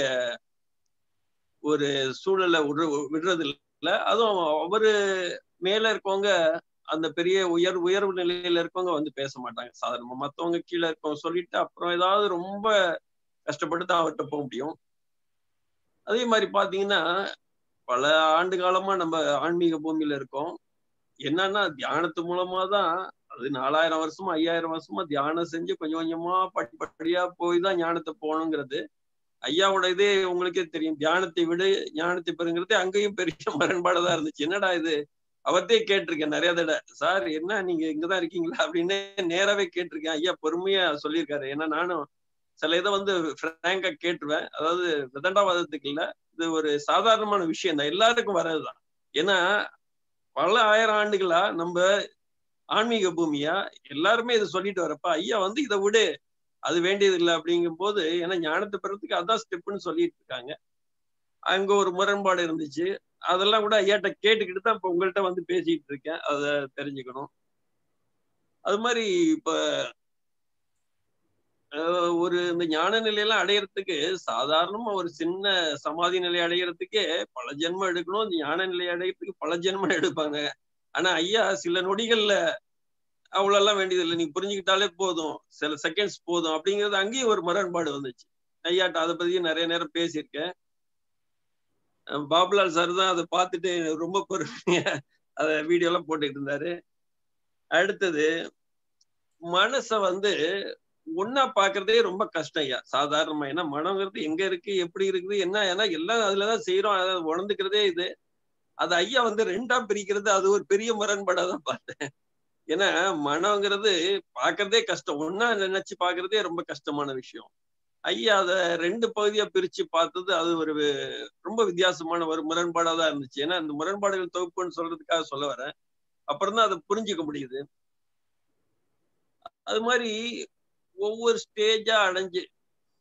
ஒரு சூழலை விடு விடுறது இல்லை அதுவும் அவரு மேல இருக்கவங்க அந்த பெரிய உயர் உயர்வு நிலையில இருக்கவங்க வந்து பேச மாட்டாங்க. சாதாரணமா மத்தவங்க கீழே இருக்கவங்க சொல்லிட்டு அப்புறம் ஏதாவது ரொம்ப கஷ்டப்பட்டு தான் அவர்கிட்ட போக முடியும். அதே மாதிரி பாத்தீங்கன்னா பல ஆண்டு காலமா நம்ம ஆன்மீக பூமியில இருக்கோம். என்னன்னா தியானத்து மூலமா தான் அது நாலாயிரம் வருஷமா ஐயாயிரம் வருஷமா தியானம் செஞ்சு கொஞ்சம் கொஞ்சமா படி படியா போய் தான் ஞானத்தை போகணுங்கிறது. ஐயாவோட இதே உங்களுக்கே தெரியும். தியானத்தை விட ஞானத்தை பெறுங்கிறது அங்கேயும் பெரிய முரண்பாடுதான் இருந்துச்சு. என்னடா இது? அவர்த்தே கேட்டிருக்கேன் நிறைய தடவை. சார் என்ன நீங்க இங்கதான் இருக்கீங்களா? அப்படின்னு நேராவே கேட்டிருக்கேன். ஐயா பொறுமையா சொல்லியிருக்காரு. ஏன்னா நானும் சில இதை வந்து பிராங்கா கேட்டுருவேன். அதாவது விதண்டாவாதத்துக்கு இல்ல. இது ஒரு சாதாரணமான விஷயம் தான். எல்லாருக்கும் வர்றதுதான். ஏன்னா பல ஆயிரம் ஆண்டுகளா நம்ம ஆன்மீக பூமியா எல்லாருமே இதை சொல்லிட்டு வரப்ப ஐயா வந்து இதை விடு. அது வேண்டியது இல்லை அப்படிங்கும் போது ஏன்னா ஞானத்தை பெறத்துக்கு அதான் ஸ்டெப்னு சொல்லிட்டு இருக்காங்க. அங்க ஒரு முரண்பாடு இருந்துச்சு. அதெல்லாம் கூட ஐயாட்ட கேட்டுக்கிட்டு தான் இப்ப உங்கள்கிட்ட வந்து பேசிட்டு இருக்கேன். அதை தெரிஞ்சுக்கணும். அது மாதிரி இப்ப ஒரு இந்த ஞான நிலையெல்லாம் அடையறதுக்கு சாதாரணமா ஒரு சின்ன சமாதி நிலை அடையறதுக்கே பல ஜென்மம் எடுக்கணும். இந்த ஞான நிலை அடையறதுக்கு பல ஜென்மம் எடுப்பாங்க. ஆனா ஐயா சில நொடிகள்ல அவ்வளோலாம் வேண்டியது இல்லை நீ புரிஞ்சுக்கிட்டாலே போதும். சில செகண்ட்ஸ் போதும் அப்படிங்கிறது அங்கேயும் ஒரு முரண்பாடு வந்துச்சு. ஐயாட்ட அதை பத்தி நிறைய நேரம் பேசியிருக்கேன். பாபுலால் சார் தான் அதை பார்த்துட்டு ரொம்ப பொறுமையா அதை வீடியோலாம் போட்டுக்கிட்டு இருந்தாரு. அடுத்தது மனசை வந்து ஒன்னா பாக்குறதே ரொம்ப கஷ்டம் ஐயா. சாதாரணமா ஏன்னா மனங்கிறது எங்க இருக்கு எப்படி இருக்குது என்ன ஏன்னா எல்லாம் அதுலதான் செய்யறோம் அதை உணர்ந்துக்கிறதே இது. அது ஐயா வந்து ரெண்டா பிரிக்கிறது அது ஒரு பெரிய முரண்பாடா தான் பார்த்தேன். ஏன்னா மனங்கிறது பாக்குறதே கஷ்டம். ஒன்னா நினைச்சு பாக்குறதே ரொம்ப கஷ்டமான விஷயம். ஐயா அதை ரெண்டு பகுதியா பிரிச்சு பார்த்தது அது ஒரு ரொம்ப வித்தியாசமான ஒரு முரண்பாடா தான் இருந்துச்சு. ஏன்னா அந்த முரண்பாடுகள் தொகுப்புன்னு சொல்றதுக்காக சொல்ல வரேன். அப்புறம் தான் அதை புரிஞ்சுக்க முடியுது. அது மாதிரி ஒவ்வொரு ஸ்டேஜா அடைஞ்சு.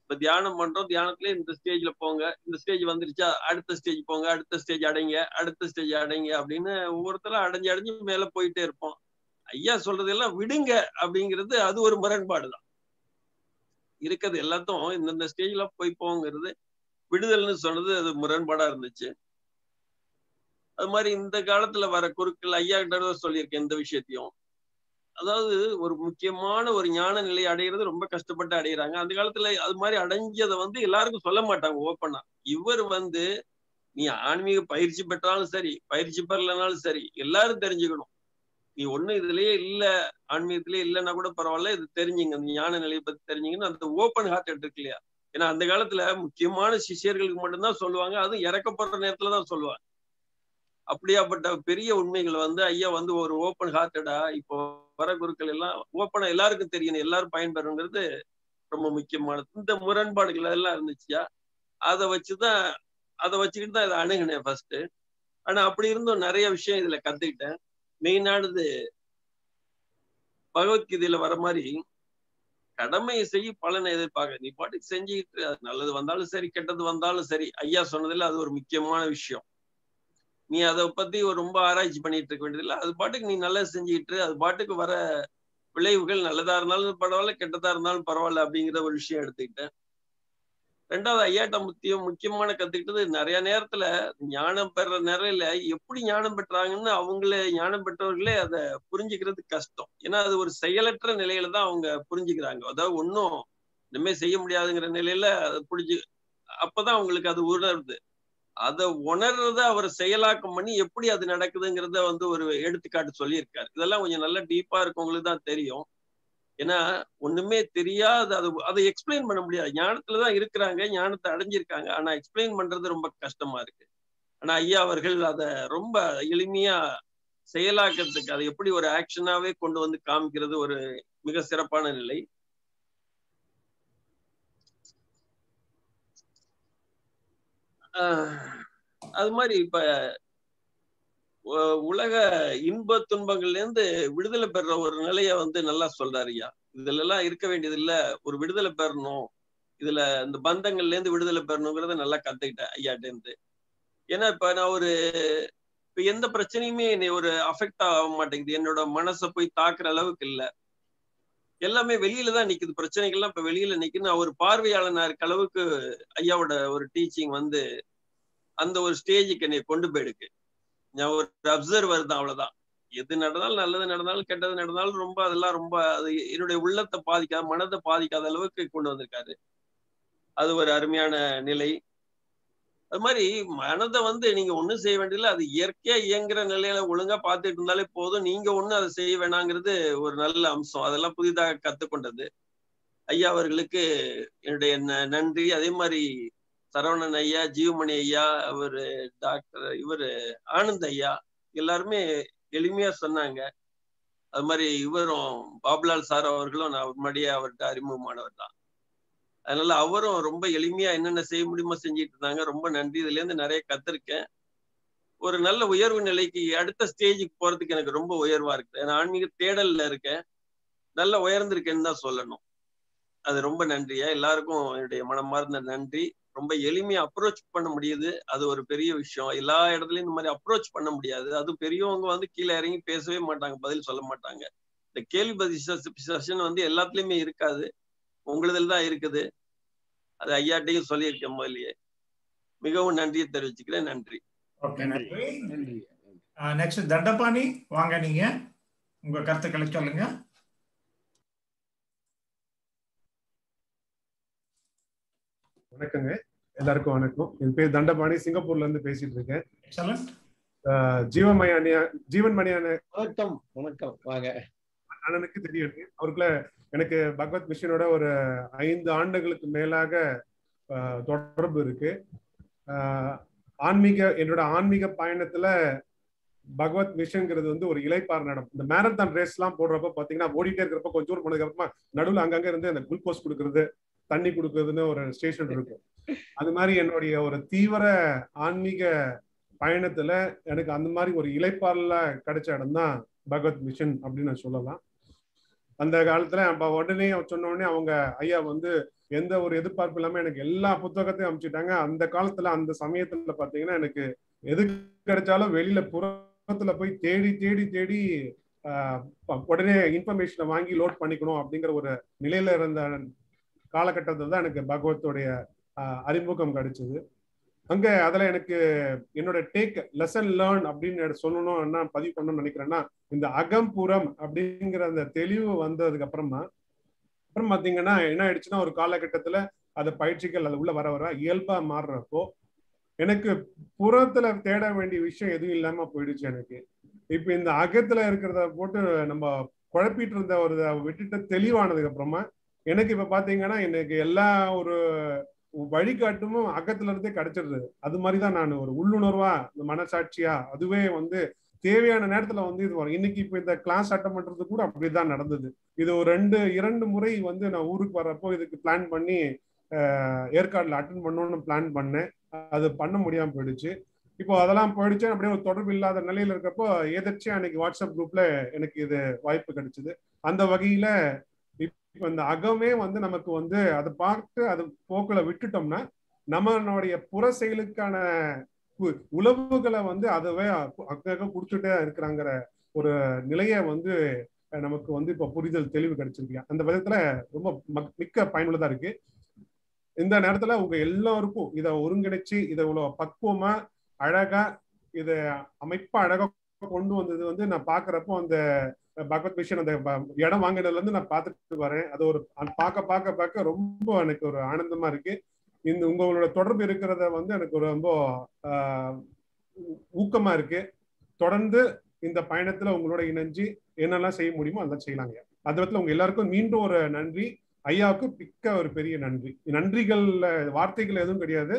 இப்ப தியானம் பண்றோம் தியானத்துல இந்த ஸ்டேஜ்ல போங்க. இந்த ஸ்டேஜ் வந்துருச்சா? அடுத்த ஸ்டேஜ் போங்க அடுத்த ஸ்டேஜ் அடைங்க அடுத்த ஸ்டேஜ் அடைங்க அப்படின்னு ஒவ்வொருத்தரும் அடைஞ்சு அடைஞ்சு மேல போயிட்டே இருப்போம். ஐயா சொல்றதெல்லாம் விடுங்க அப்படிங்கிறது அது ஒரு முரண்பாடுதான் இருக்கிறது எல்லாத்தையும் இந்தந்த ஸ்டேஜ்ல போய் போங்கிறது விடுதல்னு சொன்னது அது முரண்பாடா இருந்துச்சு. அது மாதிரி இந்த காலத்துல வர குறுக்கள் ஐயா கிட்ட சொல்லியிருக்கேன் இந்த விஷயத்தையும். அதாவது ஒரு முக்கியமான ஒரு ஞான நிலை அடைகிறது ரொம்ப கஷ்டப்பட்டு அடைகிறாங்க அந்த காலத்துல அது மாதிரி அடைஞ்சதை வந்து எல்லாருக்கும் சொல்ல மாட்டாங்க ஓப்பனா. இவர் வந்து நீ ஆன்மீக பயிற்சி பெற்றாலும் சரி பயிற்சி பெறலனாலும் சரி எல்லாரும் தெரிஞ்சுக்கணும். நீ ஒண்ணு இதுலயே இல்ல ஆன்மீகத்திலேயே இல்லைன்னா கூட பரவாயில்ல இது தெரிஞ்சுங்க. அந்த ஞான நிலையை பத்தி தெரிஞ்சுங்கன்னு அந்த ஓப்பன் ஹார்ட் இருக்கு இல்லையா? ஏன்னா அந்த காலத்துல முக்கியமான சிஷியர்களுக்கு மட்டும்தான் சொல்லுவாங்க அதுவும் இறக்கப்படுற நேரத்துல தான் சொல்லுவாங்க. அப்படியாப்பட்ட பெரிய உண்மைகள் வந்து ஐயா வந்து ஒரு ஓப்பன் ஹார்ட்டடா இப்போ வர குருக்கள் எல்லாம் ஓப்பனா எல்லாருக்கும் தெரியணும் எல்லாரும் பயன்பெறுங்கிறது ரொம்ப முக்கியமானது. இந்த முரண்பாடுகள் எல்லாம் இருந்துச்சியா? அதை வச்சுதான் அதை வச்சுக்கிட்டு தான் இதை அணுகினேன் ஃபர்ஸ்ட் ஆனா அப்படி இருந்தும் நிறைய விஷயம் இதுல கத்துக்கிட்டேன். மெயினானது பகவத்கீதையில வர மாதிரி கடமையை செய்ய பலனை எதிர்பார்க்க நீ பாட்டுக்கு செஞ்சுக்கிட்டு அது நல்லது வந்தாலும் சரி கெட்டது வந்தாலும் சரி ஐயா சொன்னதுல அது ஒரு முக்கியமான விஷயம். நீ அதை பத்தி ரொம்ப ஆராய்ச்சி பண்ணிட்டு இருக்க வேண்டியதில்லை. அது பாட்டுக்கு நீ நல்லா செஞ்சுக்கிட்டு அது பாட்டுக்கு வர விளைவுகள் நல்லதா இருந்தாலும் பரவாயில்ல கெட்டதா இருந்தாலும் பரவாயில்ல அப்படிங்கிற ஒரு விஷயம் எடுத்துக்கிட்டேன். ரெண்டாவது ஐயாட்ட முத்தியம் முக்கியமான கத்துக்கிட்டது நிறைய நேரத்துல ஞானம் பெற நிலையில எப்படி ஞானம் பெற்றாங்கன்னு அவங்களே ஞானம் பெற்றவர்களே அதை புரிஞ்சுக்கிறது கஷ்டம். ஏன்னா அது ஒரு செயலற்ற நிலையில தான் அவங்க புரிஞ்சுக்கிறாங்க. அதாவது ஒன்றும் இனிமே செய்ய முடியாதுங்கிற நிலையில அதை புரிஞ்சு அப்பதான் அவங்களுக்கு அது உணருது. அதை உணர்றத அவர் செயலாக்கம் பண்ணி எப்படி அது நடக்குதுங்கிறத வந்து ஒரு எடுத்துக்காட்டு சொல்லியிருக்காரு. இதெல்லாம் கொஞ்சம் நல்லா டீப்பா இருக்கவங்களுக்கு தான் தெரியும். ஏன்னா ஒண்ணுமே தெரியாது அது அதை எக்ஸ்பிளைன் பண்ண முடியாது. ஞானத்துலதான் இருக்கிறாங்க ஞானத்தை அடைஞ்சிருக்காங்க. ஆனா எக்ஸ்பிளைன் பண்றது ரொம்ப கஷ்டமா இருக்கு. ஆனா ஐயா அவர்கள் அதை ரொம்ப எளிமையா செயலாக்கிறதுக்கு அதை எப்படி ஒரு ஆக்ஷனாவே கொண்டு வந்து காமிக்கிறது ஒரு மிக சிறப்பான நிலை. அது மாதிரி இப்ப உலக இன்ப துன்பங்கள்ல இருந்து விடுதலை பெற ஒரு நிலைய வந்து நல்லா சொல்றாரு ஐயா. இதுல எல்லாம் இருக்க வேண்டியது இல்ல ஒரு விடுதலை பெறணும். இதுல இந்த பந்தங்கள்ல இருந்து விடுதலை பெறணுங்கிறத நல்லா கத்துக்கிட்டேன் ஐயாட்ட இருந்து ஏன்னா இப்ப நான் ஒரு இப்ப எந்த பிரச்சனையுமே என்னை ஒரு அஃபெக்ட் ஆக மாட்டேங்குது. என்னோட மனசை போய் தாக்குற அளவுக்கு இல்ல. எல்லாமே வெளியில தான் நிக்குது. பிரச்சனைகள்லாம் இப்ப வெளியில நிக்குது. அவர் பார்வையாளனா இருக்க அளவுக்கு ஐயாவோட ஒரு டீச்சிங் வந்து அந்த ஒரு ஸ்டேஜுக்கு என்னை கொண்டு போயிடுக்கு நான் ஒரு அப்சர்வர் தான் அவ்வளவுதான். எது நடந்தாலும் நல்லது நடந்தாலும் கெட்டது நடந்தாலும் ரொம்ப அதெல்லாம் ரொம்ப அது என்னுடைய உள்ளத்தை பாதிக்காத மனதை பாதிக்காத அளவுக்கு கொண்டு வந்திருக்காரு. அது ஒரு அருமையான நிலை. அது மாதிரி மனதை வந்து நீங்க ஒண்ணும் செய்ய வேண்டியதில்ல. அது இயற்கையா இயங்குற நிலையில ஒழுங்கா பாத்துட்டு இருந்தாலே போதும். நீங்க ஒண்ணும் அதை செய்ய வேணாங்கிறது ஒரு நல்ல அம்சம். அதெல்லாம் புதிதாக கத்துக்கொண்டது. ஐயா அவர்களுக்கு என்னுடைய நன்றி. அதே மாதிரி சரவணன் ஐயா ஜீவமணி ஐயா அவரு டாக்டர் இவரு ஆனந்த் ஐயா எல்லாருமே எளிமையா சொன்னாங்க. அது மாதிரி இவரும் பாபுலால் சார் அவர்களும் நான் முன்னாடியே அவர்கிட்ட அறிமுகமானவர் தான். அதனால அவரும் ரொம்ப எளிமையா என்னென்ன செய்ய முடியுமோ செஞ்சுட்டு இருந்தாங்க. ரொம்ப நன்றி. இதுல இருந்து நிறைய கத்திருக்கேன். ஒரு நல்ல உயர்வு நிலைக்கு அடுத்த ஸ்டேஜுக்கு போறதுக்கு எனக்கு ரொம்ப உயர்வா இருக்கு. நான் ஆன்மீக தேடல்ல இருக்கேன். நல்ல உயர்ந்திருக்கேன்னு தான் சொல்லணும். அது ரொம்ப நன்றியா? எல்லாருக்கும் என்னுடைய மனமார்ந்த நன்றி. ரொம்ப எளிமையா அப்ரோச் பண்ண முடியுது. அது ஒரு பெரிய விஷயம். எல்லா இடத்துலயும் இந்த மாதிரி அப்ரோச் பண்ண முடியாது. அது பெரியவங்க வந்து கீழே இறங்கி பேசவே மாட்டாங்க. பதில் சொல்ல மாட்டாங்க. இந்த கேள்வி பதில் செஷன் வந்து எல்லாத்துலயுமே இருக்காது. உங்களுதில் தான் இருக்குது. அது ஐயாட்டையும் சொல்லியிருக்கேன் முதலியே மிகவும் நன்றியை தெரிவிச்சுக்கிறேன். நன்றி. நெக்ஸ்ட் தண்டபாணி வாங்க நீங்க. உங்க கருத்துக்களை சொல்லுங்க. வணக்கங்க. எல்லாருக்கும் வணக்கம். என் பேர் தண்டபாணி. சிங்கப்பூர்ல இருந்து பேசிட்டு இருக்கேன். ஜீவமணி அணியா ஜீவன் மணி வணக்கம். வணக்கம். வாங்க. அண்ணனுக்கு தெரியும் அவருக்குள்ள எனக்கு பகவத் மிஷனோட ஒரு ஐந்து ஆண்டுகளுக்கு மேலாக தொடர்பு இருக்கு. ஆன்மீக என்னோட ஆன்மீக பயணத்துல பகவத் மிஷன்ங்கிறது வந்து ஒரு இலைப்பார் நடம். இந்த மேரத்தான் ரேஸ் எல்லாம் போடுறப்ப பாத்தீங்கன்னா ஓடிட்டே இருக்கிறப்ப கொஞ்சம் தூரம் போனதுக்கு அப்புறமா நடுவில் அங்கங்க இருந்து அந்த குளுக்கோஸ் கொடுக்கறது தண்ணி கொடுக்கறதுன்னு ஒரு ஸ்டேஷன் இருக்கும். அது மாதிரி என்னுடைய ஒரு தீவிர ஆன்மீக பயணத்துல எனக்கு அந்த மாதிரி ஒரு இலைப்பாறுல கிடைச்ச இடம் தான் பகவத் மிஷன் அப்படின்னு நான் சொல்லலாம். அந்த காலத்துல உடனே சொன்ன உடனே அவங்க ஐயா வந்து எந்த ஒரு எதிர்பார்ப்பு இல்லாம எனக்கு எல்லா புத்தகத்தையும் அமைச்சிட்டாங்க அந்த காலத்துல அந்த சமயத்துல பாத்தீங்கன்னா எனக்கு எது கிடைச்சாலும் வெளியில புறத்துல போய் தேடி தேடி தேடி உடனே இன்ஃபர்மேஷனை வாங்கி லோட் பண்ணிக்கணும் அப்படிங்கிற ஒரு நிலையில இருந்த காலகட்டத்தில் தான் எனக்கு பகவத்தோடைய அறிமுகம் கிடைச்சது. அங்க அதுல எனக்கு என்னோட டேக் லெசன் லேர்ன் அப்படின்னு சொல்லணும் என்ன பதிவு பண்ணணும்னு நினைக்கிறேன்னா இந்த அகம்புறம் அப்படிங்கிற அந்த தெளிவு வந்ததுக்கு அப்புறமா அப்புறம் பாத்தீங்கன்னா என்ன ஆயிடுச்சுன்னா ஒரு காலகட்டத்துல அந்த பயிற்சிகள் அது உள்ள வர வர இயல்பா மாறுறப்போ எனக்கு புறத்துல தேட வேண்டிய விஷயம் எதுவும் இல்லாம போயிடுச்சு எனக்கு. இப்ப இந்த அகத்துல இருக்கிறத போட்டு நம்ம குழப்பிட்டு இருந்த ஒரு விட்டுட்டு தெளிவானதுக்கு அப்புறமா எனக்கு இப்ப பாத்தீங்கன்னா எனக்கு எல்லா ஒரு வழிகாட்டுமும் அகத்துல இருந்தே கிடைச்சிருது அது மாதிரிதான் நான் ஒரு உள்ளுணர்வா இந்த மனசாட்சியா அதுவே வந்து தேவையான நேரத்துல வந்து இது வரும். இன்னைக்கு இப்ப இந்த கிளாஸ் அட்டம் பண்றது கூட அப்படிதான் நடந்தது. இது ஒரு ரெண்டு இரண்டு முறை வந்து நான் ஊருக்கு வர்றப்போ இதுக்கு பிளான் பண்ணி ஏற்காடுல அட்டன் பண்ணணும்னு பிளான் பண்ணேன். அது பண்ண முடியாம போயிடுச்சு. இப்போ அதெல்லாம் போயிடுச்சு. அப்படியே ஒரு தொடர்பு இல்லாத நிலையில இருக்கப்போ எதிர்ச்சியா அன்னைக்கு வாட்ஸ்அப் குரூப்ல எனக்கு இது வாய்ப்பு கிடைச்சது. அந்த வகையில இப்போ இந்த அகமே வந்து நமக்கு வந்து அதை பார்த்து அது போக்கில் விட்டுட்டோம்னா நம்மளுடைய புற செயலுக்கான உழவுகளை வந்து அதவே அக்கக கொடுத்துட்டே இருக்கிறாங்கிற ஒரு நிலைய வந்து நமக்கு வந்து இப்ப புரிதல் தெளிவு கிடைச்சிருக்கு அந்த விதத்துல ரொம்ப மிக்க பயனுள்ளதா இருக்கு. இந்த நேரத்துல உங்க எல்லாருக்கும் இதை ஒருங்கிணைச்சு இதை இவ்வளவு பக்குவமா அழகா இதை அமைப்பா அழகா கொண்டு வந்தது வந்து நான் பாக்குறப்போ அந்த பகவத் மிஷன் அந்த இடம் வாங்கினதுல இருந்து நான் பார்த்துட்டு வரேன். அது ஒரு பார்க்க பார்க்க பார்க்க ரொம்ப எனக்கு ஒரு ஆனந்தமா இருக்கு. இந்த உங்களோட தொடர்பு இருக்கிறத வந்து எனக்கு ரொம்ப ஊக்கமா இருக்கு. தொடர்ந்து இந்த பயணத்துல உங்களோட இணைஞ்சு என்னெல்லாம் செய்ய முடியுமோ அதெல்லாம் செய்யலாங்க. அந்த விதத்துல உங்க எல்லாருக்கும் மீண்டும் ஒரு நன்றி. ஐயாவுக்கு மிக்க ஒரு பெரிய நன்றி. நன்றிகள் வார்த்தைகள் எதுவும் கிடையாது.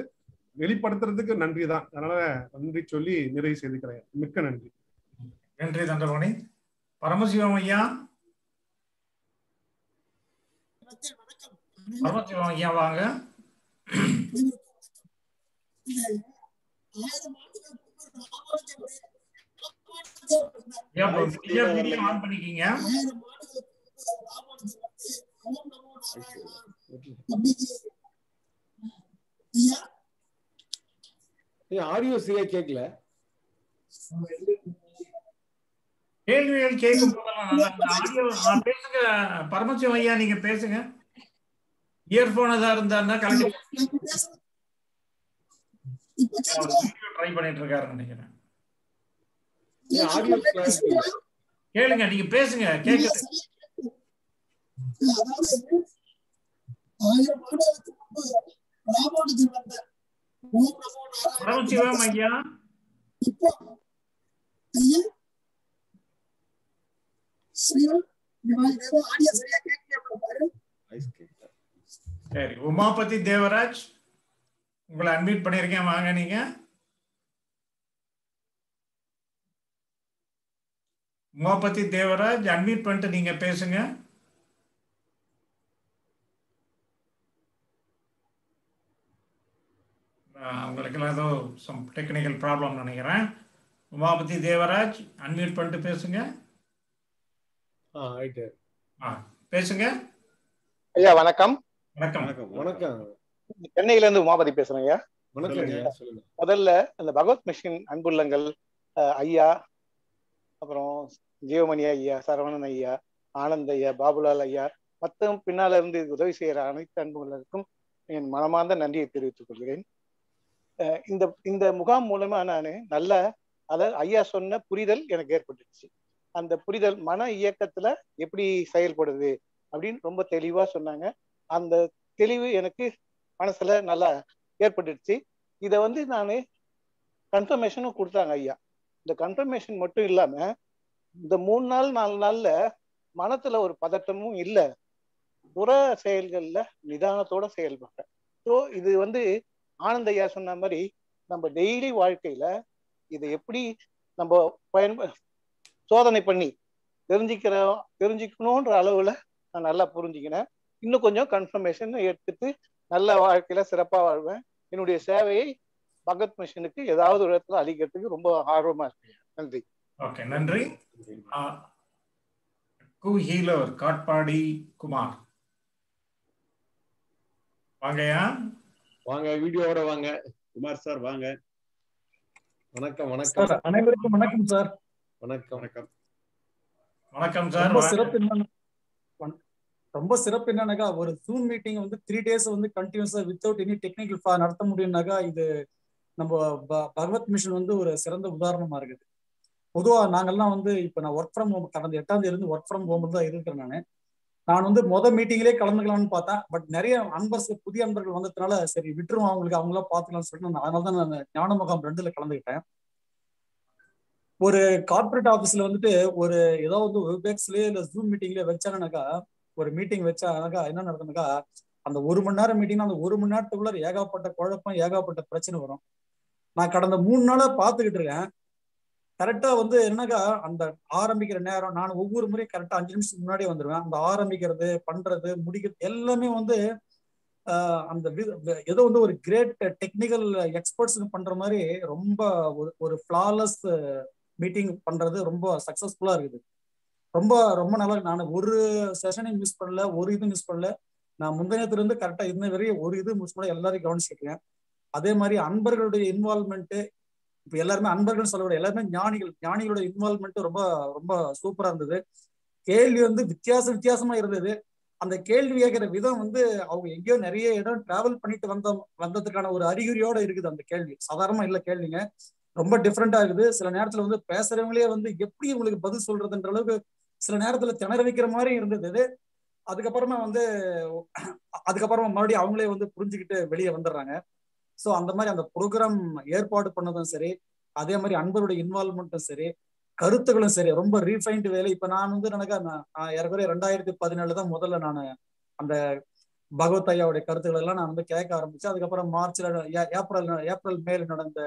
வெளிப்படுத்துறதுக்கு நன்றி தான் அதனால நன்றி சொல்லி நிறைவு செய்துக்கிறேன். மிக்க நன்றி. நன்றி தண்டபாணி. பரமசிவம் ஐயா? பரமசிவம் ஐயா வாங்க. ஆன் பண்ணிக்கிங்க. ஆடியோ சரியா கேட்கல கேள்விகள் கேட்கும் போதெல்லாம் நல்லா பேசுங்க பரமசிவம் ஐயா நீங்க பேசுங்க. இயர்போன் ஏதாவது இருந்தாருன்னா கலந்து ட்ரை பண்ணிட்டு இருக்காருன்னு நினைக்கிறேன். கேளுங்க நீங்க பேசுங்க கேக்குது பரமசிவம் ஐயா சரி உமாபதி தேவராஜ் உங்களை அட்மிட் பண்ணிருக்கேன் வாங்க நீங்க. உமாபதி தேவராஜ் அட்மிட் பண்ணிட்டு நீங்க பேசுங்க. அவங்களுக்கெல்லாம் ஏதோ சம் டெக்னிக்கல் ப்ராப்ளம் நினைக்கிறேன். உமாபதி தேவராஜ் அன்மியூட் பண்ணிட்டு பேசுங்க. பேசுங்க. ஐயா வணக்கம். வணக்கம். வணக்கம் சென்னையில இருந்து உமாபதி பேசுறேன் ஐயா. வணக்கம் சொல்லுங்க. முதல்ல அந்த பகவத் மிஷின் அன்புள்ளங்கள் ஐயா அப்புறம் ஜீவமணி ஐயா சரவணன் ஐயா ஆனந்த் ஐயா பாபுலால் ஐயா மொத்தம் பின்னால இருந்து உதவி செய்யற அனைத்து அன்புள்ளருக்கும் என் மனமார்ந்த நன்றியை தெரிவித்துக் கொள்கிறேன். இந்த இந்த முகாம் மூலமா நான் நல்ல அதாவது ஐயா சொன்ன புரிதல் எனக்கு ஏற்பட்டுச்சு. அந்த புரிதல் மன இயக்கத்துல எப்படி செயல்படுது அப்படின்னு ரொம்ப தெளிவா சொன்னாங்க. அந்த தெளிவு எனக்கு மனசுல நல்லா ஏற்பட்டுடுச்சு. இதை வந்து நான் கன்ஃபர்மேஷனும் கொடுத்தாங்க ஐயா. இந்த கன்ஃபர்மேஷன் மட்டும் இல்லாம இந்த மூணு நாள் நாலு நாள்ல மனத்துல ஒரு பதட்டமும் இல்லை. புற செயல்கள்ல நிதானத்தோட செயல்படுறேன் ஸோ இது வந்து ஆனந்த ஐயா சொன்ன மாதிரி நம்ம டெய்லி வாழ்க்கையில இதை எப்படி நம்ம பயன்ப சோதனை பண்ணி தெரிஞ்சுக்கிற தெரிஞ்சுக்கணுன்ற அளவுல நான் நல்லா புரிஞ்சுக்கினேன். இன்னும் கொஞ்சம் கன்ஃபர்மேஷன் எடுத்துட்டு நல்ல வாழ்க்கையில சிறப்பா வாழ்வேன். என்னுடைய சேவையை பகத் மிஷனுக்கு ஏதாவது ஒரு இடத்துல அளிக்கிறதுக்கு ரொம்ப ஆர்வமா இருக்கேன். நன்றி. ஓகே நன்றி. கு ஹீலர் காட்பாடி குமார். வாங்கய்யா. வாங்க வீடியோவோட வாங்க. குமார் சார் வாங்க. வணக்கம் வணக்கம். அனைவருக்கும் வணக்கம் சார். வணக்கம். வணக்கம். வணக்கம் சார். சிறப்பு ரொம்ப சிறப்பு என்னன்னாக்கா ஒரு ஜூம் மீட்டிங் வந்து த்ரீ டேஸ் வந்து கண்டினியூஸா வித்தவுட் எனி டெக்னிக்கல் நடத்த முடியும்னாக்கா இது நம்ம ப- பகவத் மிஷன் வந்து ஒரு சிறந்த உதாரணமா இருக்குது. பொதுவா நாங்கெல்லாம் வந்து இப்ப நான் ஒர்க் ஃப்ரம் ஹோம் கடந்த எட்டாம் தேதி இருந்து ஒர்க் ஃப்ரம் ஹோம் தான் இருக்கிறேன் நான். நான் வந்து மொத மீட்டிங்லேயே கலந்துக்கலாம்னு பார்த்தேன் பட் நிறைய அன்பர்ஸ் புதிய அன்பர்கள் வந்ததுனால சரி விட்டுருவோம் அவங்களுக்கு அவங்களா பார்த்துக்கலாம்னு சொல்லிட்டு நான் அதனால தான் நான் ஞான முகாம் ரெண்டுல கலந்துக்கிட்டேன். ஒரு கார்பரேட் ஆஃபீஸ்ல வந்துட்டு ஒரு ஏதாவது வெப்எக்ஸ்லயே இல்ல ஜூம் மீட்டிங்ல வச்சாங்கனாக்கா ஒரு மீட்டிங் வச்சாங்கனாக்கா என்ன நடக்குனாக்கா அந்த ஒரு மணி நேரம் மீட்டிங் அந்த ஒரு மணி நேரத்துக்குள்ள ஏகப்பட்ட குழப்பம் ஏகப்பட்ட பிரச்சனை வரும். நான் கடந்த மூணு நாளா பார்த்துக்கிட்டு இருக்கேன். கரெக்டா வந்து என்னக்கா அந்த ஆரம்பிக்கிற நேரம் நான் ஒவ்வொரு முறையும் கரெக்டா அஞ்சு நிமிஷத்துக்கு முன்னாடியே வந்துடுவேன் அந்த ஆரம்பிக்கிறது பண்றது முடிக்கிறது எல்லாமே வந்து அந்த வி- ஏதோ வந்து ஒரு கிரேட் டெக்னிக்கல் எக்ஸ்பர்ட்ஸ் பண்ற மாதிரி ரொம்ப ஒரு ஒரு ஃபிளாலஸ் மீட்டிங் பண்றது ரொம்ப சக்சஸ்ஃபுல்லா இருக்குது. ரொம்ப ரொம்ப நல்லா நான் ஒரு செஷனையும் மிஸ் பண்ணல ஒரு இதுவும் மிஸ் பண்ணல. நான் முந்தினத்திலிருந்து கரெக்டா இருந்த வரையும் ஒரு இது மிஸ் பண்ணல எல்லாரையும் கவனிச்சிருக்கேன் அதே மாதிரி அன்பர்களுடைய இன்வால்மெண்ட் இப்ப எல்லாருமே அன்பர்கள் சொல்ல எல்லாருமே ஞானிகள் ஞானிகளோட இன்வால்மெண்ட் ரொம்ப ரொம்ப சூப்பரா இருந்தது. கேள்வி வந்து வித்தியாச வித்தியாசமா இருந்தது. அந்த கேள்வி கேட்கிற விதம் வந்து அவங்க எங்கேயோ நிறைய இடம் டிராவல் பண்ணிட்டு வந்த வந்ததுக்கான ஒரு அறிகுறியோட இருக்குது அந்த கேள்வி. சாதாரணமா இல்ல கேள்விங்க. ரொம்ப டிஃப்ரெண்டா இருக்குது. சில நேரத்துல வந்து பேசுறவங்களே வந்து எப்படி உங்களுக்கு பதில் சொல்றதுன்ற அளவுக்கு சில நேரத்துல திணற வைக்கிற மாதிரி இருந்தது அதுக்கப்புறமா வந்து அதுக்கப்புறமா மறுபடியும் அவங்களே வந்து புரிஞ்சுக்கிட்டு வெளியே வந்துடுறாங்க. ஸோ அந்த மாதிரி அந்த ப்ரோக்ராம் ஏற்பாடு பண்ணதும் சரி அதே மாதிரி அன்பருடைய இன்வால்மெண்ட்டும் சரி கருத்துக்களும் சரி ரொம்ப ரீஃபைன்டு வேலை. இப்ப நான் வந்து எனக்கு நான் ஏறக்குறைய ரெண்டாயிரத்தி பதினேழு தான் முதல்ல நான் அந்த பகவத் ஐயாவுடைய கருத்துக்கள் எல்லாம் நான் வந்து கேட்க ஆரம்பிச்சேன். அதுக்கப்புறம் மார்ச்ல ஏ- ஏப்ரல் ஏப்ரல் மேல நடந்த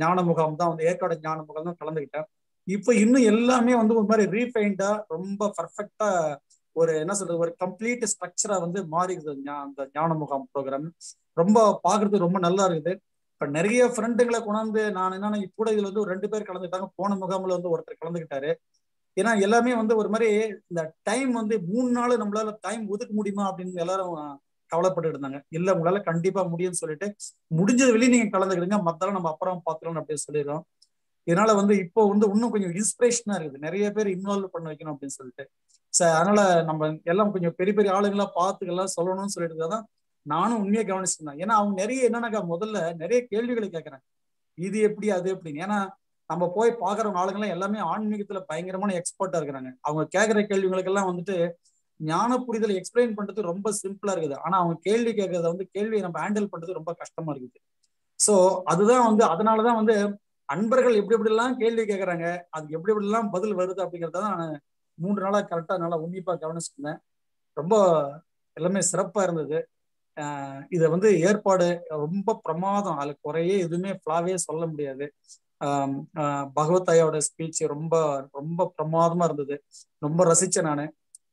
ஞான முகாம் தான் வந்து ஏற்காடு ஞான முகாம் தான் கலந்துக்கிட்டேன் இப்போ இன்னும் எல்லாமே வந்து ஒரு மாதிரி ரீஃபைண்டா ரொம்ப பர்ஃபெக்டா ஒரு என்ன சொல்றது ஒரு கம்ப்ளீட் ஸ்ட்ரக்சரா வந்து மாறிடுது அந்த ஞான முகாம் ப்ரோக்ராம் ரொம்ப பாக்குறதுக்கு ரொம்ப நல்லா இருக்குது. இப்ப நிறைய ஃப்ரெண்டுங்களை கொண்டாந்து நான் என்னன்னா கூட இதுல வந்து ஒரு ரெண்டு பேர் கலந்துக்கிட்டாங்க. போன முகாம்ல வந்து ஒருத்தர் கலந்துக்கிட்டாரு. ஏன்னா எல்லாமே வந்து ஒரு மாதிரி இந்த டைம் வந்து மூணு நாள் நம்மளால டைம் ஒதுக்க முடியுமா அப்படின்னு எல்லாரும் கவலைப்பட்டு இருந்தாங்க. இல்ல உங்களால கண்டிப்பா முடியும்னு சொல்லிட்டு முடிஞ்சது வெளியே நீங்க கலந்துக்கிடுங்க. மத்தாலும் நம்ம அப்புறம் பாத்துக்கலாம் அப்படின்னு சொல்லிடுறோம். இதனால வந்து இப்போ வந்து இன்னும் கொஞ்சம் இன்ஸ்பிரேஷனா இருக்குது. நிறைய பேர் இன்வால்வ் பண்ண வைக்கணும் அப்படின்னு சொல்லிட்டு. சார் அதனால நம்ம எல்லாம் கொஞ்சம் பெரிய பெரிய ஆளுங்களா பார்த்துக்கலாம் சொல்லணும்னு சொல்லிட்டு தான் நானும் உண்மையை கவனிச்சிருந்தேன். ஏன்னா அவங்க நிறைய என்னன்னாக்கா முதல்ல நிறைய கேள்விகளை கேட்கறாங்க. இது எப்படி அது எப்படின்னு. ஏன்னா நம்ம போய் பாக்குறவங்க ஆளுங்கெல்லாம் எல்லாமே ஆன்மீகத்துல பயங்கரமான எக்ஸ்பர்ட்டா இருக்கிறாங்க. அவங்க கேட்கிற கேள்விகளுக்கெல்லாம் வந்துட்டு ஞான புரிதல் எக்ஸ்பிளைன் பண்றது ரொம்ப சிம்பிளா இருக்குது. ஆனா அவங்க கேள்வி கேட்கறத வந்து கேள்வியை நம்ம ஹேண்டில் பண்றது ரொம்ப கஷ்டமா இருக்குது. சோ அதுதான் வந்து அதனாலதான் வந்து அன்பர்கள் எப்படி எப்படி எல்லாம் கேள்வி கேட்கறாங்க அதுக்கு எப்படி எப்படி எல்லாம் பதில் வருது அப்படிங்கறத நான் மூன்று நாளா கரெக்டா நல்லா உன்னிப்பா கவனிச்சுருந்தேன் ரொம்ப எல்லாமே சிறப்பா இருந்தது. ஆஹ் இதை வந்து ஏற்பாடு ரொம்ப பிரமாதம். அதுல குறையே எதுவுமே ஃபிளாவே சொல்ல முடியாது. பகவத் ஐயாவோட ஸ்பீச் ரொம்ப ரொம்ப பிரமாதமா இருந்தது. ரொம்ப ரசிச்சேன் நான்.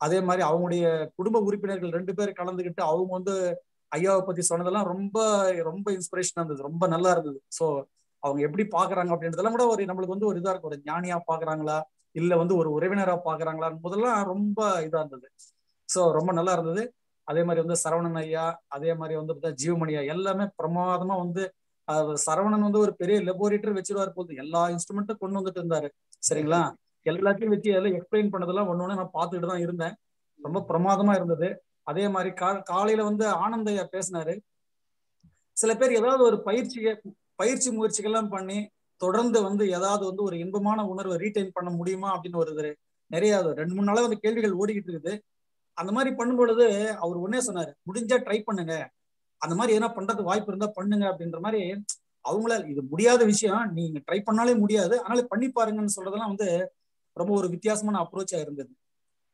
அதே மாதிரி அவங்களுடைய குடும்ப உறுப்பினர்கள் ரெண்டு பேர் கலந்துக்கிட்டு அவங்க வந்து ஐயாவை பத்தி சொன்னதெல்லாம் ரொம்ப ரொம்ப இன்ஸ்பிரேஷனா இருந்தது. ரொம்ப நல்லா இருந்தது. ஸோ அவங்க எப்படி பாக்குறாங்க அப்படின்றதெல்லாம் கூட ஒரு நம்மளுக்கு வந்து ஒரு இதா இருக்கும். ஒரு ஞானியா பாக்குறாங்களா? இல்ல வந்து ஒரு உறவினரா பாக்குறாங்களா முதல்லாம் ரொம்ப இதா இருந்தது. ஸோ ரொம்ப நல்லா இருந்தது. அதே மாதிரி வந்து சரவணன் ஐயா அதே மாதிரி வந்து பார்த்தா ஜீவமணி ஐயா எல்லாமே பிரமாதமா வந்து சரவணன் வந்து ஒரு பெரிய லெபோரேட்டர் வச்சிருவாரு போது எல்லா இன்ஸ்ட்ருமெண்ட்டும் கொண்டு வந்துட்டு இருந்தாரு. சரிங்களா? எல்லாத்தையும் வச்சு எல்லாம் எக்ஸ்பிளைன் பண்ணதெல்லாம் ஒண்ணு நான் பார்த்துக்கிட்டு தான் இருந்தேன். ரொம்ப பிரமாதமா இருந்தது. அதே மாதிரி கா காலையில வந்து ஆனந்தையா பேசினாரு. சில பேர் ஏதாவது ஒரு பயிற்சியை பயிற்சி முயற்சிகள்லாம் பண்ணி தொடர்ந்து வந்து ஏதாவது வந்து ஒரு இன்பமான உணர்வை ரீட்டைன் பண்ண முடியுமா அப்படின்னு ஒரு நிறைய ரெண்டு மூணு நாளாக வந்து கேள்விகள் ஓடிக்கிட்டு இருக்குது. அந்த மாதிரி பண்ணும்பொழுது அவர் ஒன்னே சொன்னாரு முடிஞ்சா ட்ரை பண்ணுங்க. அந்த மாதிரி எதனா பண்றதுக்கு வாய்ப்பு இருந்தா பண்ணுங்க. அப்படின்ற மாதிரி அவங்களால இது முடியாத விஷயம். நீங்க ட்ரை பண்ணாலே முடியாது. அதனால பண்ணி பாருங்கன்னு சொல்றதெல்லாம் வந்து ரொம்ப ஒரு வித்தியாசமான அப்ரோச்சா இருந்தது.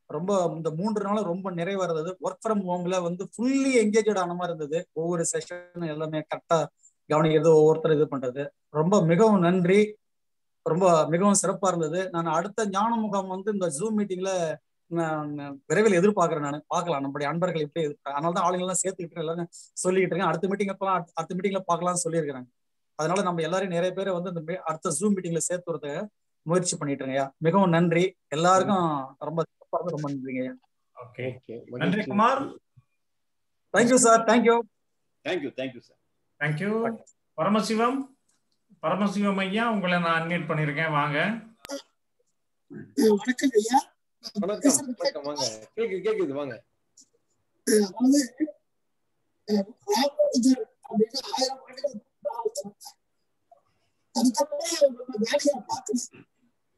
ரொம்ப இந்த மூன்று நாளும் ரொம்ப நிறைவா இருந்தது ஒர்க் ஃப்ரம் ஹோம்ல வந்து ஃபுல்லி என்கேஜட் ஆன மாதிரி இருந்தது. ஒவ்வொரு செஷன் எல்லாமே கரெக்டா கவனிக்கிறது ஒவ்வொருத்தர் இது பண்றது. ரொம்ப மிகவும் நன்றி. ரொம்ப மிகவும் சிறப்பா இருந்தது. நான் அடுத்த ஞான முகாம் வந்து இந்த ஜூம் மீட்டிங்ல விரைவில் எதிர்பார்க்கிறேன் நான். பார்க்கலாம். நம்முடைய அன்பர்கள் எப்படி அதனால தான் ஆளுங்கள்லாம் சேர்த்துக்கிட்டு எல்லாரும் சொல்லிக்கிட்டு இருக்கேன். அடுத்த மீட்டிங் அப்பலாம் அடுத்த மீட்டிங்ல பார்க்கலாம்னு சொல்லியிருக்கிறாங்க அதனால நம்ம எல்லாரும் நிறைய பேரை வந்து இந்த அடுத்த ஜூம் மீட்டிங்ல சேர்த்து வரதுக்கு முயற்சி பண்ணிட்டு இருக்கேன் மிகவும் நன்றி. எல்லாருக்கும் ரொம்ப ரொம்ப நன்றிங்க ஓகே. நன்றி Kumar. Thank you sir thank you thank you thank you sir thank you Paramasivam. Paramasivam ஐயா உங்களை நான் அன்மியூட் பண்ணிருக்கேன். வாங்க. வணக்கம் ஐயா. வணக்கம். வணக்கம். வாங்க. கேக்கு கேக்குது வாங்க. அதுக்கப்புறம்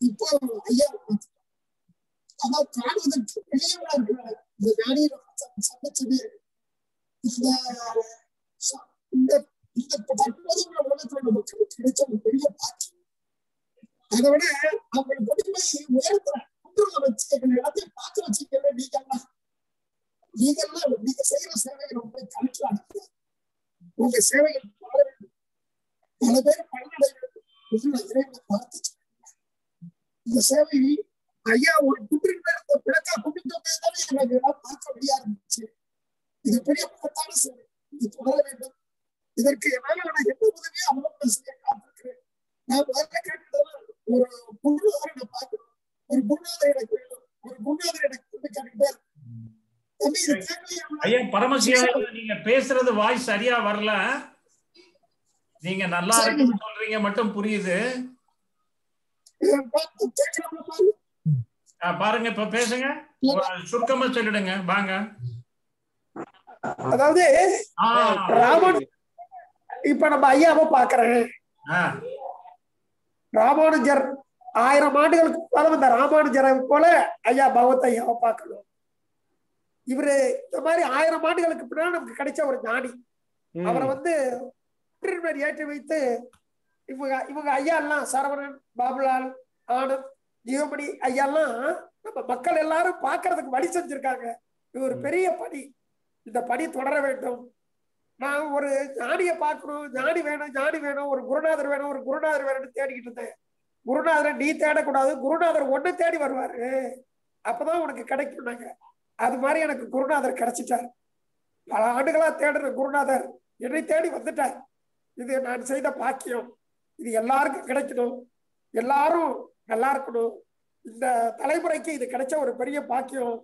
இப்போ ஐயா அதான் காணுவதற்கு வெளியவா இருக்கிற இந்த வேலையை சந்திச்சது இந்த இந்த இந்த தற்போது உலகத்துல நமக்கு கிடைச்ச ஒரு பெரிய பாக்கி அதை விட அவங்களை கொண்டு போய் உயர்த்துற குன்றூர்ல வச்சு எங்களை எல்லாத்தையும் பார்க்க வச்சுக்கல நீங்கெல்லாம் நீங்கெல்லாம் நீங்க செய்யற சேவை ரொம்ப கணக்கில் உங்க சேவைகள் வளர வேண்டும் பல பேர் பலனடைய வேண்டும் இறைவனை பார்த்து இந்த சேவை ஐயா ஒரு குன்றின் மேல் பிழக்கா கும்பிட்டு தானே எனக்கு எல்லாம் பார்க்க முடியாது இருந்துச்சு இது பெரிய மகத்தான சேவை. இது தொடர வேண்டும். இதற்கு என்னால நான் எந்த உதவியும் அவ்வளவு செய்ய காத்திருக்கிறேன். நான் முதல்ல கேட்டதெல்லாம் ஒரு குருநாதரை நான் பார்க்கணும். ஒரு குருநாதர் எனக்கு வேணும். ஒரு குருநாதர் எனக்கு வந்து கேட்டுக்கிட்டே ஐயா பரமசிவம் நீங்க பேசுறது வாய்ஸ் சரியா வரல. நீங்க நல்லா இருக்குன்னு சொல்றீங்க மட்டும் புரியுது. பாருங்க இப்ப பேசுங்க. சுருக்கமா சொல்லிடுங்க. வாங்க. அதாவது ராமன் இப்ப நம்ம ஐயாவை பாக்குறேன் ராமானுஜர் ஆயிரம் ஆண்டுகளுக்கு மேல வந்த ராமானுஜரை போல ஐயா பகவத் ஐயாவை பார்க்கணும். இவரு இந்த மாதிரி ஆயிரம் ஆண்டுகளுக்கு பின்னாடி நமக்கு கிடைச்ச ஒரு ஞானி. அவரை வந்து ஏற்றி வைத்து இவங்க இவங்க ஐயா எல்லாம் சரவணன் பாபுலால் ஆனந்த் ஜீவமணி ஐயா எல்லாம் நம்ம மக்கள் எல்லாரும் பாக்குறதுக்கு வழி செஞ்சிருக்காங்க. இது ஒரு பெரிய பணி. இந்த பணி தொடர வேண்டும். நான் ஒரு ஞானியை பார்க்கணும். ஞானி வேணும் ஞானி வேணும். ஒரு குருநாதர் வேணும் ஒரு குருநாதர் வேணும்னு தேடிக்கிட்டு இருந்தேன். குருநாதரை நீ தேடக்கூடாது. குருநாதர் ஒண்ணு தேடி வருவாரு. அப்பதான் உனக்கு கிடைக்கும்னாங்க அது மாதிரி எனக்கு குருநாதர் கிடைச்சிட்டார். பல ஆண்டுகளா தேடுற குருநாதர் என்னை தேடி வந்துட்டார். இது நான் செய்த பாக்கியம். இது எல்லாருக்கும் கிடைக்கணும். எல்லாரும் நல்லா இருக்கணும். இந்த தலைமுறைக்கு இது கிடைச்ச ஒரு பெரிய பாக்கியம்.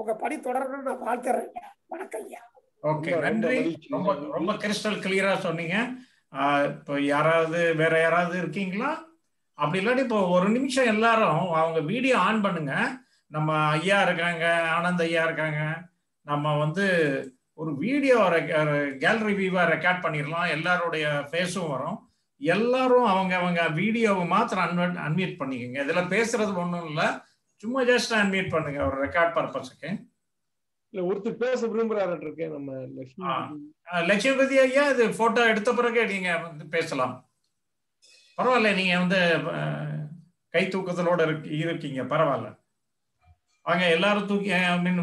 உங்க பணி தொடரணும்னு நான் வாழ்த்துறேன். வணக்கம் ஐயா. ஓகே நன்றி. ரொம்ப ரொம்ப கிறிஸ்டல் கிளியரா சொன்னீங்க. இப்போ யாராவது வேற யாராவது இருக்கீங்களா? அப்படி இல்லாட்டி இப்போ ஒரு நிமிஷம் எல்லாரும் அவங்க வீடியோ ஆன் பண்ணுங்க. நம்ம ஐயா இருக்காங்க ஆனந்த் ஐயா இருக்காங்க. நம்ம வந்து ஒரு வீடியோ கேலரி வியூவா ரெக்கார்ட் பண்ணிடலாம். எல்லாருடைய ஃபேஸும் வரும். எல்லாரும் அவங்க அவங்க வீடியோவை மாத்திரம் அன்வெட் அன்மியூட் பண்ணிக்கோங்க. இதில் பேசுறது ஒன்றும் இல்லை. சும்மா ஜஸ்ட் அன்மியூட் பண்ணுங்க. ஒரு ரெக்கார்ட் பர்பஸுக்கு இல்ல ஒருத்தர் பேச விரும்புறாரு இருக்கேன் நம்ம லட்சுமிபதி ஐயா இது போட்டோ எடுத்த பிறகு நீங்க வந்து பேசலாம். பரவாயில்ல நீங்க வந்து கை தூக்கத்தலோட இருக்- இருக்கீங்க. பரவாயில்ல. வாங்க எல்லாரும் தூக்கி மீன்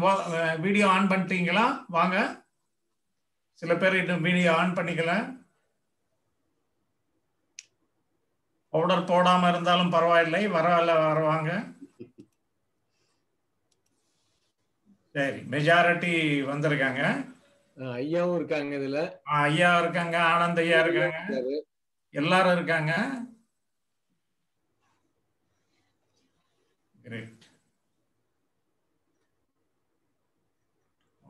வீடியோ ஆன் பண்ணிட்டீங்களா? வாங்க. சில பேர் இன்னும் வீடியோ ஆன் பண்ணிக்கல. பவுடர் போடாம இருந்தாலும் பரவாயில்லை பரவாயில்ல வருவாங்க. சரி மெஜாரிட்டி வந்திருக்காங்க. ஐயாவும் இருக்காங்க இதுல. ஐயா இருக்காங்க ஆனந்த் ஐயா இருக்காங்க. எல்லாரும் இருக்காங்க. கிரேட்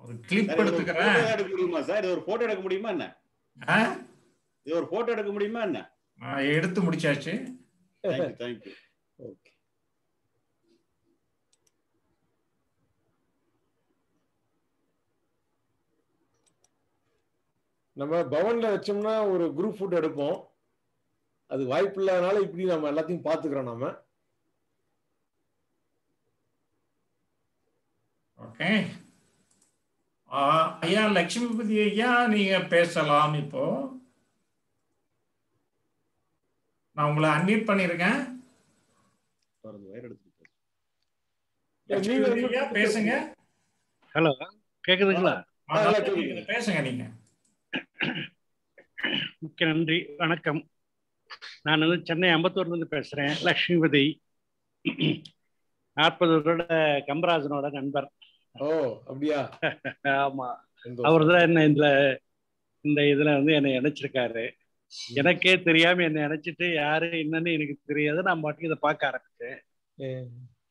ஒரு கிளிப் எடுத்துக்கிறேன். முடியுமா சார்? இது ஒரு போட்டோ எடுக்க முடியுமா என்ன? இது ஒரு போட்டோ எடுக்க முடியுமா என்ன? எடுத்து முடிச்சாச்சு. தேங்க்யூ தேங்க்யூ ஓகே நம்ம பவன்ல வச்சோம்னா ஒரு குரூப் ஃபுட் எடுப்போம். அது வாய்ப்பு இல்லாதனால இப்படி நம்ம எல்லாத்தையும் பாத்துக்கிறோம் நம்ம ஓகே ஐயா லட்சுமிபதி ஐயா நீங்க பேசலாம் இப்போ. நான் உங்களை அன்மியூட் பண்ணிருக்கேன். பேசுங்க? ஹலோ கேக்குதுங்களா. பேசுங்க நீங்க. மிக்க நன்றி வணக்கம். நான் வந்து சென்னை அம்பத்தூர்ல இருந்து பேசுறேன் லட்சுமிபதி நாற்பது வருட கம்பராஜனோட நண்பர். ஓ அப்படியா? ஆமா. அவர் தான் என்ன இதுல இந்த இதுல வந்து என்னை இணைச்சிருக்காரு. எனக்கே தெரியாம என்னை இணைச்சிட்டு யாரு என்னன்னு எனக்கு தெரியாது. நான் பாட்டுக்கு இதை பார்க்க ஆரம்பிச்சேன்.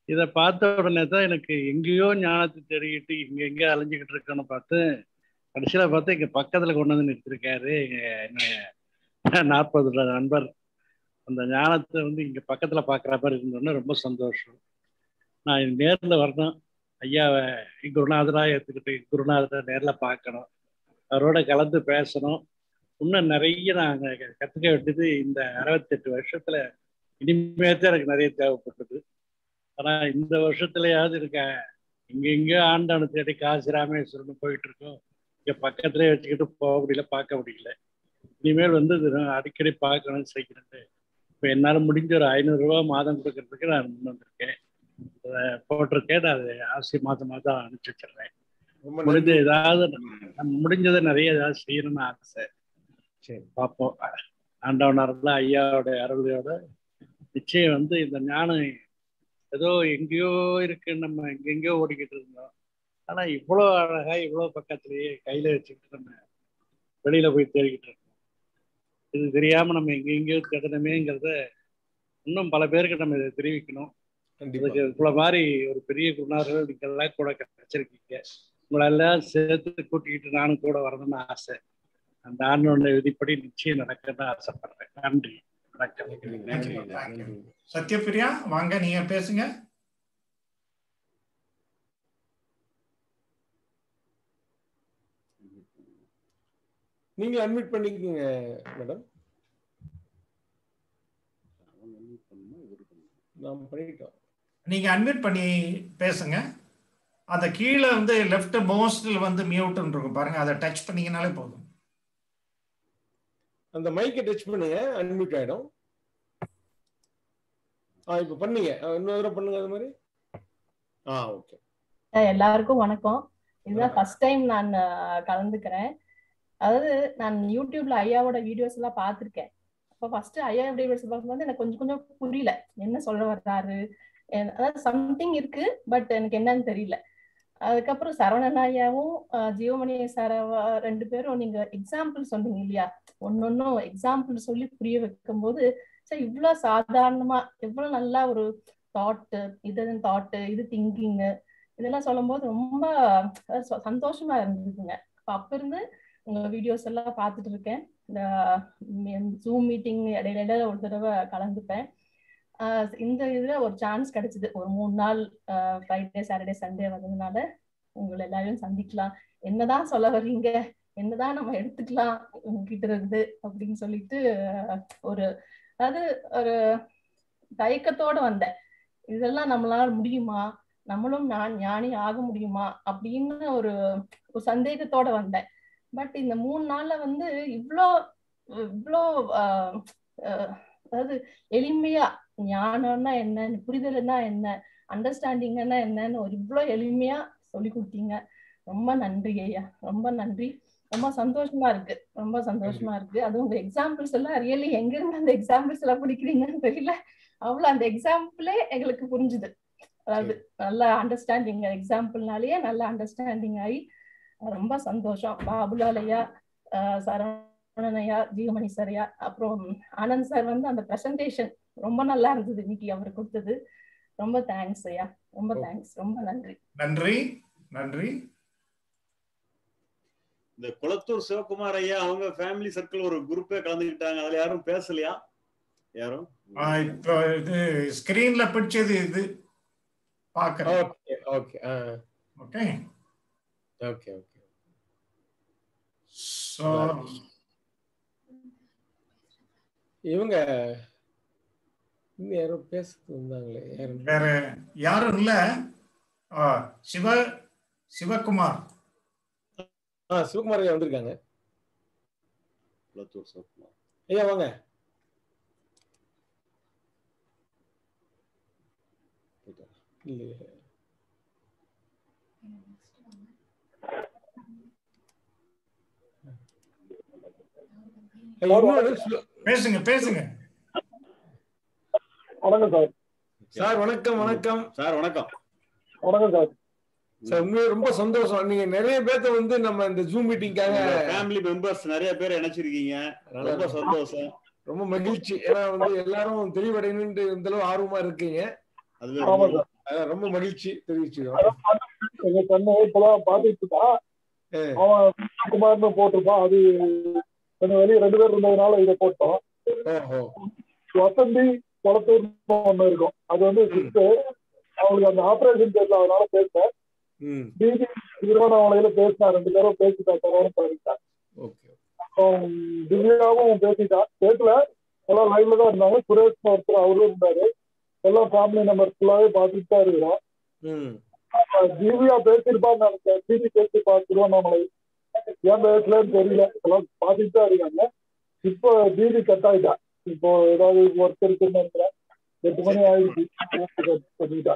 இதை பார்த்த உடனே தான் எனக்கு எங்கேயோ ஞானத்தை தெரிவிட்டு இங்க எங்கேயோ அலைஞ்சுக்கிட்டு இருக்கேன்னு பார்த்து கடைசியில பார்த்து இங்க பக்கத்துல கொண்டு வந்து நிறுத்திருக்காரு என்ன நாற்பது நண்பர். அந்த ஞானத்தை வந்து இங்க பக்கத்துல பாக்குற மாதிரி இருந்தோன்னு ரொம்ப சந்தோஷம். நான் நேர்ல வரணும். ஐயாவை குருநாதரா ஏத்துக்கிட்டு குருநாதரை நேர்ல பார்க்கணும். அவரோட கலந்து பேசணும். இன்னும் நிறைய நான் கத்துக்க வேண்டியது இந்த அறுபத்தெட்டு வருஷத்துல இனிமேதான் எனக்கு நிறைய தேவைப்பட்டது. ஆனா இந்த வருஷத்துலயாவது இருக்க இங்க எங்கேயோ ஆண்டவனை தேடி காசு ராமேஸ்வரன் போயிட்டு இருக்கோம் இங்க பக்கத்துலயே வச்சுக்கிட்டு போக முடியல பார்க்க முடியல. இனிமேல் வந்து அடிக்கடி பார்க்கணும் செய்யறது இப்போ என்னால் முடிஞ்ச ஒரு ஐநூறு ரூபாய் மாதம் கொடுக்கறதுக்கு நான் முன் வந்திருக்கேன். அதை போட்டிருக்கேன். நான் அதை ஆசை மாதம் மாதம் அனுப்பிச்சு வச்சிடுறேன். முடிஞ்ச ஏதாவது முடிஞ்சதை நிறைய ஏதாவது செய்யணும்னு ஆசை. சரி பார்ப்போம். ஆண்டவனாரில் ஐயாவோட அருளையோட நிச்சயம் வந்து இந்த ஞானம் ஏதோ எங்கேயோ இருக்கு நம்ம எங்கெங்கயோ ஓடிக்கிட்டு இருந்தோம். ஆனா இவ்வளோ அழகா இவ்வளோ பக்கத்துலயே கையில வச்சுக்கிட்டு நம்ம வெளியில போய் தேடிக்கிட்டு இருக்கோம். இது தெரியாம நம்ம எங்கெங்கயோ தேடணுமேங்கிறத இன்னும் பல பேருக்கு நம்ம இதை தெரிவிக்கணும். இதுக்கு இவ்வளவு மாதிரி ஒரு பெரிய குருநாதர்கள் நீங்க எல்லாம் கூட கிடைச்சிருக்கீங்க. உங்களை எல்லாம் சேர்த்து கூட்டிக்கிட்டு நானும் கூட வரணும்னு ஆசை. அந்த ஆண்டோட விதிப்படி நிச்சயம் நடக்கணும்னு ஆசைப்படுறேன். நன்றி. வணக்கம். சத்யபிரியா வாங்க நீங்க பேசுங்க. நீங்க அட்மிட் பண்ணிக்கோங்க மேடம் நாம் பண்ணிட்டோம். நீங்க அன்மியூட் பண்ணி பேசுங்க. அந்த கீழே வந்து லெஃப்ட் மோஸ்ட்ல வந்து மியூட்னு இருக்கும். பாருங்க அதை டச் பண்ணீங்கனாலே போதும். அந்த மைக்கை டச் பண்ணுங்க அன்மியூட் ஆயிடும். ஆ இப்போ பண்ணீங்க. இன்னொரு தடவை பண்ணுங்க அது மாதிரி. ஆ ஓகே எல்லாருக்கும் வணக்கம். இதுதான் ஃபர்ஸ்ட் டைம் நான் கலந்துக்கிறேன். அதாவது நான் யூடியூப்ல ஐயாவோட வீடியோஸ் எல்லாம் பார்த்துருக்கேன். அப்போ ஃபர்ஸ்ட் ஐயா வீடியோஸ் பார்க்கும்போது எனக்கு கொஞ்சம் கொஞ்சம் புரியல. என்ன சொல்ல வர்றாரு? அதாவது சம்திங் இருக்கு பட் எனக்கு என்னன்னு தெரியல. அதுக்கப்புறம் சரவணனாயாவும் ஜீவமணி சாராவா ரெண்டு பேரும் நீங்க எக்ஸாம்பிள் சொன்னீங்க இல்லையா? ஒன்னொன்னும் எக்ஸாம்பிள் சொல்லி புரிய வைக்கும் போது சரி இவ்வளவு சாதாரணமா எவ்வளவு நல்லா ஒரு தாட்டு இது தாட்டு இது திங்கிங் இதெல்லாம் சொல்லும் போது ரொம்ப சந்தோஷமா இருந்ததுங்க. அப்ப இருந்து உங்க வீடியோஸ் எல்லாம் பார்த்துட்டு இருக்கேன். இந்த ஜூம் மீட்டிங் இடையில ஒரு தடவை கலந்துப்பேன். இந்த இதுல ஒரு சான்ஸ் கிடைச்சது. ஒரு மூணு நாள் ஃப்ரைடே சாட்டர்டே சண்டே வந்ததுனால உங்களை எல்லாரையும் சந்திக்கலாம். என்னதான் சொல்ல வர்றீங்க? என்னதான் நம்ம எடுத்துக்கலாம் உங்ககிட்ட இருந்து அப்படின்னு சொல்லிட்டு ஒரு அதாவது ஒரு தயக்கத்தோட வந்தேன். இதெல்லாம் நம்மளால முடியுமா? நம்மளும் நான் ஞானி ஆக முடியுமா? அப்படின்னு ஒரு ஒரு சந்தேகத்தோட வந்தேன். பட் இந்த மூணு நாள்ல வந்து இவ்வளோ இவ்வளோ அதாவது எளிமையா ஞானம்னா என்ன? புரிதல்னா என்ன? அண்டர்ஸ்டாண்டிங்னா என்னன்னு ஒரு இவ்வளோ எளிமையா சொல்லி கொடுத்தீங்க. ரொம்ப நன்றி ஐயா. ரொம்ப நன்றி. ரொம்ப சந்தோஷமா இருக்கு. ரொம்ப சந்தோஷமா இருக்கு. அதுவும் உங்க எக்ஸாம்பிள்ஸ் எல்லாம் ரியலி எங்க இருந்து அந்த எக்ஸாம்பிள்ஸ் எல்லாம் பிடிக்கிறீங்கன்னு தெரியல. அவ்வளவு அந்த எக்ஸாம்பிளே எங்களுக்கு புரிஞ்சுது. அதாவது நல்ல அண்டர்ஸ்டாண்டிங் எக்ஸாம்பிள்னாலேயே நல்ல அண்டர்ஸ்டாண்டிங் ஆகி ரொம்ப சந்தோஷம். பாபுலாலையா சரவணனையா ஜீவமணி சாரையா அப்புறம் ஆனந்த் சார் வந்து அந்த ப்ரெசன்டேஷன் ரொம்ப நல்லா இருந்தது இன்னைக்கு அவர் கொடுத்தது. ரொம்ப தேங்க்ஸ் ஐயா. ரொம்ப தேங்க்ஸ் ரொம்ப நன்றி. நன்றி. நன்றி. இந்த குளத்தூர் சிவகுமார் ஐயா அவங்க ஃபேமிலி சர்க்கிள் ஒரு குரூப்பே கலந்துக்கிட்டாங்க. அதுல யாரும் பேசலையா? யாரும்? இப்போ இது ஸ்கிரீன்ல பிடிச்சது இது. பாக்குறேன் okay okay. Okay. Okay okay. இவங்க இன்னும் யாரோ பேசுறது வந்தாங்களே யாரும் வேற யாரும் இல்ல. சிவ சிவகுமார். ஆ சிவகுமார் ஐயா வந்திருக்காங்க. ஐயா வாங்க. இல்லையே. பேசுங்க பேசுங்க. வணக்கம் சார். சார் வணக்கம் வணக்கம். சார் வணக்கம். வணக்கம் சார். சார் உண்மையே ரொம்ப சந்தோஷம். நீங்க நிறைய பேர்த்த வந்து நம்ம இந்த ஜூம் மீட்டிங்காக ஃபேமிலி மெம்பர்ஸ் நிறைய பேர் இணைச்சிருக்கீங்க. ரொம்ப சந்தோஷம். ரொம்ப மகிழ்ச்சி. ஏன்னா வந்து எல்லாரும் தெளிவடையணும்னு இந்த அளவு ஆர்வமா இருக்கீங்க. அதான் ரொம்ப மகிழ்ச்சி தெரிவிச்சு எங்க கண்ணு இப்பதான் பாத்துட்டு இருக்கான் அவன் குமார்னு போட்டிருப்பான். அது கொஞ்சம் வெளியே ரெண்டு பேர் இருந்ததுனால இதை போட்டோம். வசந்தி குளத்தூர் ஒண்ணு இருக்கும். அது வந்து சிஸ்டர் அவங்களுக்கு அந்த ஆபரேஷன் தெரியல அதனால பேச டிபி திருவண்ணாமலையில பேசினா ரெண்டு பேரும் பேசிட்டா தரோன்னு சொல்லிட்டேன் திவ்யாவும் பேசிட்டா. பேசல. எல்லாம் லைவ்ல தான் இருந்தாங்க. சுரேஷ் ஒருத்தர் அவரும் இருந்தாரு. எல்லாம் ஃபேமிலி நம்பர் ஃபுல்லாவே பார்த்துட்டு தான் இருக்கிறோம் திவ்யா பேசியிருப்பான்னு நினைச்சேன். டிவி பேசியிருப்பா திருவண்ணாமலை. ஏன் பேசலன்னு தெரியல. எல்லாம் பார்த்துட்டு தான் இருக்காங்க. இப்போ டிவி கட் ஆயிட்டா. இப்போ ஏதாவது ஒர்க் இருக்குன்னு நினைக்கிறேன். எட்டு மணி ஆயிடுச்சு. பண்ணிட்டா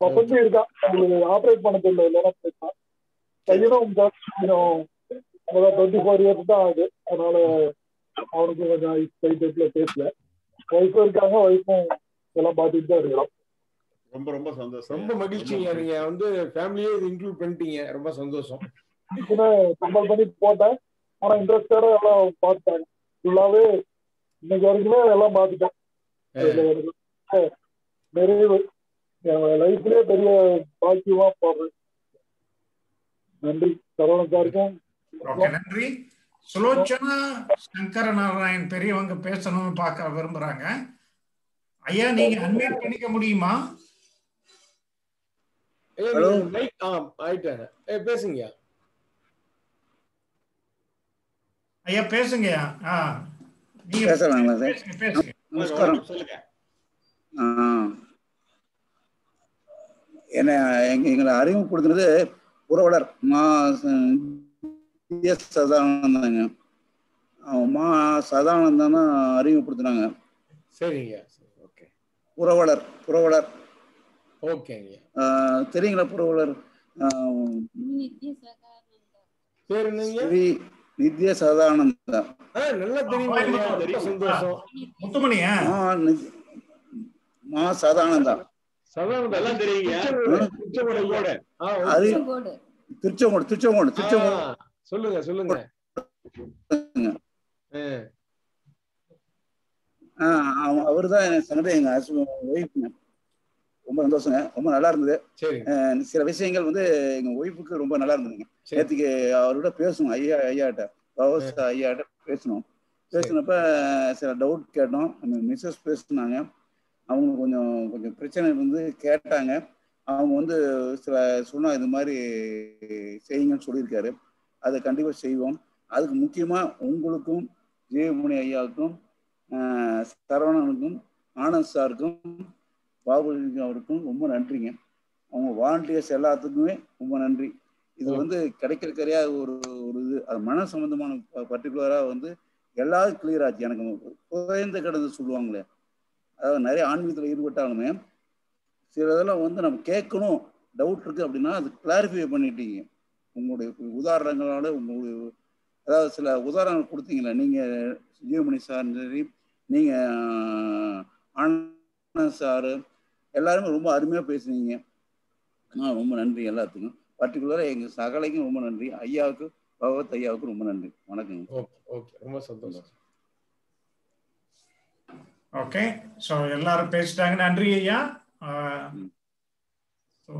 வசந்தி இருக்கா? அவங்களுக்கு ஆப்ரேட் பண்ண தெரியல. இல்லைன்னா பேசலாம் பையனும் டுவெண்ட்டி ஃபோர் இயர்ஸ் தான். ஆகுது. அதனால அவனுக்கு கொஞ்சம் கை டைப்ல பேசல ஒய்ஃபும் இருக்காங்க. ஒய்ஃபும் எல்லாம் பார்த்துட்டு தான் இருக்கிறோம். ரொம்ப ரொம்ப சந்தோஷம். ரொம்ப மகிழ்ச்சிங்க நீங்க வந்து ஃபேமிலியே இது இன்க்ளூட் பண்ணிட்டீங்க. ரொம்ப சந்தோஷம். கம்பல் பண்ணி போட்டேன். ஆனா இன்ட்ரெஸ்டோட எல்லாம் பார்த்தாங்க ஃபுல்லாவே இன்னைக்கு வரைக்குமே எல்லாம் பார்த்துட்டேன் நிறைவு. லைஃப்லயே பெரிய பாக்கியமா போடுறேன் நன்றி. சரவணன் சாருக்கும் நன்றி. சுலோச்சனா சங்கர நாராயண் பெரியவங்க பேசணும்னு பார்க்க விரும்புறாங்க. ஐயா நீங்க அன்மியூட் பண்ணிக்க முடியுமா? பேசுங்க ஐயா பேசுங்கய்யா. ஆ. பேசலாங்களா சார்? நமஸ்காரம். சொல்லுங்க. ஆ. என்னை எங்க எங்களை அறிமுகப்படுத்துனது புரவலர் மா எஸ் சதானந்தாங்க. மா சதானந்தம் தான் அறிமுகப்படுத்தினாங்க. சரிங்க ஓகே. புரவலர் புரவலர் ஓகேங்க. தெரியுங்களா புரவலர் ஆ, பேர் என்னங்க? நித்ய சதானந்தா. ஆ நல்லா தெரியுங்க ஐயா, ரொம்ப சந்தோஷம். முத்துமணியா? மா நித்- மா சதானந்தா. சதானந்தா எல்லாம் தெரியுங்க. ஆ? திருச்செங்கோடு. திருச்செங்கோடு. திருச்செங்கோடு சொல்லுங்க சொல்லுங்க. அவர் தான் சங்கடம் எங்க ஹஸ்பண்ட் ஒய்ஃப்ங்க ரொம்ப சந்தோஷங்க. ரொம்ப நல்லா இருந்தது சில விஷயங்கள் வந்து எங்க ஒய்ஃபுக்கு ரொம்ப நல்லா இருந்ததுங்க நேற்றுக்கு அவரோட பேசணும் ஐயா ஐயாட்ட. ஐயாட்ட பேசணும் பேசினப்ப சில டவுட் கேட்டோம். மிஸ்ஸஸ் பேசினாங்க. அவங்க கொஞ்சம் கொஞ்சம் பிரச்சனை வந்து கேட்டாங்க. அவங்க வந்து சில சொன்னா இது மாதிரி செய்யுங்கன்னு சொல்லியிருக்காரு. அதை கண்டிப்பாக செய்வோம். அதுக்கு முக்கியமாக உங்களுக்கும் ஜெயமணி ஐயாவுக்கும் சரவணனுக்கும் ஆனந்த் சாருக்கும் பாபுஜி அவருக்கும் ரொம்ப நன்றிங்க. அவங்க வாலண்டியர்ஸ் எல்லாத்துக்குமே ரொம்ப நன்றி. இது வந்து கிடைக்கிற கிடையாது ஒரு ஒரு இது. அது மன சம்பந்தமான பர்டிகுலராக வந்து எல்லாரும் கிளியர் ஆச்சு. எனக்கு குறைந்த கடந்து சொல்லுவாங்களே. அதாவது நிறைய ஆன்மீகத்தில் ஈடுபட்டாலுமே சில இதெல்லாம் வந்து நம்ம கேட்கணும் டவுட் இருக்கு அப்படின்னா அது கிளாரிஃபை பண்ணிட்டீங்க. உங்களுடைய உதாரணங்களால உங்களுடைய அதாவது சில உதாரணங்கள் கொடுத்தீங்களா நீங்க ஜீவமணி சார் சரி நீங்க ஆனந்த் சார் எல்லாருமே ரொம்ப அருமையா பேசுனீங்க. ஆ ரொம்ப நன்றி எல்லாத்துக்கும். பர்டிகுலராக எங்க சகலைக்கும் ரொம்ப நன்றி. ஐயாவுக்கு பகவத் ஐயாவுக்கு ரொம்ப நன்றி. வணக்கங்க. ஓகே ஓகே ரொம்ப சந்தோஷம். ஓகே ஸோ எல்லாரும் பேசிட்டாங்க. நன்றி ஐயா. ஸோ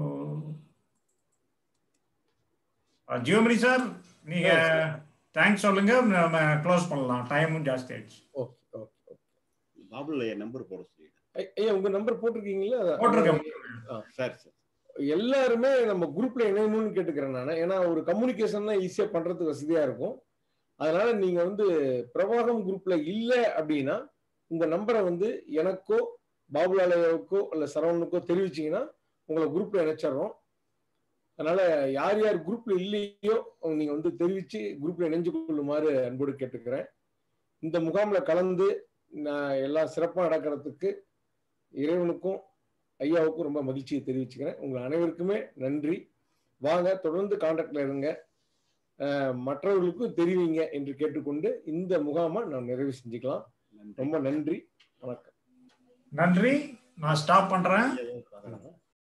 ஜியோமணி சார் நீங்க தேங்க்ஸ் சொல்லுங்க. நம்ம க்ளோஸ் பண்ணலாம். டைமும் ஜாஸ்தி ஆயிடுச்சு. ஓகே ஓகே பாபுல என் நம்பர் போட சொல்லி ஐயா உங்க நம்பர் போட்டிருக்கீங்களா. சரி சரி. எல்லாருமே நம்ம குரூப்ல இணையணும்னு கேட்டுக்கிறேன் நான். ஏன்னா ஒரு கம்யூனிகேஷன் தான் ஈஸியா பண்றதுக்கு வசதியா இருக்கும். அதனால நீங்க வந்து பிரவாகம் குரூப்ல இல்ல அப்படின்னா உங்க நம்பரை வந்து எனக்கோ பாபுலாலயாவுக்கோ இல்ல சரவணனுக்கோ தெரிவிச்சீங்கன்னா உங்களை குரூப்ல இணைச்சிடுறோம். அதனால யார் யார் குரூப்ல இல்லையோ நீங்க வந்து தெரிவிச்சு குரூப்ல இணைஞ்சு கொள்ளுமாறு அன்போடு கேட்டுக்கிறேன். இந்த முகாம்ல கலந்து நான் எல்லாம் சிறப்பாக நடக்கிறதுக்கு இறைவனுக்கும் ஐயாவுக்கும் ரொம்ப மகிழ்ச்சியை தெரிவிச்சுக்கிறேன். உங்கள் அனைவருக்குமே நன்றி. வாங்க தொடர்ந்து கான்டாக்ட்ல இருங்க. மற்றவர்களுக்கும் தெரிவிங்க என்று கேட்டுக்கொண்டு இந்த முகாமை நாம் நிறைவு செஞ்சுக்கலாம். ரொம்ப நன்றி. வணக்கம். நன்றி. நான் ஸ்டாப் பண்றேன்.